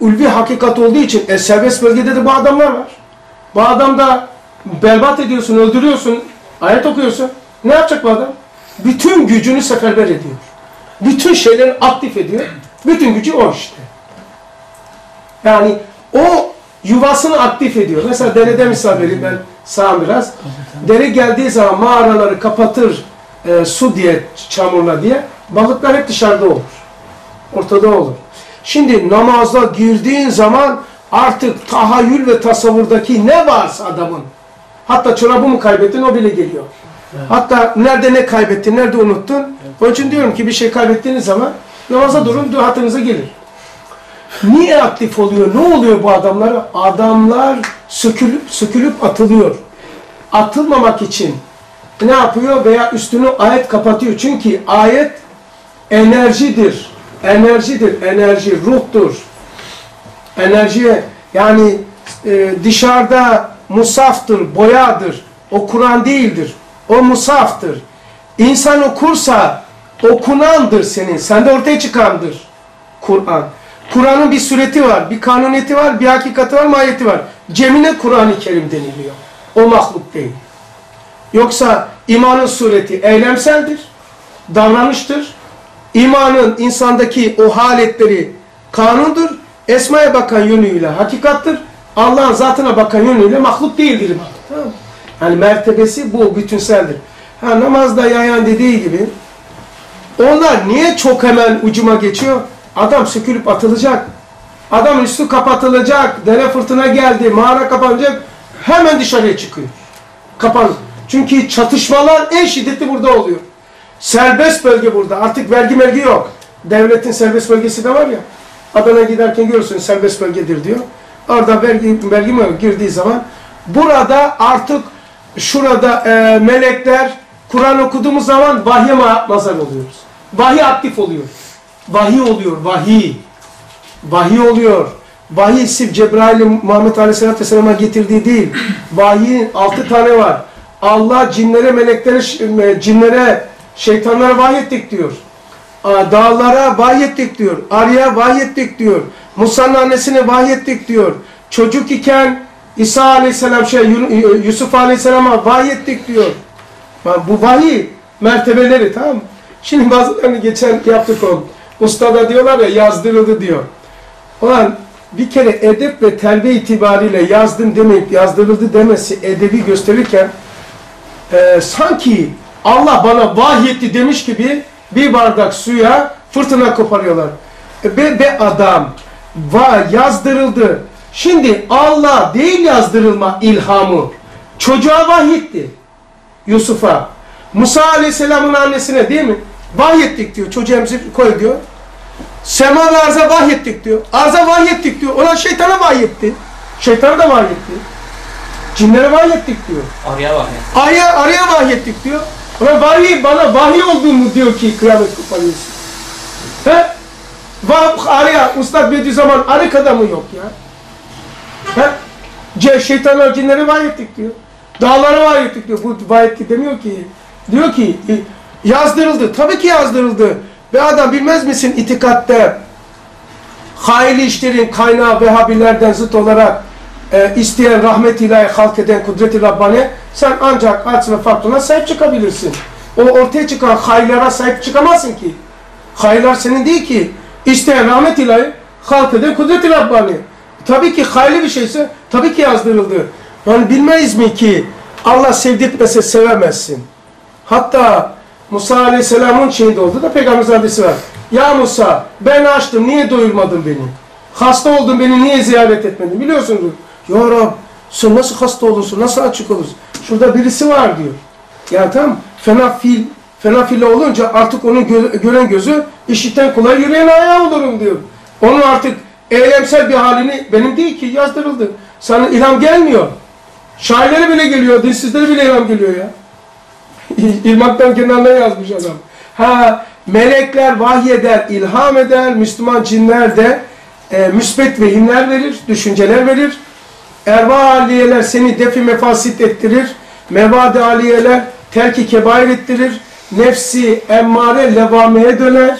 ulvi hakikat olduğu için e, serbest bölgede de bu adamlar var. Bu adam da berbat ediyorsun, öldürüyorsun, ayet okuyorsun. Ne yapacak bu adam? Bütün gücünü seferber ediyor. Bütün şeylerini aktif ediyor. Bütün gücü o işte. Yani o yuvasını aktif ediyor. Mesela derede misal vereyim ben sağım biraz. Dere geldiği zaman mağaraları kapatır e, su diye, çamurla diye. Balıklar hep dışarıda olur. Ortada olur. Şimdi namaza girdiğin zaman artık tahayyül ve tasavvurdaki ne varsa adamın. Hatta çorabı mı kaybettin o bile geliyor. Hatta nerede ne kaybettin, nerede unuttun. Onun için diyorum ki bir şey kaybettiğiniz zaman namaza durun, hatırınıza gelir. Niye aktif oluyor? Ne oluyor bu adamlara? Adamlar sökülüp, sökülüp atılıyor. Atılmamak için ne yapıyor? Veya üstünü ayet kapatıyor. Çünkü ayet enerjidir. Enerjidir. Enerji, ruhtur. Enerjiye yani e, dışarıda musaftır, boyadır. O Kur'an değildir. O musaftır. İnsan okursa okunandır senin. Sende ortaya çıkandır Kur'an. Kur'an'ın bir sureti var, bir kanuniyeti var, bir hakikati var, mahiyeti var. Cemine Kur'an-ı Kerim deniliyor. O mahluk değil. Yoksa imanın sureti eylemseldir, davranıştır. İmanın insandaki o haletleri kanundur. Esmaya bakan yönüyle hakikattır. Allah'ın zatına bakan yönüyle mahluk değildir. iman. Tamam? Yani mertebesi bu, bütünseldir. Ha namazda yayan dediği gibi onlar niye çok hemen ucuma geçiyor? Adam sökülüp atılacak. Adam üstü kapatılacak. Dere fırtına geldi. Mağara kapanacak. Hemen dışarıya çıkıyor. Kapan. Çünkü çatışmalar en şiddetli burada oluyor. Serbest bölge burada. Artık vergi mergi yok. Devletin serbest bölgesi de var ya. Adana giderken görürsün serbest bölgedir diyor. Orada vergi, vergi mi girdiği zaman burada artık şurada e, melekler Kur'an okuduğumuz zaman vahye ma- mazhar oluyoruz. Vahiy aktif oluyor. Vahiy oluyor, vahiy. Vahiy oluyor. Vahiy sırf Cebrail'in Muhammed Aleyhisselatü Vesselam'a getirdiği değil. Vahiyin altı tane var. Allah cinlere, meleklere, ş- cinlere, şeytanlara vahiy ettik diyor. Dağlara vahiy ettik diyor. Arya vahiy ettik diyor. Musa'nın annesine vahiy ettik diyor. Çocuk iken İsa Aleyhisselam, şey, Yusuf Aleyhisselam'a vahiy ettik diyor. Bu vahiy mertebeleri tamam mı? Şimdi bazılarını geçen yaptık onu. Ustada diyorlar ya yazdırıldı diyor. Ulan bir kere edep ve terbiye itibariyle yazdım demeyip yazdırıldı demesi edebi gösterirken e, sanki Allah bana vahyetti demiş gibi bir bardak suya fırtına koparıyorlar. E, be, be adam va yazdırıldı. Şimdi Allah değil yazdırılma ilhamı. Çocuğa vahyetti. Yusuf'a. Musa Aleyhisselam'ın annesine değil mi? Vahyettik diyor. Çocuğa emzir koy diyor. Sema ve arza vahyettik diyor. Arza vahyettik diyor. Ona şeytana vahyetti. Şeytana da vahyetti. Cinlere vahyettik diyor.
Araya bak ya.
Arya, araya vahyettik diyor. Ona vahiy, bana vahiy olduğumu diyor ki kıyamet koparıyorsun. He? Vah, araya, Ustad Bediüzzaman arı kadar mı yok ya? He? Ce, şeytanlar cinlere vahyettik diyor. Dağlara vahyettik diyor. Bu vahyetti demiyor ki. Diyor ki e, yazdırıldı. Tabii ki yazdırıldı. Ve adam bilmez misin itikatte hayırlı işlerin kaynağı Vehhabilerden zıt olarak e, isteyen rahmet ilahi halk eden kudret-i Rabbani sen ancak arz ve faktuna sahip çıkabilirsin. O ortaya çıkan hayırlara sahip çıkamazsın ki. Hayırlar senin değil ki. İsteyen rahmet ilahi halk eden kudret-i Rabbani. Tabii ki hayırlı bir şeyse tabii ki yazdırıldı. Yani bilmeyiz mi ki Allah sevdirtmese sevemezsin. Hatta Musa Aleyhisselam'ın şeyinde oldu da Peygamber hadisi var. Ya Musa ben açtım niye doyurmadın beni? Hasta oldun beni niye ziyaret etmedin? Biliyorsunuz. Ya Rab sen nasıl hasta olursun? Nasıl açık olursun? Şurada birisi var diyor. Yani tam fena fil, fena fil olunca artık onu gö- gören gözü, işiten kulağı, yürüyen ayağı olurum diyor. Onu artık eylemsel bir halini benim değil ki yazdırıldı. Sana ilham gelmiyor. Şairlere bile geliyor, dinsizlere bile ilham geliyor ya. İlmaktan kenarına yazmış adam. Ha melekler vahyeder, ilham eder, Müslüman cinler de e, müsbet vehimler verir, düşünceler verir. Erva aliyeler seni defi mefasit ettirir. Mevade aliyeler terki kebair ettirir. Nefsi emmare levameye döner.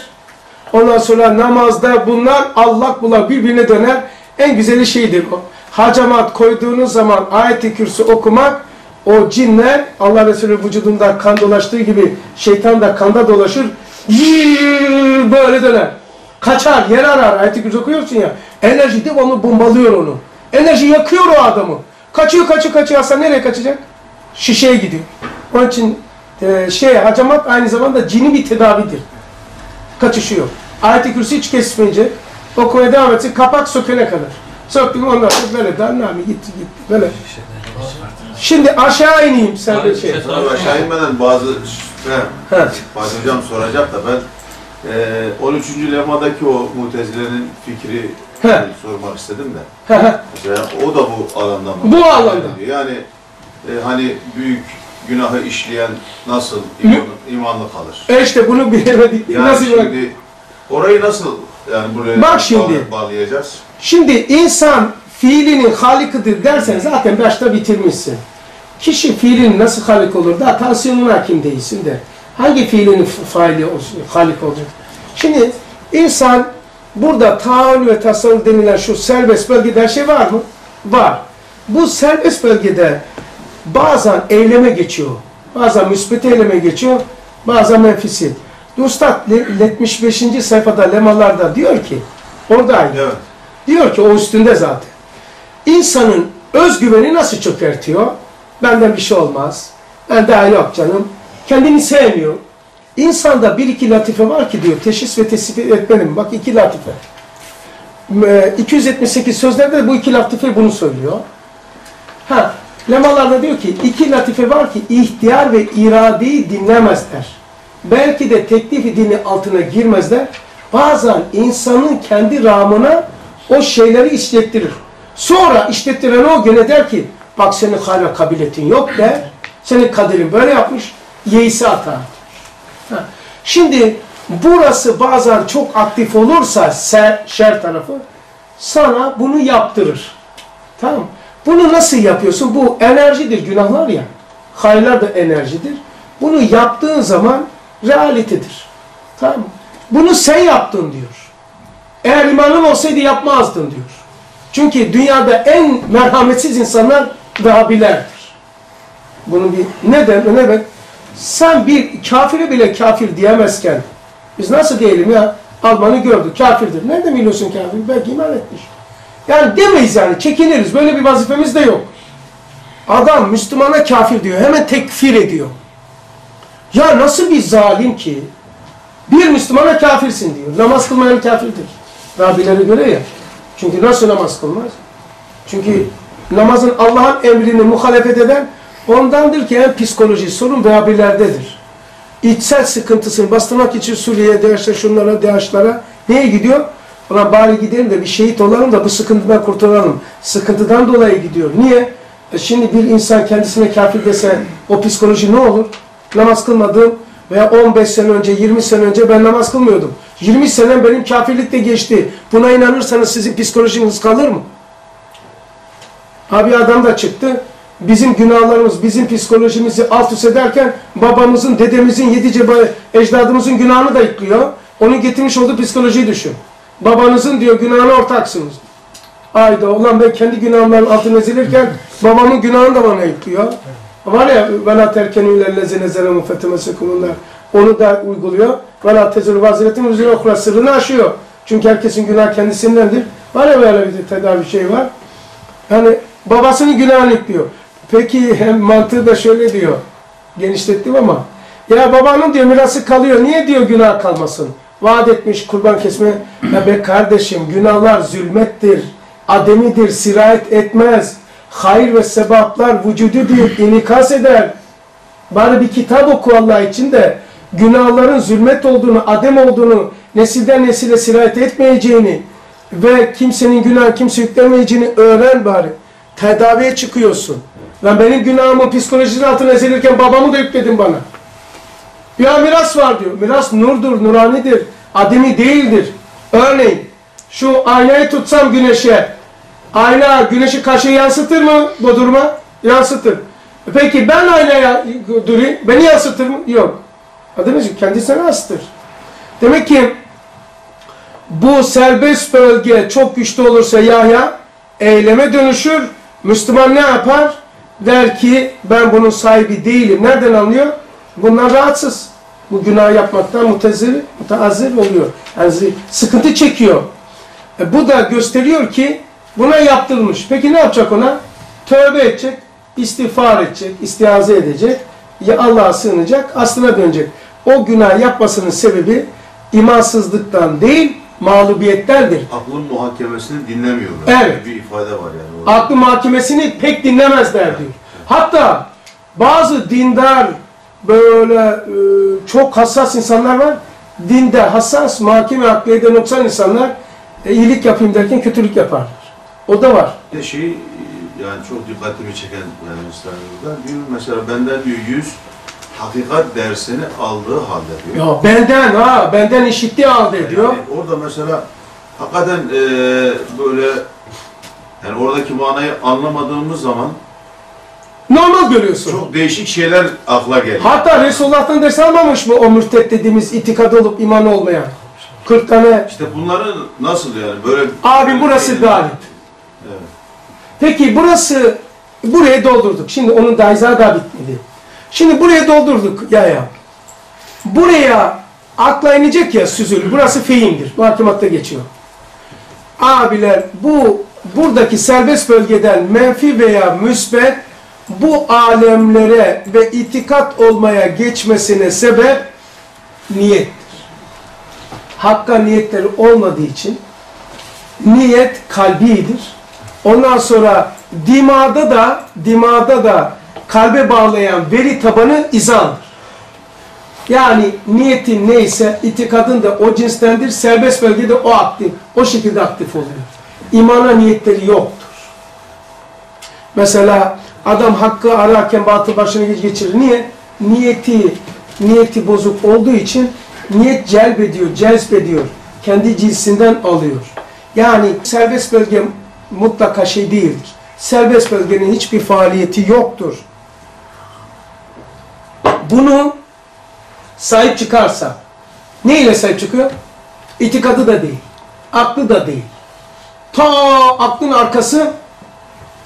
Ondan sonra namazda bunlar allak bullak birbirine döner. En güzeli şeydir o. Hacamat koyduğunuz zaman ayet-i kürsü okumak o cinler Allah Resulü vücudunda kan dolaştığı gibi şeytan da kanda dolaşır. Böyle döner. Kaçar, yer arar. Ayet-i kürsü okuyorsun ya. Enerji devamlı bombalıyor onu. Enerji yakıyor o adamı. Kaçıyor, kaçıyor, kaçıyor. Aslında nereye kaçacak? Şişeye gidiyor. Onun için e, şey, hacamat aynı zamanda cini bir tedavidir. Kaçışıyor. Ayet-i kürsü hiç kesmeyince okumaya devam etsin. Kapak sökene kadar. Söktüm ondan sonra böyle daha nami gitti gitti. Böyle. Şimdi aşağı ineyim sen de şey.
Tabii aşağı inmeden bazı he. Fatih Hocam soracak da ben e, 13. lemadaki o mutezilerin fikri
He.
sormak istedim de. Mesela o da bu alandan.
Bu alanda.
Yani e, hani büyük günahı işleyen nasıl iman, imanlı kalır?
e işte bunu bilemedik.
Yani
Nasıl
şimdi orayı nasıl yani buraya
Bak şimdi.
bağ- bağlayacağız?
Şimdi insan fiilinin halikıdır dersen zaten başta bitirmişsin. Kişi fiilin nasıl halik olur da tansiyonun hakim değilsin de. Hangi fiilinin faili olsun, halik olacak? Şimdi insan burada tahammül ve tasavvur denilen şu serbest bölgede her şey var mı? Var. Bu serbest bölgede bazen eyleme geçiyor. Bazen müsbet eyleme geçiyor. Bazen menfisi. Le- 75. sayfada lemalarda diyor ki oradaydı.
Evet.
Diyor ki o üstünde zaten. İnsanın özgüveni nasıl çökertiyor? Benden bir şey olmaz. Ben daha yok canım. Kendini sevmiyor. İnsanda bir iki latife var ki diyor. Teşhis ve tespit etmenim. Bak iki latife. Ee, 278 sözlerde de bu iki latife bunu söylüyor. Ha, lemalarda diyor ki iki latife var ki ihtiyar ve iradeyi dinlemezler. Belki de teklifi dini altına girmezler. Bazen insanın kendi ramına o şeyleri işlettirir. Sonra işlettiren o gene der ki bak senin hala kabiliyetin yok der. Senin kaderin böyle yapmış. Yeisi atar. Şimdi burası bazen çok aktif olursa ser, şer tarafı sana bunu yaptırır. Tamam? Bunu nasıl yapıyorsun? Bu enerjidir, günahlar ya. Hayırlar da enerjidir. Bunu yaptığın zaman realitedir. Tamam? Bunu sen yaptın diyor. Eğer imanın olsaydı yapmazdın diyor. Çünkü dünyada en merhametsiz insanlar Vehhabilerdir. Bunu bir neden? Ne demek? Sen bir kafire bile kafir diyemezken biz nasıl diyelim ya Alman'ı gördü kafirdir. Nerede biliyorsun kafir? Belki iman etmiş. Yani demeyiz yani çekiniriz. Böyle bir vazifemiz de yok. Adam Müslümana kafir diyor. Hemen tekfir ediyor. Ya nasıl bir zalim ki bir Müslümana kafirsin diyor. Namaz kılmayan kafirdir. Rabilere göre ya. Çünkü nasıl namaz kılmaz? Çünkü namazın Allah'ın emrini muhalefet eden ondandır ki en psikoloji sorun Rabilerdedir. İçsel sıkıntısını bastırmak için Suriye'ye, DAEŞ'e, şunlara, DAEŞ'lara neye gidiyor? Ulan bari gidelim de bir şehit olalım da bu sıkıntıdan kurtulalım. Sıkıntıdan dolayı gidiyor. Niye? E şimdi bir insan kendisine kafir dese o psikoloji ne olur? Namaz kılmadığım veya 15 sene önce, 20 sene önce ben namaz kılmıyordum. 20 sene benim kafirlikte geçti. Buna inanırsanız sizin psikolojiniz kalır mı? Abi adam da çıktı bizim günahlarımız, bizim psikolojimizi alt üst ederken babamızın, dedemizin, yedi cebe ecdadımızın günahını da yüklüyor. Onun getirmiş olduğu psikolojiyi düşün. Babanızın diyor günahına ortaksınız. Ayda ulan ben kendi günahımların altına ezilirken babamın günahını da bana yüklüyor. Var ya vela terkenüyle lezine zere mufetemesekumullah. Onu da uyguluyor. Vela tezir vaziretin üzerine okula sırrını aşıyor. Çünkü herkesin günah kendisindendir. Var ya böyle bir tedavi şey var. Yani babasının günahını yüklüyor. Peki hem mantığı da şöyle diyor. Genişlettim ama. Ya babanın diyor mirası kalıyor. Niye diyor günah kalmasın? Vaat etmiş kurban kesme. Ya be kardeşim günahlar zulmettir. Ademidir, sirayet etmez. Hayır ve sebaplar vücududur, inikas eder. Bari bir kitap oku Allah için de günahların zulmet olduğunu, adem olduğunu, nesilden nesile sirayet etmeyeceğini, ve kimsenin günah kimse yüklemeyeceğini öğren bari. Tedaviye çıkıyorsun. Ben benim günahımın psikolojisinin altına ezilirken babamı da yükledin bana. Ya miras var diyor. Miras nurdur, nuranidir. Ademi değildir. Örneğin şu aynayı tutsam güneşe. Ayna güneşi karşıya yansıtır mı bu duruma? Yansıtır. Peki ben aynaya durayım. Beni yansıtır mı? Yok. Ademciğim kendisine yansıtır. Demek ki bu serbest bölge çok güçlü olursa Yahya eyleme dönüşür. Müslüman ne yapar? Der ki ben bunun sahibi değilim. Nereden anlıyor? Bunlar rahatsız. Bu günah yapmaktan mutezir, mutazir oluyor. Yani sıkıntı çekiyor. E bu da gösteriyor ki buna yaptırılmış. Peki ne yapacak ona? Tövbe edecek, istiğfar edecek, istiaze edecek, ya Allah'a sığınacak, aslına dönecek. O günah yapmasının sebebi imansızlıktan değil, mağlubiyettendir.
Aklın muhakemesini dinlemiyorlar.
Evet.
Bir ifade var yani. orada.
aklı mahkemesini pek dinlemezler diyor. Hatta bazı dindar böyle e, çok hassas insanlar var. Dinde hassas, mahkeme akliyede noksan insanlar e, iyilik yapayım derken kötülük yaparlar. O da var.
Bir de şey yani çok dikkatimi çeken yani diyor mesela benden diyor yüz hakikat dersini aldığı halde diyor.
Ya benden ha, benden işittiği halde diyor.
Yani orada mesela hakikaten eee, böyle yani oradaki manayı anlamadığımız zaman
Normal görüyorsun.
çok değişik şeyler akla geliyor.
Hatta Resulullah'tan ders almamış mı o mürtet dediğimiz itikad olup iman olmayan? 40 tane.
İşte bunları nasıl yani böyle
Abi burası galip.
Evet.
Peki burası, buraya doldurduk. Şimdi onun da izahı daha bitmedi. Şimdi buraya doldurduk ya ya. Buraya akla inecek ya süzül. Burası fehimdir. Muhakkematta geçiyor. Abiler bu buradaki serbest bölgeden menfi veya müsbet bu alemlere ve itikat olmaya geçmesine sebep niyettir. Hakka niyetleri olmadığı için niyet kalbidir. Ondan sonra dimada da dimada da kalbe bağlayan veri tabanı izandır. Yani niyetin neyse itikadın da o cinstendir. Serbest bölgede o aktif, o şekilde aktif oluyor. İmana niyetleri yoktur. Mesela adam hakkı ararken batıl başına geçirir. Niye? Niyeti niyeti bozuk olduğu için niyet celbediyor, cezbediyor. Kendi cinsinden alıyor. Yani serbest bölge mutlaka şey değildir. Serbest bölgenin hiçbir faaliyeti yoktur. Bunu sahip çıkarsa ne ile sahip çıkıyor? İtikadı da değil. Aklı da değil. Ta aklın arkası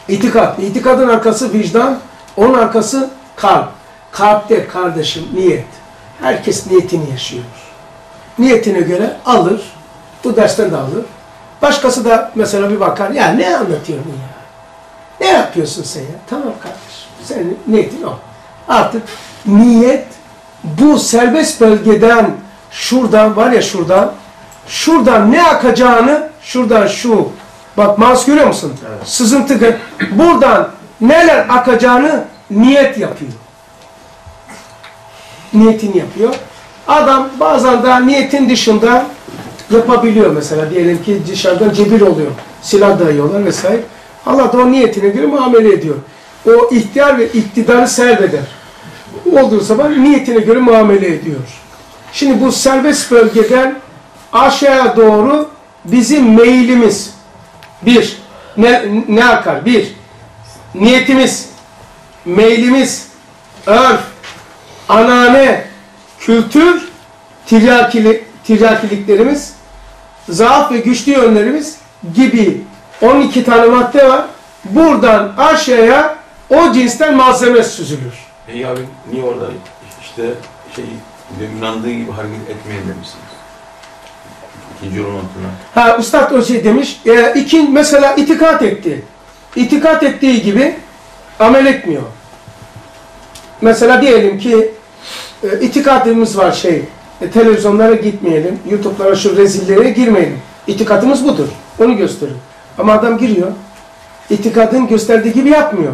itikat. İtikadın arkası vicdan. Onun arkası kalp. Kalpte kardeşim niyet. Herkes niyetini yaşıyor. Niyetine göre alır. Bu dersten de alır. Başkası da mesela bir bakar. Ya ne anlatıyorsun ya? Ne yapıyorsun sen ya? Tamam kardeşim. Senin niyetin o. Artık niyet bu serbest bölgeden şuradan var ya şuradan şuradan ne akacağını şuradan şu bak mouse görüyor musun? Sızıntı gö- buradan neler akacağını niyet yapıyor. Niyetini yapıyor. Adam bazen daha niyetin dışında yapabiliyor mesela diyelim ki dışarıdan cebir oluyor. Silah dayıyorlar vesaire. Allah da o niyetine göre muamele ediyor. O ihtiyar ve iktidarı serveder olduğu zaman niyetine göre muamele ediyor. Şimdi bu serbest bölgeden aşağıya doğru bizim meylimiz bir ne, ne akar? Bir niyetimiz, meylimiz, örf, anane, kültür, tiryakili, tiryakiliklerimiz, zaaf ve güçlü yönlerimiz gibi 12 tane madde var. Buradan aşağıya o cinsten malzeme süzülür.
Peki abi niye orada işte şey inandığı gibi hareket etmeyin demişsiniz? İkinci yolun altına.
Ha Üstad o şey demiş. E, iki, mesela itikat etti. İtikat ettiği gibi amel etmiyor. Mesela diyelim ki e, itikadımız var şey. e, televizyonlara gitmeyelim. YouTube'lara şu rezillere girmeyelim. İtikadımız budur. Onu gösterir. Ama adam giriyor. İtikadın gösterdiği gibi yapmıyor.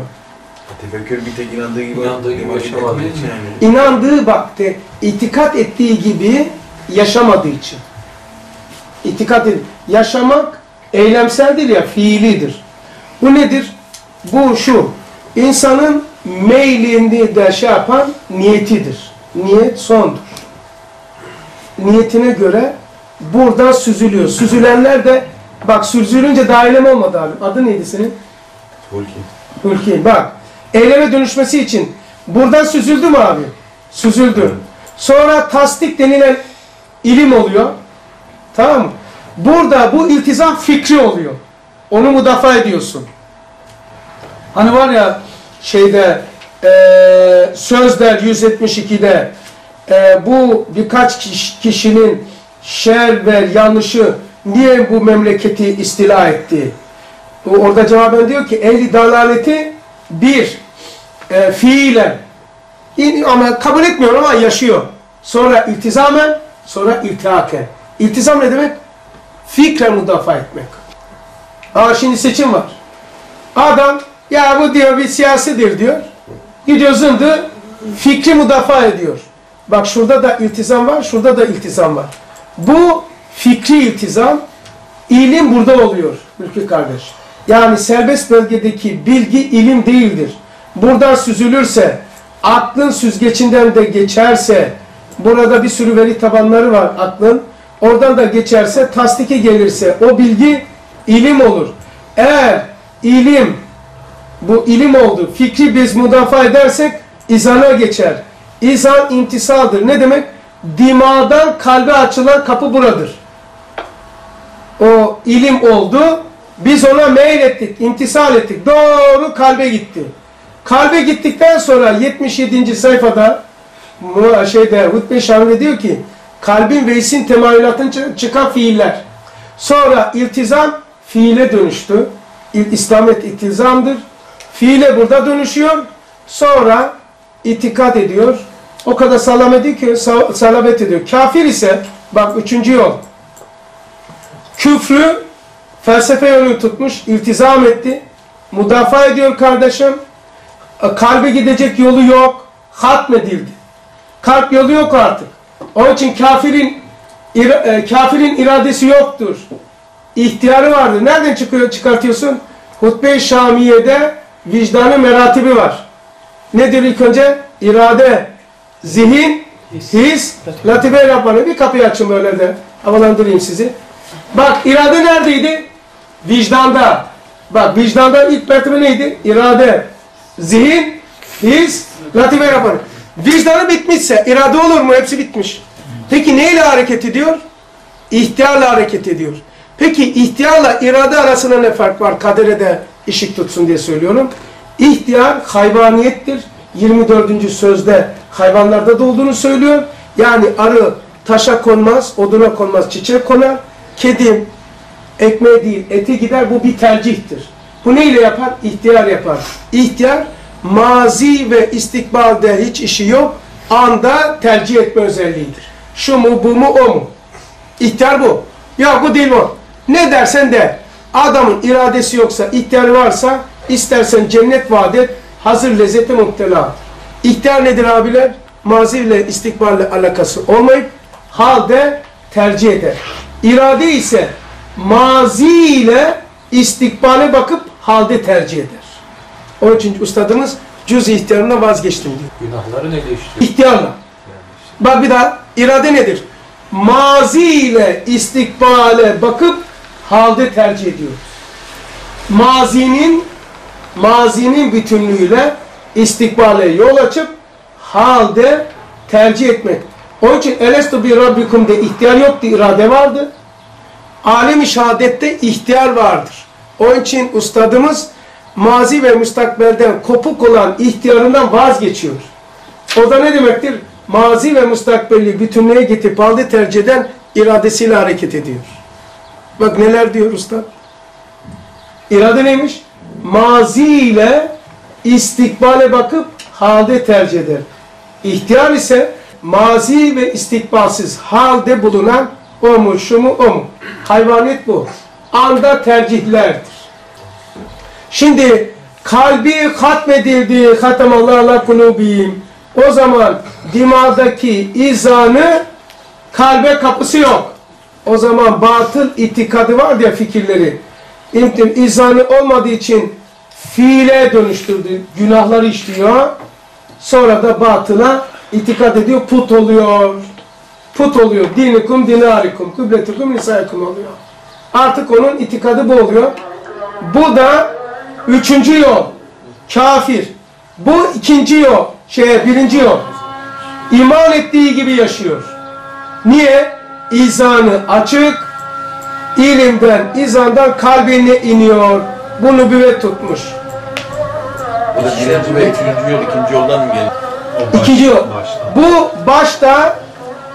Tefekkür bir tek inandığı gibi
İnandığı gibi yaşamadığı için.
yani.
İnandığı vakte itikat ettiği gibi yaşamadığı için. İtikat edin. Yaşamak eylemseldir ya, fiilidir. Bu nedir? Bu şu, insanın meylini de şey yapan niyetidir. Niyet sondur. Niyetine göre buradan süzülüyor. Süzülenler de, bak süzülünce daha eylem olmadı abi. Adı neydi senin?
Hulki.
Hulki. Bak, eyleme dönüşmesi için buradan süzüldü mü abi? Süzüldü. Sonra tasdik denilen ilim oluyor. Tamam mı? Burada bu iltizam fikri oluyor. Onu müdafaa ediyorsun. Hani var ya şeyde eee Sözler 172'de eee, bu birkaç kiş- kişinin şer ve yanlışı niye bu memleketi istila etti? Orada cevaben diyor ki ehli dalaleti bir e, fiilen ama kabul etmiyor ama yaşıyor. Sonra iltizamen, sonra iltihaken. İltizam ne demek? Fikren müdafaa etmek. Aa şimdi seçim var. Adam ya bu diyor bir siyasidir diyor. Gidiyor zındı fikri müdafaa ediyor. Bak şurada da iltizam var, şurada da iltizam var. Bu fikri iltizam ilim burada oluyor Mülki kardeş. Yani serbest bölgedeki bilgi ilim değildir. Buradan süzülürse, aklın süzgecinden de geçerse, burada bir sürü veri tabanları var aklın, oradan da geçerse, tasdike gelirse o bilgi ilim olur. Eğer ilim, bu ilim oldu, fikri biz müdafaa edersek izana geçer. İzan imtisaldır. Ne demek? Dimadan kalbe açılan kapı buradır o ilim oldu. Biz ona meylettik, imtisal ettik. Doğru kalbe gitti. Kalbe gittikten sonra 77. sayfada şeyde Hutbe Şamil diyor ki kalbin ve isim temayülatın çı- çıkan fiiller. Sonra iltizam fiile dönüştü. İslamet iltizamdır. Fiile burada dönüşüyor. Sonra itikat ediyor. O kadar salam ediyor ki sa- salamet ediyor. Kafir ise bak üçüncü yol küfrü felsefe yönünü tutmuş, iltizam etti. Müdafaa ediyor kardeşim. E, Kalbe gidecek yolu yok. Hatmedildi. Kalp yolu yok artık. Onun için kafirin e, kafirin iradesi yoktur. İhtiyarı vardır. Nereden çıkıyor çıkartıyorsun? Hutbe-i Şamiye'de vicdanı meratibi var. Nedir ilk önce? İrade, zihin, his, latife Rabbani. Bir kapıyı açın böyle de. Havalandırayım sizi. Bak irade neredeydi? Vicdanda. Bak vicdanda ilk mertebe neydi? İrade, zihin, his, latife yapan. Vicdanı bitmişse irade olur mu? Hepsi bitmiş. Peki neyle hareket ediyor? İhtiyarla hareket ediyor. Peki ihtiyarla irade arasında ne fark var? Kadere de ışık tutsun diye söylüyorum. İhtiyar hayvaniyettir. 24. sözde hayvanlarda da olduğunu söylüyor. Yani arı taşa konmaz, oduna konmaz, çiçek konar. Kedi ekmeğe değil, eti gider. Bu bir tercihtir. Bu neyle yapar? İhtiyar yapar. İhtiyar mazi ve istikbalde hiç işi yok. Anda tercih etme özelliğidir. Şu mu, bu mu, o mu? İhtiyar bu. Ya bu değil o. Ne dersen de. Adamın iradesi yoksa, ihtiyarı varsa istersen cennet vaat hazır lezzete muhtela. İhtiyar nedir abiler? Mazi ile istikballe alakası olmayıp halde tercih eder. İrade ise mazi ile istikbale bakıp halde tercih eder. Onun için ustadımız cüz ihtiyarına vazgeçtim diyor.
Günahları ne değiştiriyor?
İhtiyarla. Bak bir daha irade nedir? Mazi ile istikbale bakıp halde tercih ediyoruz. Mazinin mazinin bütünlüğüyle istikbale yol açıp halde tercih etmek. Onun için elestu bi rabbikum'de ihtiyar yoktu, irade vardı. Alem-i şehadette ihtiyar vardır. Onun için ustadımız mazi ve müstakbelden kopuk olan ihtiyarından vazgeçiyor. O da ne demektir? Mazi ve müstakbeli bütünlüğe getirip halde tercih eden iradesiyle hareket ediyor. Bak neler diyor usta. İrade neymiş? Mazi ile istikbale bakıp halde tercih eder. İhtiyar ise mazi ve istikbalsiz halde bulunan o mu, şu mu, o mu? Hayvaniyet bu. Anda tercihlerdir. Şimdi kalbi hatmedildi, hatamallah ala kulubihim. O zaman dimadaki izanı kalbe kapısı yok. o zaman batıl itikadı var ya fikirleri. İntim izanı olmadığı için fiile dönüştürdü. Günahları işliyor. Sonra da batıla itikad ediyor. Put oluyor. Put oluyor. Dinikum dinarikum. Kıbletukum nisaikum oluyor. Artık onun itikadı bu oluyor. Bu da üçüncü yol. Kafir. Bu ikinci yol. Şey, birinci yol. İman ettiği gibi yaşıyor. Niye? İzanı açık, ilimden, izandan kalbine iniyor. Bu nübüvvet tutmuş.
Bu da birinci ve üçüncü yol, ikinci yoldan mı geliyor?
İkinci yol. Bu başta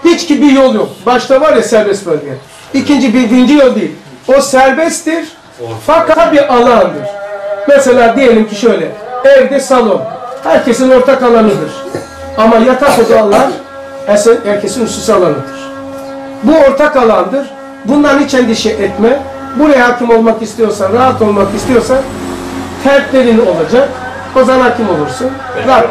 hiç ki bir yol yok. Başta var ya serbest bölge. İkinci, birinci yol değil. O serbesttir. Fakat bir alandır. Mesela diyelim ki şöyle. Evde salon. Herkesin ortak alanıdır. Ama yatak odalar herkesin husus alanıdır. Bu ortak alandır. Bundan hiç endişe etme. Buraya hakim olmak istiyorsan, rahat olmak istiyorsan terklerin olacak. O zaman hakim olursun. Rahat.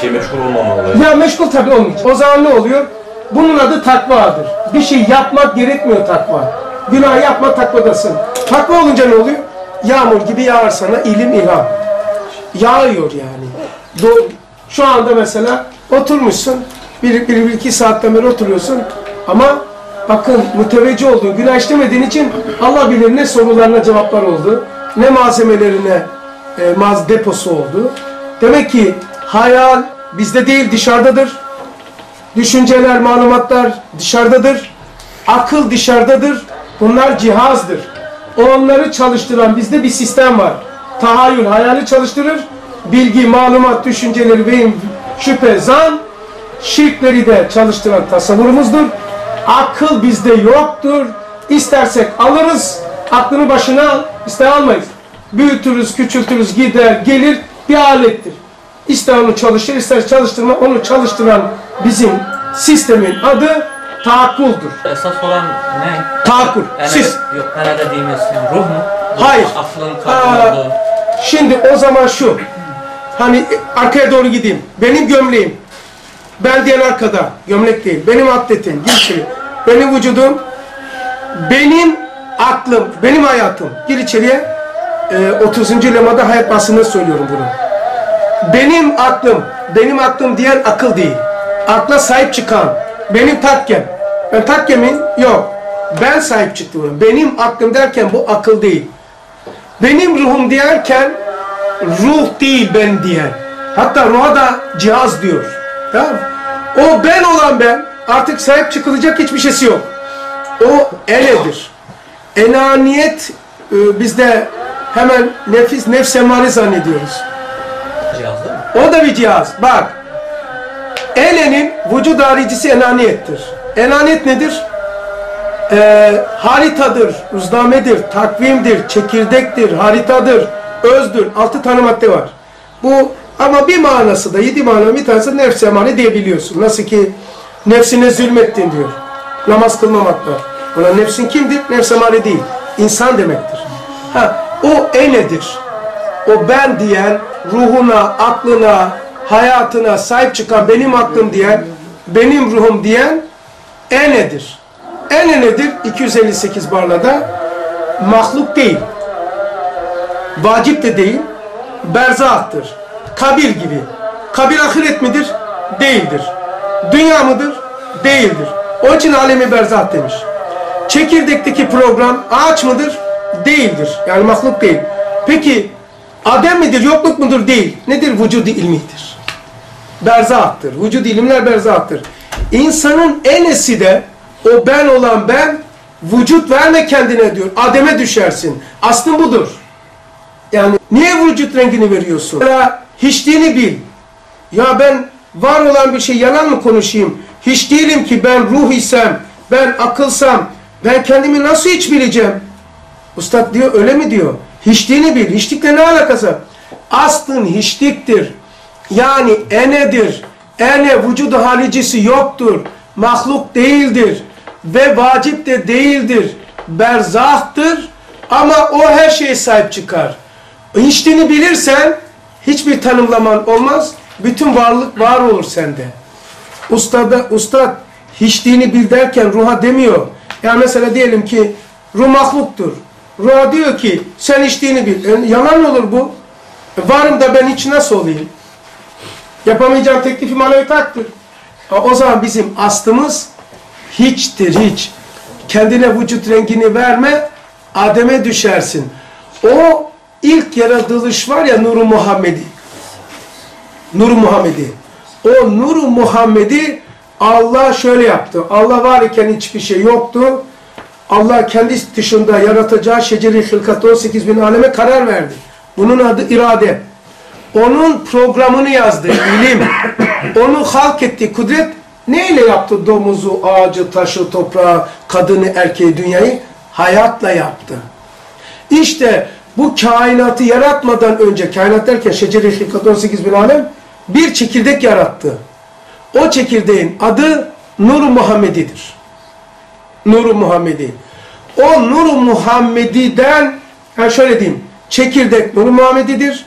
Şey meşgul olmamalı.
Ya meşgul tabii olmayacak. O zaman ne oluyor? Bunun adı takvadır. Bir şey yapmak gerekmiyor takva. Günah yapma takvadasın. Takva olunca ne oluyor? Yağmur gibi yağar sana ilim ilham. Yağıyor yani. Do- Şu anda mesela oturmuşsun. Bir, bir, bir iki saatten beri oturuyorsun. Ama bakın müteveccih oldun. Günah işlemediğin için Allah bilir ne sorularına cevaplar oldu. Ne malzemelerine e, maz deposu oldu. Demek ki hayal bizde değil dışarıdadır. Düşünceler, malumatlar dışarıdadır. Akıl dışarıdadır. Bunlar cihazdır. Onları çalıştıran bizde bir sistem var. Tahayyül, hayali çalıştırır. Bilgi, malumat, düşünceleri, beyin, şüphe, zan, şirkleri de çalıştıran tasavvurumuzdur. Akıl bizde yoktur. İstersek alırız, aklını başına al, ister almayız. Büyütürüz, küçültürüz, gider, gelir bir alettir. İster onu çalıştır, ister çalıştırma, onu çalıştıran bizim sistemin adı taakkuldur.
Esas olan ne?
Taakkul.
Yani,
Siz.
Yok ne dediğimiz yani ruh mu? Bu
Hayır.
Aklın olduğu.
Şimdi o zaman şu. Hani arkaya doğru gideyim. Benim gömleğim. Ben diyen arkada. Gömlek değil. Benim atletim. Gir içeri. Benim vücudum. Benim aklım. Benim hayatım. Gir içeriye. Ee, 30. lemada hayat basında söylüyorum bunu. Benim aklım. Benim aklım diyen akıl değil. Akla sahip çıkan. Benim takkem. Ben takkemin yok. Ben sahip çıktım. Benim aklım derken bu akıl değil. Benim ruhum diyerken ruh değil ben diyen. Hatta ruha da cihaz diyor. Tamam? O ben olan ben artık sahip çıkılacak hiçbir şeysi yok. O eledir. Enaniyet e, bizde hemen nefis nefs emare zannediyoruz.
Cihaz değil mi?
O da bir cihaz. Bak. Elenin vücud haricisi enaniyettir. Enaniyet nedir? Ee, haritadır, uznamedir, takvimdir, çekirdektir, haritadır, özdür. Altı tane madde var. Bu ama bir manası da yedi mana bir tanesi nefs emare diyebiliyorsun. Nasıl ki nefsine zulmettin diyor. Namaz kılmamakla. Ulan nefsin kimdir? Nefs emare değil. İnsan demektir. Ha, o enedir o ben diyen, ruhuna, aklına, hayatına sahip çıkan benim aklım diyen, benim ruhum diyen enedir. Ene nedir? 258 barlada mahluk değil. Vacip de değil. Berzahtır. Kabir gibi. Kabir ahiret midir? Değildir. Dünya mıdır? Değildir. Onun için alemi berzah demiş. Çekirdekteki program ağaç mıdır? Değildir. Yani mahluk değil. Peki Adem midir, yokluk mudur? Değil. Nedir? Vücudi ilmidir. Berzahtır. Vücud ilimler berzahtır. İnsanın enesi de o ben olan ben vücut verme kendine diyor. Adem'e düşersin. Aslın budur. Yani niye vücut rengini veriyorsun? Mesela hiçliğini bil. Ya ben var olan bir şey yalan mı konuşayım? Hiç değilim ki ben ruh isem, ben akılsam, ben kendimi nasıl hiç bileceğim? Ustad diyor öyle mi diyor? Hiçliğini bil. Hiçlikle ne alakası? Aslın hiçliktir. Yani enedir. Ene vücudu halicisi yoktur. Mahluk değildir. Ve vacip de değildir. Berzahtır. Ama o her şeye sahip çıkar. Hiçliğini bilirsen hiçbir tanımlaman olmaz. Bütün varlık var olur sende. Ustada, ustad hiçliğini bil derken ruha demiyor. Yani mesela diyelim ki ruh mahluktur. Ruha diyor ki sen içtiğini bil. E, yalan olur bu. E, varım da ben hiç nasıl olayım? Yapamayacağım teklifi maneviyat haktır. E, O zaman bizim aslımız hiçtir hiç. Kendine vücut rengini verme, Adem'e düşersin. O ilk yaratılış var ya Nur-u Muhammedi. Nur-u Muhammedi. O Nur-u Muhammedi Allah şöyle yaptı. Allah var iken hiçbir şey yoktu. Allah kendi dışında yaratacağı şeceri hılkat 18 bin aleme karar verdi. Bunun adı irade. Onun programını yazdı, ilim. Onu halk etti, kudret. Neyle yaptı domuzu, ağacı, taşı, toprağı, kadını, erkeği, dünyayı? Hayatla yaptı. İşte bu kainatı yaratmadan önce, kainat derken şeceri hılkat 18 bin alem, bir çekirdek yarattı. O çekirdeğin adı Nur-u Muhammedi'dir. Nur-u Muhammedi. O Nur-u Muhammedi'den, yani şöyle diyeyim, çekirdek Nur-u Muhammedi'dir,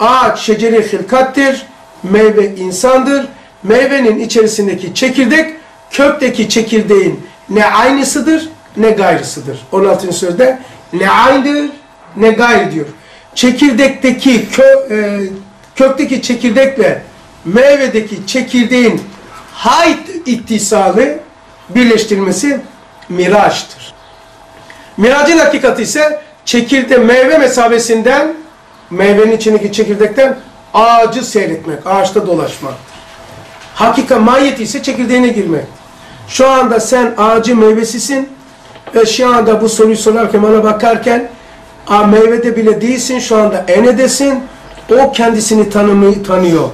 ağaç şeceri hilkattir, meyve insandır, meyvenin içerisindeki çekirdek, kökteki çekirdeğin ne aynısıdır ne gayrısıdır. 16. sözde ne aynıdır ne gayrı diyor. Çekirdekteki kö, e, kökteki çekirdekle meyvedeki çekirdeğin hayt ittisalı birleştirilmesi miraçtır. Miracın hakikati ise çekirde meyve mesabesinden meyvenin içindeki çekirdekten ağacı seyretmek, ağaçta dolaşmaktır. Hakika mahiyeti ise çekirdeğine girmek. Şu anda sen ağacı meyvesisin ve şu anda bu soruyu sorarken bana bakarken a, meyvede bile değilsin şu anda enedesin. O kendisini tanımı, tanıyor.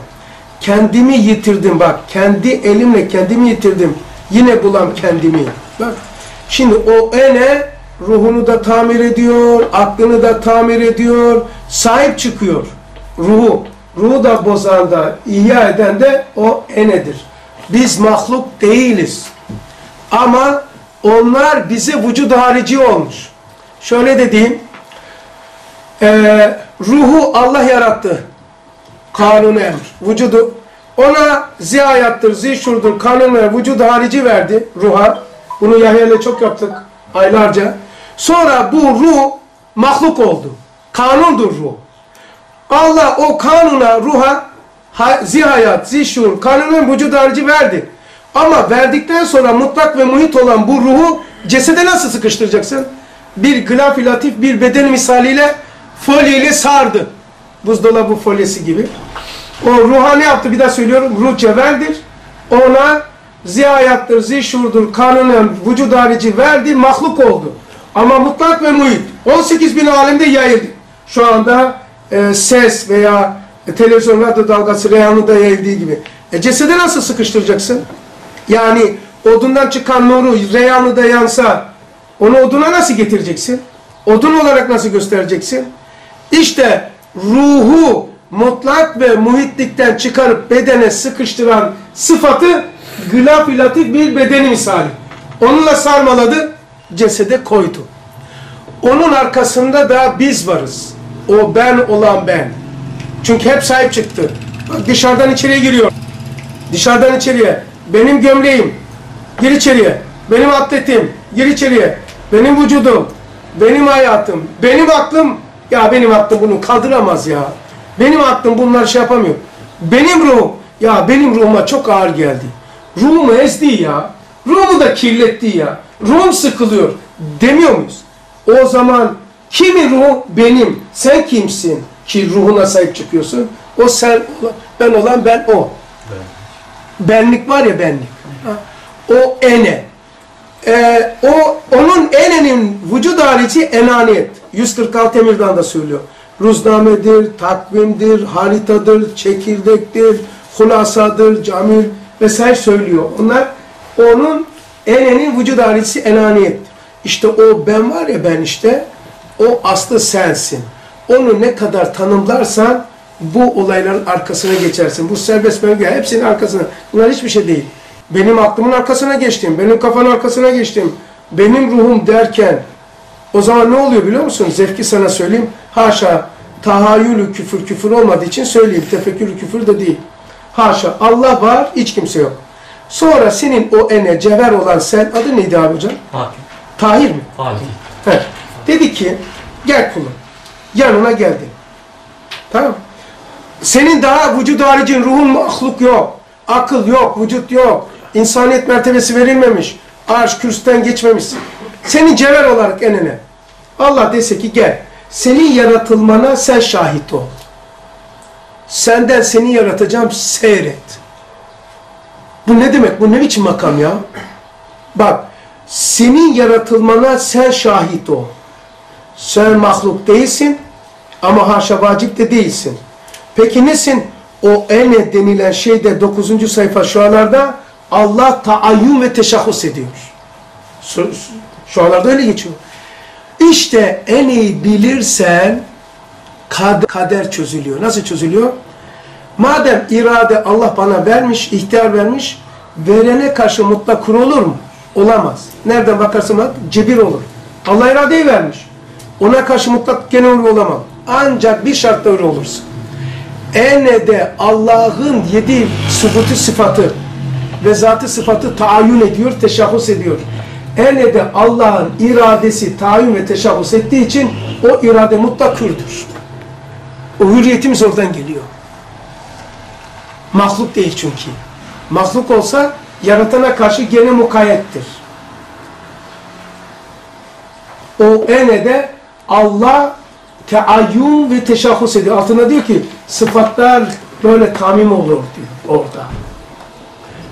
Kendimi yitirdim bak. Kendi elimle kendimi yitirdim. Yine bulam kendimi. Bak. Şimdi o ene ruhunu da tamir ediyor, aklını da tamir ediyor, sahip çıkıyor. Ruhu. Ruhu da bozan da, ihya eden de o enedir. Biz mahluk değiliz. Ama onlar bize vücud harici olmuş. Şöyle dediğim, eee ruhu Allah yarattı. Kanunu emr. Vücudu ona zihayattır, zişurdur, kanunu emr, vücudu harici verdi ruha. Bunu Yahya ile çok yaptık aylarca. Sonra bu ruh mahluk oldu. Kanundur ruh. Allah o kanuna, ruha ha, zihayat, zişur, kanunun vücudu harici verdi. Ama verdikten sonra mutlak ve muhit olan bu ruhu cesede nasıl sıkıştıracaksın? Bir glaf latif bir beden misaliyle folyeyle sardı. Buzdolabı folyesi gibi. O ruha ne yaptı? Bir daha söylüyorum. Ruh cevherdir. Ona zihayattır, zişurdur, kanunen, vücud harici verdi, mahluk oldu. Ama mutlak ve muhit. 18 bin alemde yayıldı. Şu anda e, ses veya e, televizyon, radyo dalgası reyanlıda yayıldığı gibi. E, cesede nasıl sıkıştıracaksın? Yani odundan çıkan nuru reyanlıda yansa onu oduna nasıl getireceksin? Odun olarak nasıl göstereceksin? İşte ruhu mutlak ve muhitlikten çıkarıp bedene sıkıştıran sıfatı glafilatif bir bedeni misali. Onunla sarmaladı, cesede koydu. Onun arkasında da biz varız. O ben olan ben. Çünkü hep sahip çıktı. Bak dışarıdan içeriye giriyor. Dışarıdan içeriye. Benim gömleğim. Gir içeriye. Benim atletim. Gir içeriye. Benim vücudum. Benim hayatım. Benim aklım. Ya benim aklım bunu kaldıramaz ya. Benim aklım bunları şey yapamıyor. Benim ruhum. Ya benim ruhuma çok ağır geldi. Ruhumu ezdi ya. Ruhumu da kirletti ya. Ruhum sıkılıyor. Demiyor muyuz? O zaman kimin ruhu? Benim. Sen kimsin ki ruhuna sahip çıkıyorsun? O sen, ben olan ben o. Benlik var ya benlik. O ene. Ee, o onun enenin vücud harici enaniyet. 146 emirdan da söylüyor. Ruznamedir, takvimdir, haritadır, çekirdektir, hulasadır, camül vesaire söylüyor. Onlar onun enenin vücud haricisi enaniyettir. İşte o ben var ya ben işte o aslı sensin. Onu ne kadar tanımlarsan bu olayların arkasına geçersin. Bu serbest bölge hepsinin arkasına. Bunlar hiçbir şey değil. Benim aklımın arkasına geçtim. Benim kafanın arkasına geçtim. Benim ruhum derken o zaman ne oluyor biliyor musun? Zevki sana söyleyeyim. Haşa tahayyülü küfür küfür olmadığı için söyleyeyim. Tefekkürü küfür de değil. Haşa Allah var hiç kimse yok. Sonra senin o ene cevher olan sen, adı neydi abi hocam?
Fatih.
Tahir mi?
Fatih.
He. Dedi ki gel kulum. Yanına geldi. Tamam. Senin daha vücud haricin ruhun mahluk yok. Akıl yok, vücut yok. İnsaniyet mertebesi verilmemiş. Arş, kürsten geçmemişsin. Senin cevher olarak enine. Allah dese ki gel. Senin yaratılmana sen şahit ol. Senden seni yaratacağım seyret. Bu ne demek? Bu ne biçim makam ya? Bak, senin yaratılmana sen şahit ol. Sen mahluk değilsin ama haşa vacip de değilsin. Peki nesin? O ene denilen şeyde 9. sayfa şualarda Allah taayyün ve teşahhus ediyor. Şu- Şualarda öyle geçiyor. İşte eneyi bilirsen kader, kader çözülüyor. Nasıl çözülüyor? Madem irade Allah bana vermiş, ihtiyar vermiş, verene karşı mutlak kur olur mu? Olamaz. Nereden bakarsan bak, cebir olur. Allah iradeyi vermiş. Ona karşı mutlak gene öyle olamam. Ancak bir şartla öyle olursun. Ene de Allah'ın yedi sıfatı sıfatı ve zatı sıfatı taayyün ediyor, teşahhus ediyor. Ene de Allah'ın iradesi tayin ve teşahhus ettiği için o irade mutlak hürdür. O hürriyetimiz oradan geliyor. Mahluk değil çünkü. Mahluk olsa yaratana karşı gene mukayyettir. O ene de Allah teayyün ve teşahhus ediyor. Altına diyor ki sıfatlar böyle tamim olur diyor orada.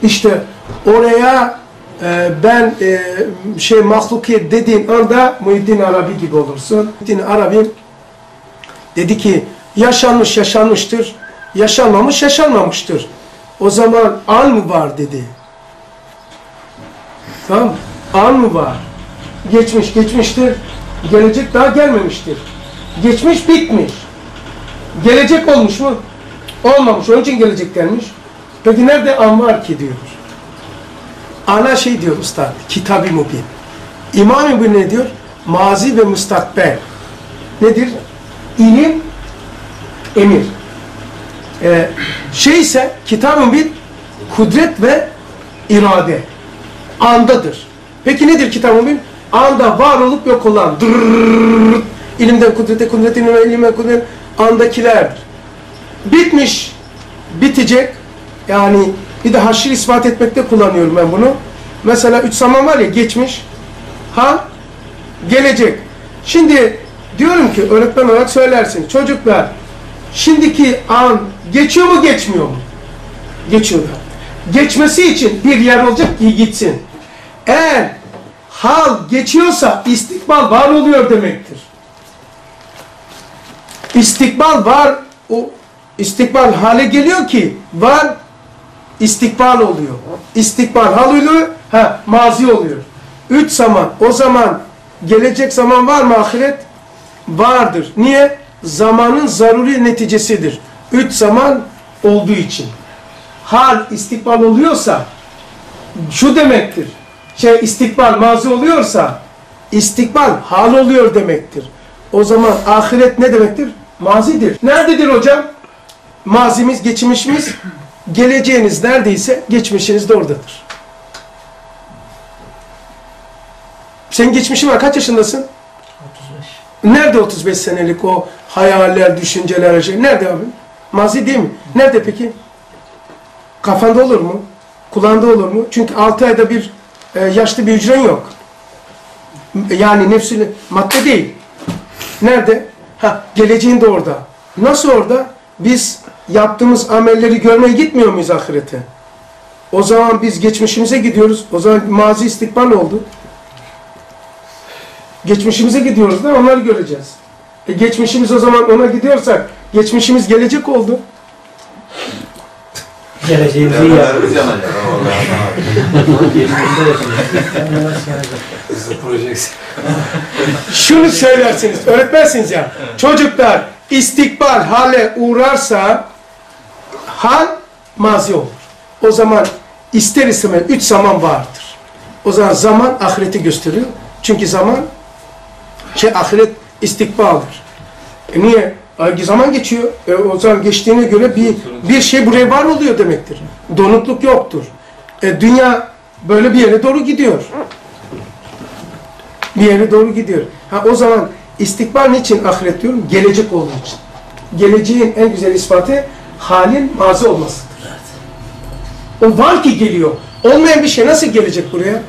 İşte oraya e, ben e, şey mahlukiyet dediğin anda Muhyiddin Arabi gibi olursun. Muhyiddin Arabi dedi ki yaşanmış yaşanmıştır, yaşanmamış yaşanmamıştır. O zaman an mı var dedi. Tamam? An mı var? Geçmiş geçmiştir, gelecek daha gelmemiştir. Geçmiş bitmiş. Gelecek olmuş mu? Olmamış. Onun için gelecek gelmiş. Peki nerede an var ki diyor. Ana şey diyor usta, kitab-ı mubin. İmam-ı ne diyor? Mazi ve mustakbel. Nedir? İlim, emir. Ee, şey ise kitab-ı mubin, kudret ve irade. Andadır. Peki nedir kitab-ı mubin? Anda var olup yok olan. Dırrrr, kudrete, kudret ilime, ilime kudret, andakilerdir. Bitmiş, bitecek. Yani bir de haşir ispat etmekte kullanıyorum ben bunu. Mesela üç zaman var ya geçmiş, ha, gelecek. Şimdi diyorum ki öğretmen olarak söylersin. Çocuklar şimdiki an geçiyor mu geçmiyor mu? Geçiyor. Geçmesi için bir yer olacak ki gitsin. Eğer hal geçiyorsa istikbal var oluyor demektir. İstikbal var, o istikbal hale geliyor ki var istikbal oluyor. İstikbal hal oluyor, ha mazi oluyor. Üç zaman, o zaman gelecek zaman var mı ahiret? Vardır. Niye? Zamanın zaruri neticesidir. Üç zaman olduğu için. Hal istikbal oluyorsa şu demektir. Şey istikbal mazi oluyorsa istikbal hal oluyor demektir. O zaman ahiret ne demektir? Mazidir. Nerededir hocam? Mazimiz, geçmişimiz, geleceğiniz neredeyse geçmişiniz de oradadır. Senin geçmişin var. Kaç yaşındasın?
35.
Nerede 35 senelik o hayaller, düşünceler, şey? Nerede abi? Mazi değil mi? Nerede peki? Kafanda olur mu? Kulağında olur mu? Çünkü 6 ayda bir e, yaşlı bir hücren yok. Yani nefsül madde değil. Nerede? Ha, geleceğin de orada. Nasıl orada? Biz yaptığımız amelleri görmeye gitmiyor muyuz ahirete? O zaman biz geçmişimize gidiyoruz. O zaman mazi istikbal oldu. Geçmişimize gidiyoruz da onları göreceğiz. E geçmişimiz o zaman ona gidiyorsak geçmişimiz gelecek oldu.
Geleceğimizi
projeksiyon.
Şunu söylersiniz, öğretmensiniz ya. Çocuklar istikbal hale uğrarsa hal mazi olur. O zaman ister istemez üç zaman vardır. O zaman zaman ahireti gösteriyor. Çünkü zaman şey ahiret istikbaldır. E niye? Ay, Zaman geçiyor. E, o zaman geçtiğine göre bir bir şey buraya var oluyor demektir. Donukluk yoktur. E, dünya böyle bir yere doğru gidiyor. Bir yere doğru gidiyor. Ha o zaman istikbal niçin ahiret diyorum? Gelecek olduğu için. Geleceğin en güzel ispatı halin mazi olmasıdır. O var ki geliyor. Olmayan bir şey nasıl gelecek buraya?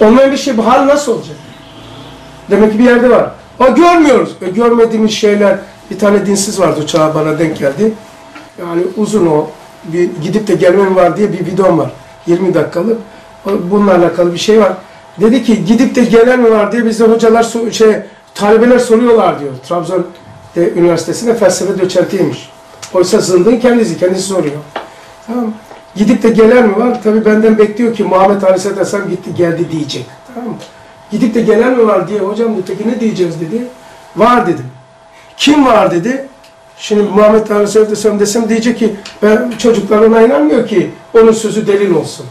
Olmayan bir şey bu hal nasıl olacak? Demek ki bir yerde var. Ha görmüyoruz. E, görmediğimiz şeyler bir tane dinsiz vardı uçağa bana denk geldi. Yani uzun o. Bir gidip de gelmem var diye bir videom var. 20 dakikalık. Bununla alakalı bir şey var. Dedi ki gidip de gelen mi var diye bizde hocalar şey talebeler soruyorlar diyor. Trabzon de, Üniversitesi'nde felsefe doçentiymiş. Oysa zındığın kendisi, kendisi soruyor. Tamam. Gidip de gelen mi var? Tabi benden bekliyor ki Muhammed Aleyhisselam gitti geldi diyecek. Tamam mı? Gidip de gelen mi var diye hocam öteki ne diyeceğiz dedi. Var dedim. Kim var dedi. Şimdi Muhammed Aleyhisselam desem diyecek ki ben çocuklar ona inanmıyor ki onun sözü delil olsun.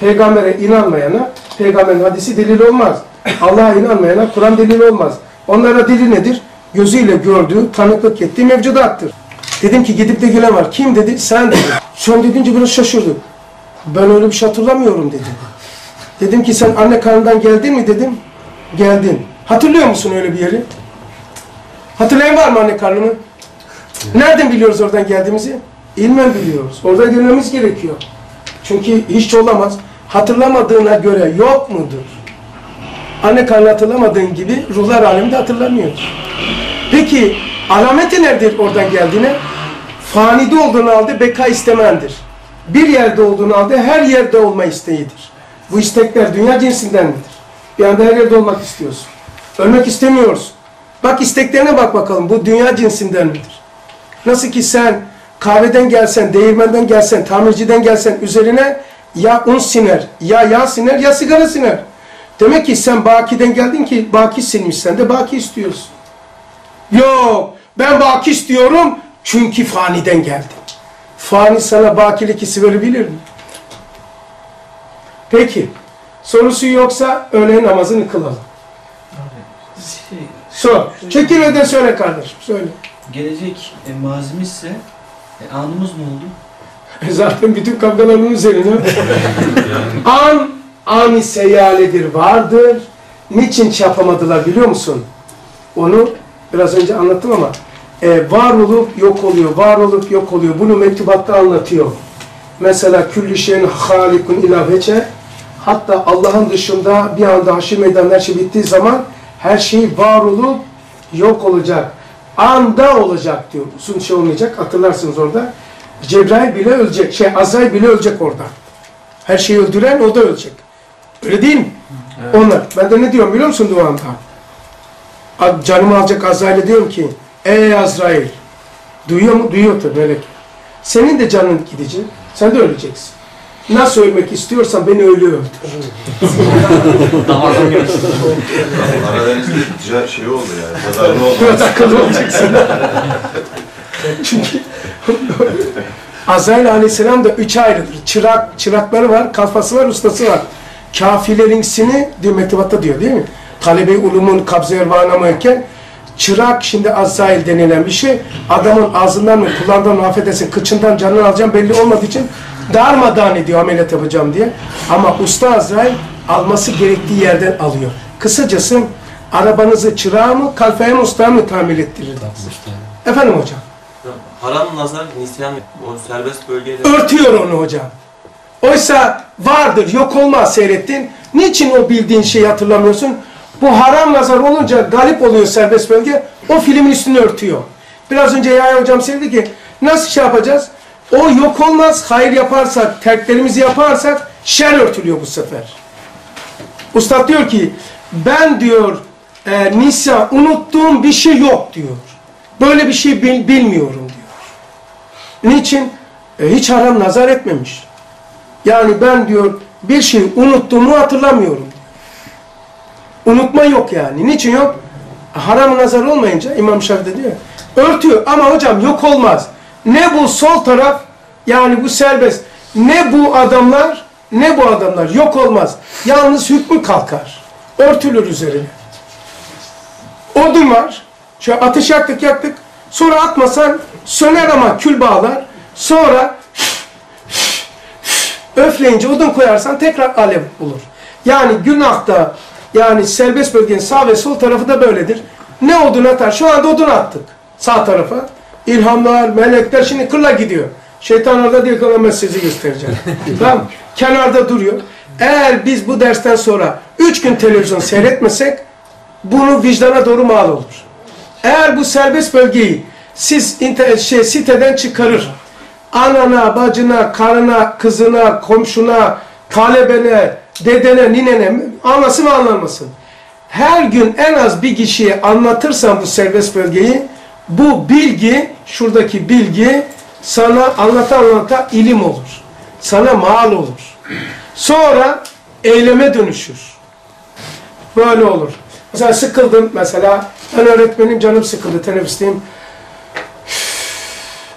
Peygambere inanmayana peygamberin hadisi delil olmaz. Allah'a inanmayana Kur'an delil olmaz. Onlara delil nedir? Gözüyle gördüğü, tanıklık ettiği mevcudattır. Dedim ki gidip de gelen var. Kim dedi? Sen dedi. Son dedince biraz şaşırdım. Ben öyle bir şey hatırlamıyorum dedi. Dedim ki sen anne karnından geldin mi dedim. Geldin. Hatırlıyor musun öyle bir yeri? Hatırlayan var mı anne karnını? Nereden biliyoruz oradan geldiğimizi? İlmen biliyoruz. Oradan gelmemiz gerekiyor. Çünkü hiç olamaz. Hatırlamadığına göre yok mudur? Anne karnı hatırlamadığın gibi ruhlar aleminde hatırlamıyor. Peki alameti nedir oradan geldiğine? Fanide olduğunu aldı beka istemendir. Bir yerde olduğunu aldı her yerde olma isteğidir. Bu istekler dünya cinsindendir. Bir anda her yerde olmak istiyorsun. Ölmek istemiyorsun. Bak isteklerine bak bakalım bu dünya cinsinden midir? Nasıl ki sen kahveden gelsen, değirmenden gelsen, tamirciden gelsen üzerine ya un siner, ya yağ siner, ya sigara siner. Demek ki sen bakiden geldin ki baki sinmiş sen de baki istiyorsun. Yok ben baki istiyorum çünkü faniden geldim. Fani sana bakilik hissi verebilir mi? Peki sorusu yoksa öğle namazını kılalım.
Şey,
Sor. Çekil öden söyle kardeşim söyle.
gelecek e, mazimizse e, anımız ne oldu?
Zaten bütün kavgaların üzerine an an seyaledir vardır. Niçin şey yapamadılar biliyor musun? Onu biraz önce anlattım ama e, var olup yok oluyor, var olup yok oluyor. Bunu mektubatta anlatıyor. Mesela küllü şeyin halikun ilahece hatta Allah'ın dışında bir anda haşir meydan her şey bittiği zaman her şey var olup yok olacak. Anda olacak diyor. Uzun şey olmayacak. Hatırlarsınız orada. Cebrail bile ölecek. Şey Azrail bile ölecek orada. Her şeyi öldüren o da ölecek. Öyle değil mi? Onlar. Ben de ne diyorum biliyor musun duamda? Canımı alacak Azrail'e diyorum ki Ey Azrail duyuyor mu? Duyuyor tabii melek. Senin de canın gidecek. Sen de öleceksin. Nasıl ölmek istiyorsan beni öyle öldür.
Damardan geçti.
Karadeniz'de şey oldu yani. Pazarlı oldu.
Biraz akıllı olacaksın. Çünkü Azrail aleyhisselam da üç ayrıdır. Çırak, çırakları var, kafası var, ustası var. Kafirlerinkisini diyor mektubatta diyor değil mi? Talebe-i ulumun kabze ervana mıyken çırak şimdi Azrail denilen bir şey adamın ağzından mı kulağından mı affedersin kıçından canını alacağım belli olmadığı için darmadağın ediyor ameliyat yapacağım diye. Ama usta Azrail alması gerektiği yerden alıyor. Kısacası arabanızı çırağı mı kalfaya mı ustaya mı tamir ettirir? Efendim hocam.
Haram nazar nisyan o serbest bölgeyle
Örtüyor onu hocam. Oysa vardır, yok olmaz seyrettin. Niçin o bildiğin şeyi hatırlamıyorsun? Bu haram nazar olunca galip oluyor serbest bölge. O filmin üstünü örtüyor. Biraz önce Yahya hocam söyledi ki nasıl şey yapacağız? O yok olmaz, hayır yaparsak, terklerimizi yaparsak şer örtülüyor bu sefer. Ustad diyor ki ben diyor e, Nisa unuttuğum bir şey yok diyor. Böyle bir şey bil- bilmiyorum diyor. Niçin? E, hiç haram nazar etmemiş. Yani ben diyor bir şey unuttuğumu hatırlamıyorum. Unutma yok yani. Niçin yok? Haram nazar olmayınca İmam Şafii diyor. Örtüyor ama hocam yok olmaz. Ne bu sol taraf yani bu serbest. Ne bu adamlar ne bu adamlar yok olmaz. Yalnız hükmü kalkar. Örtülür üzerine. Odun var. Şöyle ateş yaktık yaktık. Sonra atmasan söner ama kül bağlar. Sonra Öfleyince odun koyarsan tekrar alev bulur. Yani günahta yani serbest bölgenin sağ ve sol tarafı da böyledir. Ne odun atar? Şu anda odun attık sağ tarafa. İlhamlar, melekler şimdi kırla gidiyor. Şeytan orada diyor ki "Ulan ben sizi göstereceğim. tamam. Kenarda duruyor. Eğer biz bu dersten sonra üç gün televizyon seyretmesek bunu vicdana doğru mal olur. Eğer bu serbest bölgeyi siz internet şey, siteden çıkarır, anana, bacına, karına, kızına, komşuna, talebene, dedene, ninene anlasın anlamasın. Her gün en az bir kişiye anlatırsan bu serbest bölgeyi, bu bilgi, şuradaki bilgi sana anlata anlata ilim olur. Sana mal olur. Sonra eyleme dönüşür. Böyle olur. Mesela sıkıldım mesela. Ben öğretmenim canım sıkıldı teneffüsteyim.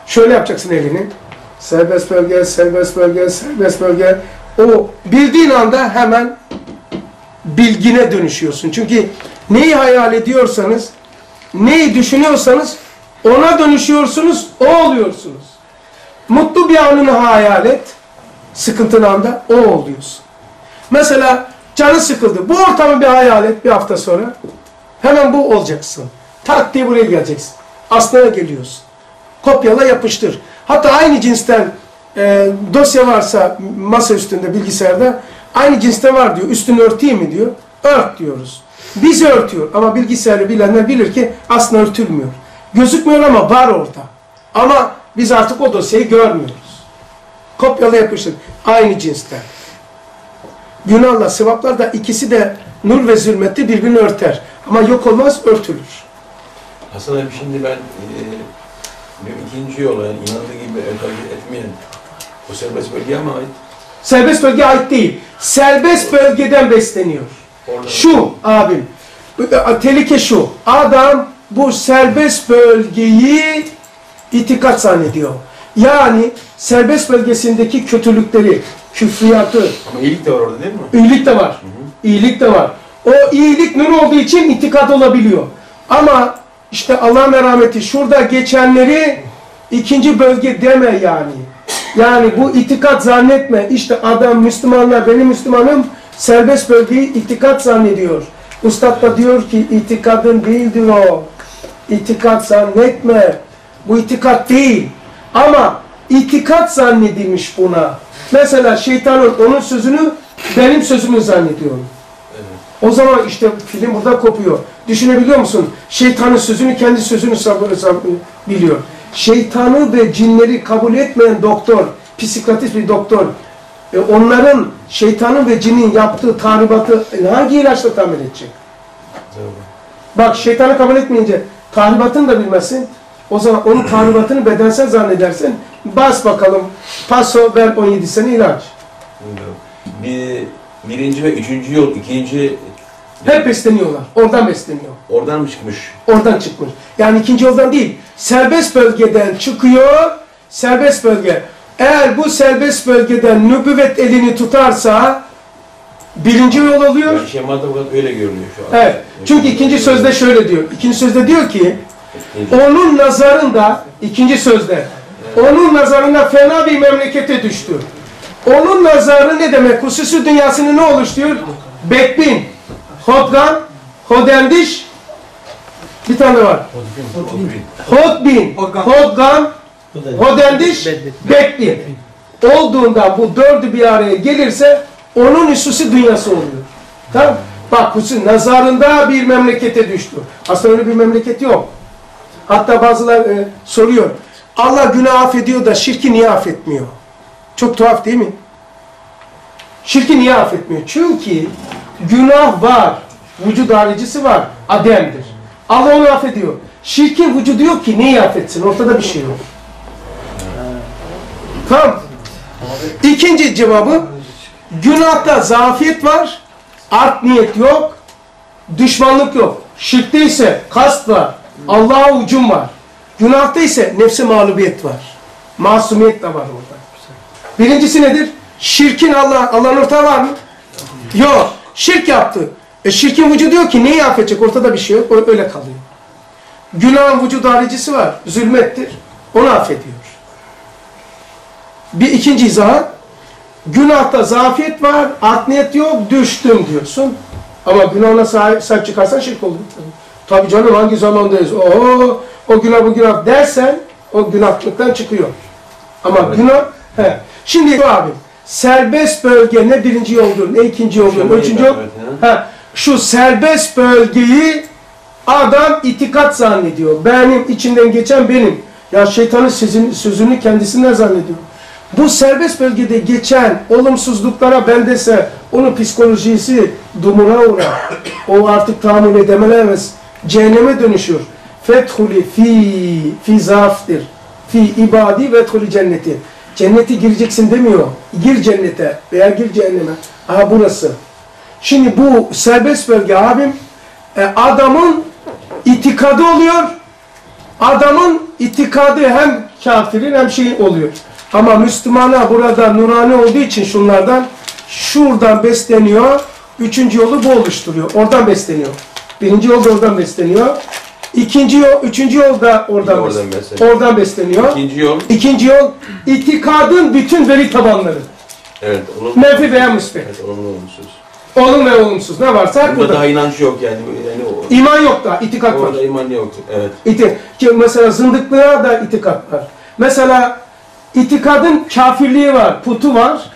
Şöyle yapacaksın elini. Serbest bölge, serbest bölge, serbest bölge. O bildiğin anda hemen bilgine dönüşüyorsun. Çünkü neyi hayal ediyorsanız, neyi düşünüyorsanız ona dönüşüyorsunuz, o oluyorsunuz. Mutlu bir anını hayal et. Sıkıntın anda o oluyorsun. Mesela canı sıkıldı. Bu ortamı bir hayal et bir hafta sonra. Hemen bu olacaksın. Tak diye buraya geleceksin. Aslına geliyorsun. Kopyala yapıştır. Hatta aynı cinsten e, dosya varsa masa üstünde bilgisayarda aynı cinsten var diyor. Üstünü örteyim mi diyor. Ört diyoruz. Bizi örtüyor ama bilgisayarı bilenler bilir ki aslında örtülmüyor. Gözükmüyor ama var orada. Ama biz artık o dosyayı görmüyoruz. Kopyala yapıştır. Aynı cinsten. Günahla sevaplar da ikisi de nur ve zulmette birbirini örter. Ama yok olmaz örtülür.
Hasan abi şimdi ben e, ikinci yola yani inandığı gibi hareket etmeyen o serbest bölgeye mi ait?
Serbest bölge ait değil. Serbest bölgeden besleniyor. Şu abim, e, tehlike şu. Adam bu serbest bölgeyi itikat zannediyor. Yani serbest bölgesindeki kötülükleri, küfriyatı,
Ama iyilik de var orada değil mi?
iyilik de var. İyilik de var. O iyilik nur olduğu için itikat olabiliyor. Ama işte Allah merhameti şurada geçenleri ikinci bölge deme yani. Yani bu itikat zannetme. İşte adam Müslümanlar benim Müslümanım serbest bölgeyi itikat zannediyor. Ustad da diyor ki itikadın değildir o. İtikat zannetme. Bu itikat değil. Ama itikat zannedilmiş buna. Mesela şeytanın onun sözünü benim sözümü zannediyorum. O zaman işte film burada kopuyor. Düşünebiliyor musun? Şeytanın sözünü kendi sözünü sabır biliyor. Şeytanı ve cinleri kabul etmeyen doktor, psikiyatrist bir doktor, e, onların şeytanın ve cinin yaptığı tahribatı hangi ilaçla tamir edecek? Bak şeytanı kabul etmeyince tahribatını da bilmezsin. O zaman onun tahribatını bedensel zannedersin. Bas bakalım. Paso ver 17 sene ilaç.
Bir, birinci ve üçüncü yol, ikinci
Hep besleniyorlar. Oradan besleniyor.
oradan mı çıkmış?
Oradan çıkmış. Yani ikinci yoldan değil. Serbest bölgeden çıkıyor. Serbest bölge. Eğer bu serbest bölgeden nübüvvet elini tutarsa birinci yol oluyor.
Yani şemada öyle görünüyor şu an.
Evet. Çünkü ikinci sözde şöyle diyor. İkinci sözde diyor ki onun nazarında ikinci sözde onun nazarında fena bir memlekete düştü. Onun nazarı ne demek? Hususi dünyasını ne oluşturuyor? Bekbin, Hodgan, Hodendiş, bir tane var. Hodbin, Hodgan, Hodendiş, Bekbin. Olduğunda bu dördü bir araya gelirse onun hususi dünyası oluyor. Tamam Bak hususi nazarında bir memlekete düştü. Aslında öyle bir memleket yok. Hatta bazılar e, soruyor. Allah günah affediyor da şirki niye affetmiyor? Çok tuhaf değil mi? Şirki niye affetmiyor? Çünkü günah var. Vücud haricisi var. Adem'dir. Allah onu affediyor. Şirkin vücudu yok ki neyi affetsin? Ortada bir şey yok. Tamam. İkinci cevabı günahta zafiyet var. Art niyet yok. Düşmanlık yok. Şirkte ise kast var. Allah'a ucum var. Günahta ise nefse mağlubiyet var. Masumiyet de var orada. Birincisi nedir? Şirkin Allah, Allah'ın ortağı var mı? Yok. Şirk yaptı. E şirkin vücudu yok ki neyi affedecek? Ortada bir şey yok. Öyle kalıyor. Günahın vücud haricisi var. Zulmettir. Onu affediyor. Bir ikinci izah. Günahta zafiyet var, art yok, düştüm diyorsun. Ama günahına sahip, sahip çıkarsan şirk olur. Tabii canım hangi zamandayız? Oo, o günah bu günah dersen o günahlıktan çıkıyor. Ama
Evet.
günah... He. Şimdi abi serbest bölge ne birinci yoldur, ne ikinci yoldur, ne üçüncü yol...
Ha?
Şu serbest bölgeyi adam itikat zannediyor. Benim içinden geçen benim. Ya şeytanın sözünü, sözünü kendisinden zannediyor. Bu serbest bölgede geçen olumsuzluklara bendese onun psikolojisi dumura uğrar. O artık tahammül edemez. Cehenneme dönüşür. Fethuli fi fi zarftır. Fi ibadi ve cenneti. Cennete gireceksin demiyor. Gir cennete veya gir cehenneme. Aha burası. Şimdi bu serbest bölge abim e, adamın itikadı oluyor. Adamın itikadı hem kafirin hem şey oluyor. Ama Müslümana burada nurani olduğu için şunlardan şuradan besleniyor. Üçüncü yolu bu oluşturuyor. Oradan besleniyor. Birinci yol da oradan besleniyor. İkinci yol, üçüncü yol da oradan,
Oradan
besleniyor.
besleniyor.
Oradan besleniyor.
İkinci yol,
İkinci yol itikadın bütün veri tabanları.
evet, olumlu,
Menfi veya müsbet.
evet, olumlu olumsuz.
Olum ve olumsuz. Ne varsa
Bunda
burada.
daha inanç yok yani. yani o,
İman yok da itikat var.
orada iman yok. Evet.
İti, ki mesela zındıklığa da itikat var. Mesela itikadın kafirliği var, putu var.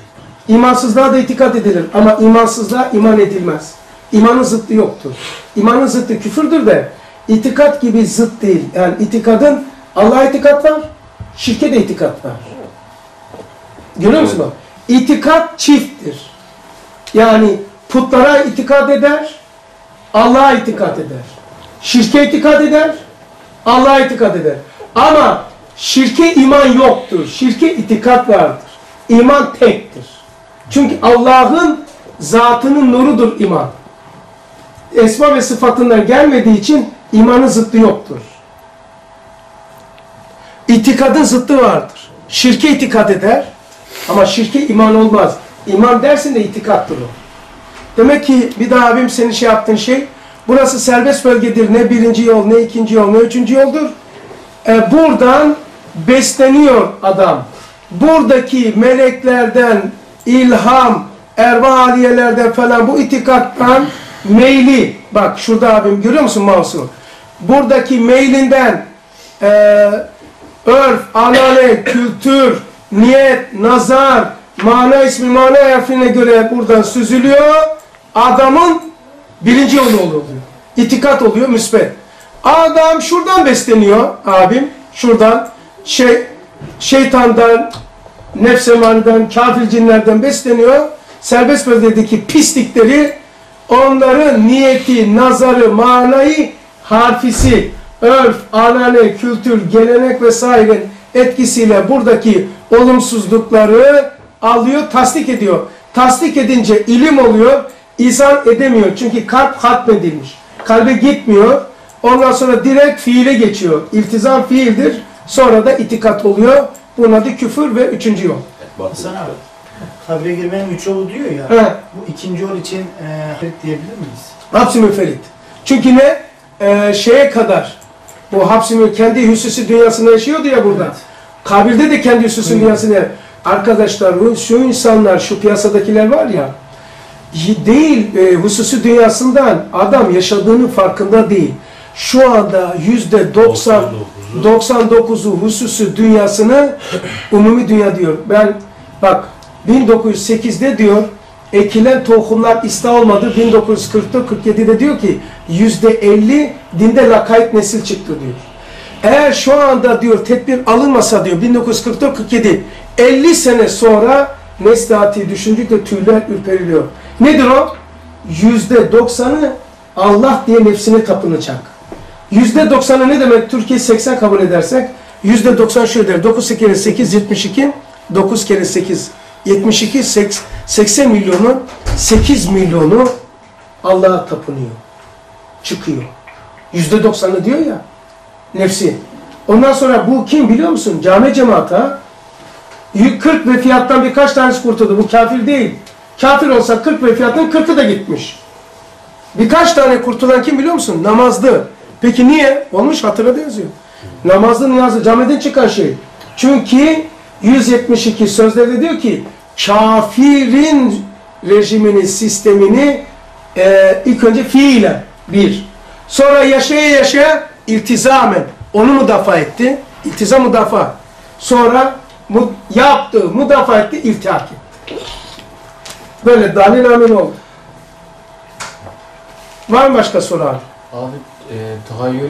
İmansızlığa da itikat edilir ama imansızlığa iman edilmez. İmanın zıttı yoktur. İmanın zıttı küfürdür de itikat gibi zıt değil. Yani itikadın Allah'a itikat var, şirke de itikat var. Görüyor musun? bak? İtikat çifttir. Yani putlara itikat eder, Allah'a itikat eder. Şirke itikat eder, Allah'a itikat eder. Ama şirke iman yoktur. Şirke itikat vardır. İman tektir. Çünkü Allah'ın zatının nurudur iman. Esma ve sıfatından gelmediği için imanın zıttı yoktur. İtikadın zıttı vardır. Şirke itikat eder ama şirke iman olmaz. İman dersin de itikattır o. Demek ki bir daha abim senin şey yaptığın şey burası serbest bölgedir. Ne birinci yol, ne ikinci yol, ne üçüncü yoldur. E, buradan besleniyor adam. Buradaki meleklerden ilham, erva haliyelerden falan bu itikattan meyli. Bak şurada abim görüyor musun mouse'u? Buradaki meylinden e, örf, anane, kültür, niyet, nazar, mana ismi mana harfine göre buradan süzülüyor. Adamın birinci yolu oluyor. İtikat oluyor, müsbet. Adam şuradan besleniyor abim. Şuradan şey, şeytandan, nefsemaniden, kafir cinlerden besleniyor. Serbest bölgedeki pislikleri onların niyeti, nazarı, manayı, harfisi, örf, anane, kültür, gelenek vesaire etkisiyle buradaki olumsuzlukları alıyor, tasdik ediyor. Tasdik edince ilim oluyor, izan edemiyor. Çünkü kalp hatmedilmiş. Kalbe gitmiyor. Ondan sonra direkt fiile geçiyor. İltizam fiildir. Sonra da itikat oluyor. Bunun adı küfür ve üçüncü yol.
Hasan abi, kabre girmenin üç yolu diyor ya.
He.
Bu ikinci yol için e, diyebilir miyiz?
Hapsi müferit. Çünkü ne? Ee, şeye kadar bu hapsi mü kendi hüsüsü dünyasında yaşıyordu ya burada.
Evet.
Kabirde de kendi hüsüsü dünyasında. Arkadaşlar şu insanlar, şu piyasadakiler var ya değil e, hususi dünyasından adam yaşadığının farkında değil. Şu anda yüzde 90 99'u hususi dünyasını umumi dünya diyor. Ben bak 1908'de diyor ekilen tohumlar ista olmadı. 1940'da 47'de diyor ki yüzde 50 dinde lakayt nesil çıktı diyor. Eğer şu anda diyor tedbir alınmasa diyor 1944 47 50 sene sonra Neslihat'i düşündükçe tüyler ürperiliyor. Nedir o? Yüzde 90'ı Allah diye nefsine tapınacak. Yüzde 90'ı ne demek? Türkiye 80 kabul edersek yüzde 90 şöyle der. 9 kere 8 72 9 kere 8 72 80 milyonun 8 milyonu Allah'a tapınıyor. Çıkıyor. Yüzde 90'ı diyor ya nefsi. Ondan sonra bu kim biliyor musun? Cami cemaati ha. 40 ve fiyattan birkaç tanesi kurtuldu. Bu kafir değil. Kafir olsa 40 ve fiyattan 40'ı da gitmiş. Birkaç tane kurtulan kim biliyor musun? Namazlı. Peki niye? Olmuş hatırladı yazıyor. Namazlı niyazlı camiden çıkan şey. Çünkü 172 sözlerde diyor ki kafirin rejimini, sistemini e, ilk önce fiilen bir. Sonra yaşaya yaşaya iltizamen onu müdafaa etti. İltizam müdafaa. Sonra mu, yaptı, müdafaa etti, iltihak etti. Böyle dalil amin oldu. Var mı başka soru abi?
Abi e, tahayyül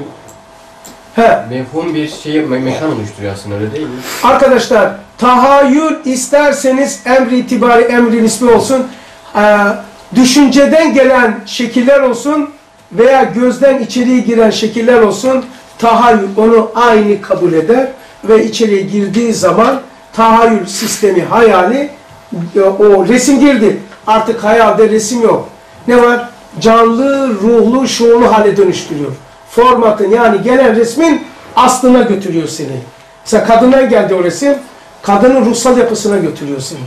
He.
mefhum bir şey me- mekan oluşturuyor aslında öyle değil mi?
Arkadaşlar tahayyül isterseniz emri itibari emri nisbi olsun. Ee, düşünceden gelen şekiller olsun veya gözden içeriye giren şekiller olsun. Tahayyül onu aynı kabul eder ve içeriye girdiği zaman tahayyül sistemi hayali e, o resim girdi. Artık hayalde resim yok. Ne var? Canlı, ruhlu, şuurlu hale dönüştürüyor. Formatın yani gelen resmin aslına götürüyor seni. Mesela kadına geldi o resim, kadının ruhsal yapısına götürüyor seni.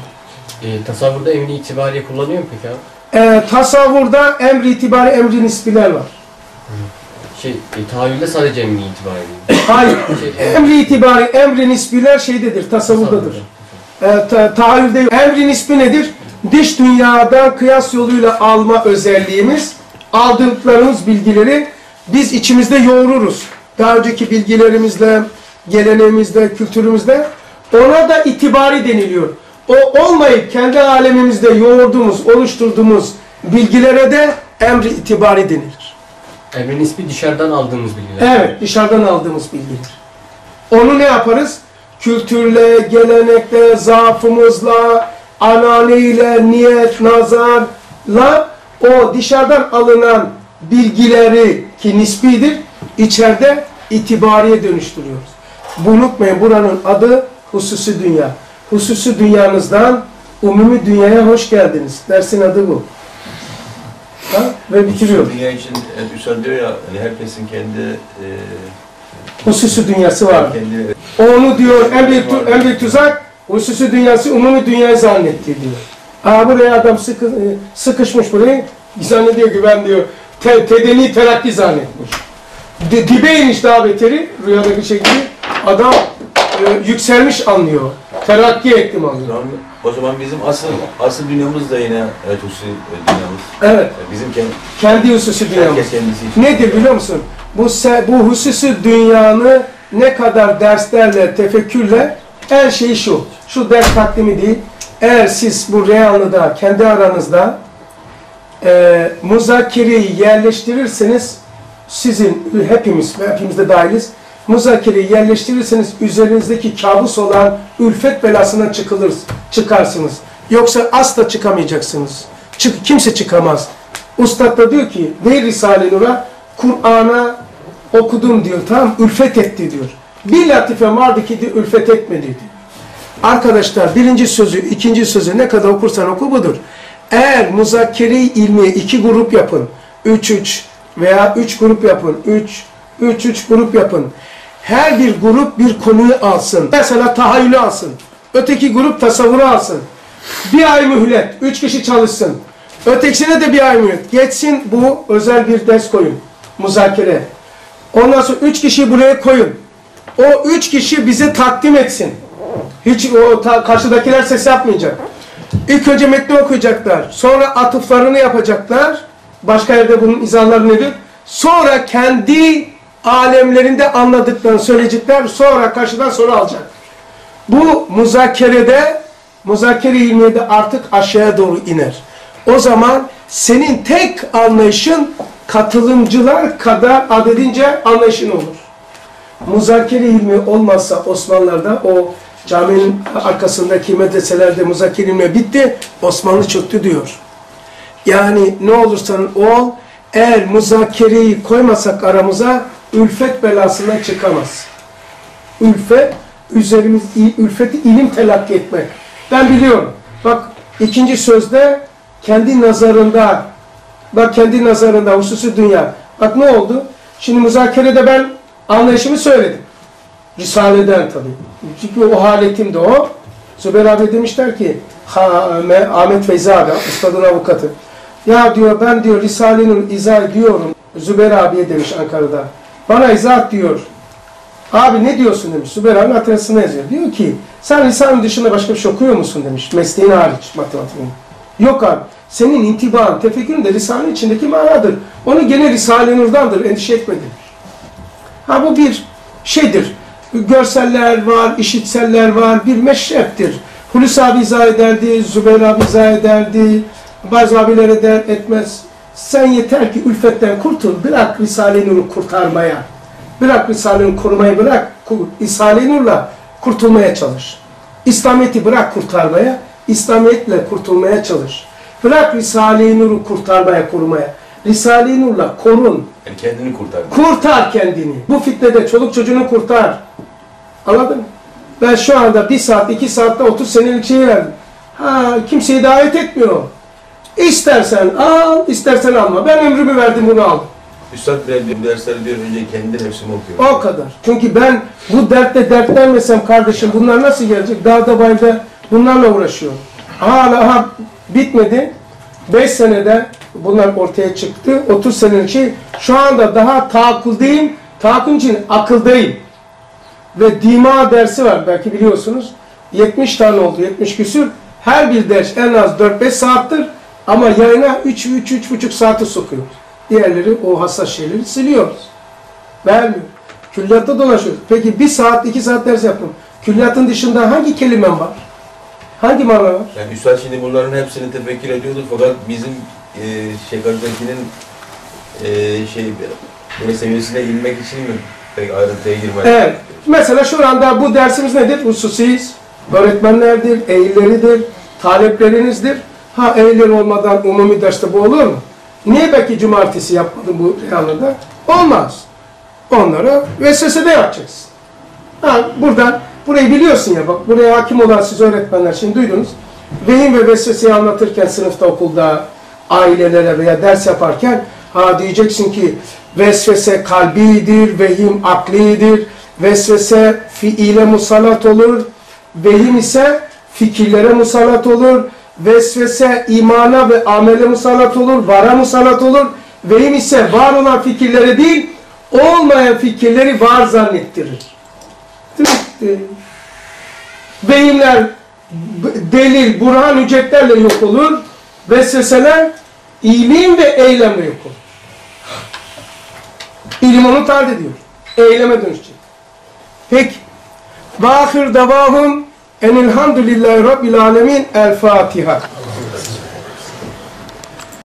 E, tasavvurda emri itibariye kullanıyor mu peki abi?
Ee, tasavvurda emri itibari emri nisbiler var.
Şey, e, tahayyülde sadece emri itibariye değil.
Hayır.
Şey,
emri itibari emri nisbiler şeydedir, tasavvurdadır. Ee, ta, tahayyülde yok. Emri nisbi nedir? Dış dünyadan kıyas yoluyla alma özelliğimiz, aldıklarımız bilgileri biz içimizde yoğururuz. Daha önceki bilgilerimizle, geleneğimizle, kültürümüzde ona da itibari deniliyor. O olmayıp kendi alemimizde yoğurduğumuz, oluşturduğumuz bilgilere de emri itibari denilir.
Emri nisbi dışarıdan aldığımız bilgiler.
Evet, dışarıdan aldığımız bilgiler. Onu ne yaparız? Kültürle, gelenekle, zaafımızla, ananeyle, niyet, nazarla o dışarıdan alınan bilgileri ki nisbidir, içeride itibariye dönüştürüyoruz. Bu unutmayın buranın adı hususi dünya. Hususi dünyanızdan umumi dünyaya hoş geldiniz. Dersin adı bu. Ha? Ve bitiriyorum.
Dünya için e, Üsal diyor ya hani herkesin kendi e,
Hususi dünyası var.
kendi
Onu diyor en büyük, tu- en büyük tuzak hususi dünyası umumi dünyayı zannetti diyor. Aa buraya adam sıkı, e, sıkışmış burayı zannediyor ki ben diyor te, tedeni terakki zannetmiş. Di- dibe inmiş daha beteri rüyadaki şekilde adam e, yükselmiş anlıyor. Terakki ettim anlıyor.
o zaman bizim asıl asıl dünyamız da yine evet, hususi e, dünyamız.
Evet.
E, Bizim kendi,
Kendi hususi dünyamız.
kendisi için.
Nedir biliyor musun? Bu, se- bu hususi dünyanı ne kadar derslerle, tefekkürle her şey şu. Şu ders takdimi değil. Eğer siz bu reallıda kendi aranızda e, muzakereyi yerleştirirseniz sizin hepimiz ve hepimiz de dahiliz muzakereyi yerleştirirseniz üzerinizdeki kabus olan ülfet belasından çıkılır, çıkarsınız. Yoksa asla çıkamayacaksınız. Çık, kimse çıkamaz. Ustad da diyor ki ne Risale-i Nur'a Kur'an'a okudum diyor tamam ülfet etti diyor. Bir latife vardı ki diyor, ülfet etmedi diyor. Arkadaşlar birinci sözü, ikinci sözü ne kadar okursan oku budur. Eğer muzakkere ilmi iki grup yapın, üç üç veya üç grup yapın, üç, üç üç grup yapın. Her bir grup bir konuyu alsın. Mesela tahayyülü alsın. Öteki grup tasavvuru alsın. Bir ay mühlet, üç kişi çalışsın. Ötekisine de bir ay mühlet. Geçsin bu özel bir ders koyun. Muzakere. Ondan sonra üç kişi buraya koyun. O üç kişi bize takdim etsin. Hiç o ta- karşıdakiler ses yapmayacak. İlk önce metni okuyacaklar. Sonra atıflarını yapacaklar. Başka yerde bunun izahları nedir? Sonra kendi alemlerinde anladıklarını söyleyecekler. Sonra karşıdan soru alacak. Bu muzakerede, muzakere ilmiyede artık aşağıya doğru iner. O zaman senin tek anlayışın katılımcılar kadar adedince anlayışın olur. Muzakere ilmi olmazsa Osmanlılar'da o caminin arkasındaki medreselerde muzakere ilmi bitti, Osmanlı çöktü diyor. Yani ne olursan ol, eğer muzakereyi koymasak aramıza ülfet belasından çıkamaz. Ülfet, üzerimiz ülfeti ilim telakki etmek. Ben biliyorum. Bak ikinci sözde kendi nazarında, bak kendi nazarında hususi dünya. Bak ne oldu? Şimdi müzakerede ben anlayışımı söyledim. Risale'den tabii. Çünkü o haletim de o. Zübeyir abi demişler ki, ha, Me- Ahmet Feyzi abi, ustadın avukatı. Ya diyor ben diyor Risale'nin izah ediyorum. Zübeyir abiye demiş Ankara'da. Bana izah diyor. Abi ne diyorsun demiş. Sübeyir'in hatırasına yazıyor. Diyor ki sen lisanın dışında başka bir şey okuyor musun demiş. Mesleğin hariç matematiğin. Yok abi. Senin intiban, tefekkürün de lisanın içindeki manadır. Onu gene Risale-i. Endişe etme demiş. Ha bu bir şeydir. Görseller var, işitseller var. Bir meşreptir. Hulusi abi izah ederdi, Zübeyir abi izah ederdi. Bazı abiler eder, etmez. Sen yeter ki ülfetten kurtul. Bırak Risale-i Nur'u kurtarmaya. Bırak Risale-i Nur korumayı bırak. Risale-i Nur'la kurtulmaya çalış. İslamiyet'i bırak kurtarmaya. İslamiyetle kurtulmaya çalış. Bırak Risale-i Nur'u kurtarmaya, korumaya. Risale-i Nur'la korun.
Yani kendini kurtar.
Kurtar kendini. Bu fitnede çoluk çocuğunu kurtar. Anladın mı? Ben şu anda bir saat, iki saatte 30 senelik şey verdim. Ha, kimseyi davet etmiyor. İstersen al, istersen alma. Ben ömrümü verdim bunu aldım.
Üstad bile dersleri diyor önce kendi nefsimi okuyor.
O kadar. Çünkü ben bu dertte dertlenmesem kardeşim bunlar nasıl gelecek? Dağda bayda bunlarla uğraşıyorum. Hala ha, bitmedi. 5 senede bunlar ortaya çıktı. 30 senelik şey. Şu anda daha taakkuldeyim. Taakkul için akıldayım. Ve dima dersi var belki biliyorsunuz. 70 tane oldu. 70 küsür. Her bir ders en az 4-5 saattir. Ama yayına 3-3-3,5 saati sokuyoruz. Diğerleri o hassas şeyleri siliyoruz. Vermiyor. Külliyatta dolaşıyoruz. Peki bir saat, iki saat ders yaptım. Külliyatın dışında hangi kelimem var? Hangi mana?
Yani Üstad şimdi bunların hepsini tefekkür ediyordu fakat bizim e, Şekar'dakinin e, şey böyle seviyesine inmek için mi pek ayrıntıya girmedi?
Evet. Mesela şu anda bu dersimiz nedir? Hususiyiz. Öğretmenlerdir, eğilleridir, taleplerinizdir. Ha eğilir olmadan umumi derste bu olur mu? Niye belki cumartesi yapmadın bu reyhanlıda? Olmaz. Onlara vesvesede yapacaksın. Ha buradan, burayı biliyorsun ya bak buraya hakim olan siz öğretmenler şimdi duydunuz. Vehim ve vesveseyi anlatırken sınıfta okulda ailelere veya ders yaparken ha diyeceksin ki vesvese kalbidir, vehim aklidir, vesvese fiile musallat olur, vehim ise fikirlere musallat olur, vesvese imana ve amele musallat olur, vara musallat olur, vehim ise var olan fikirlere değil, olmayan fikirleri var zannettirir. Bitti. Vehimler b- delil, burhan, hüccetlerle yok olur. Vesveseler ilim ve eylemle yok olur. İlim onu taat ediyor. Eyleme dönüşecek. Peki. Ve ahir davahum enilhamdülillahi rabbil alemin. El Fatiha.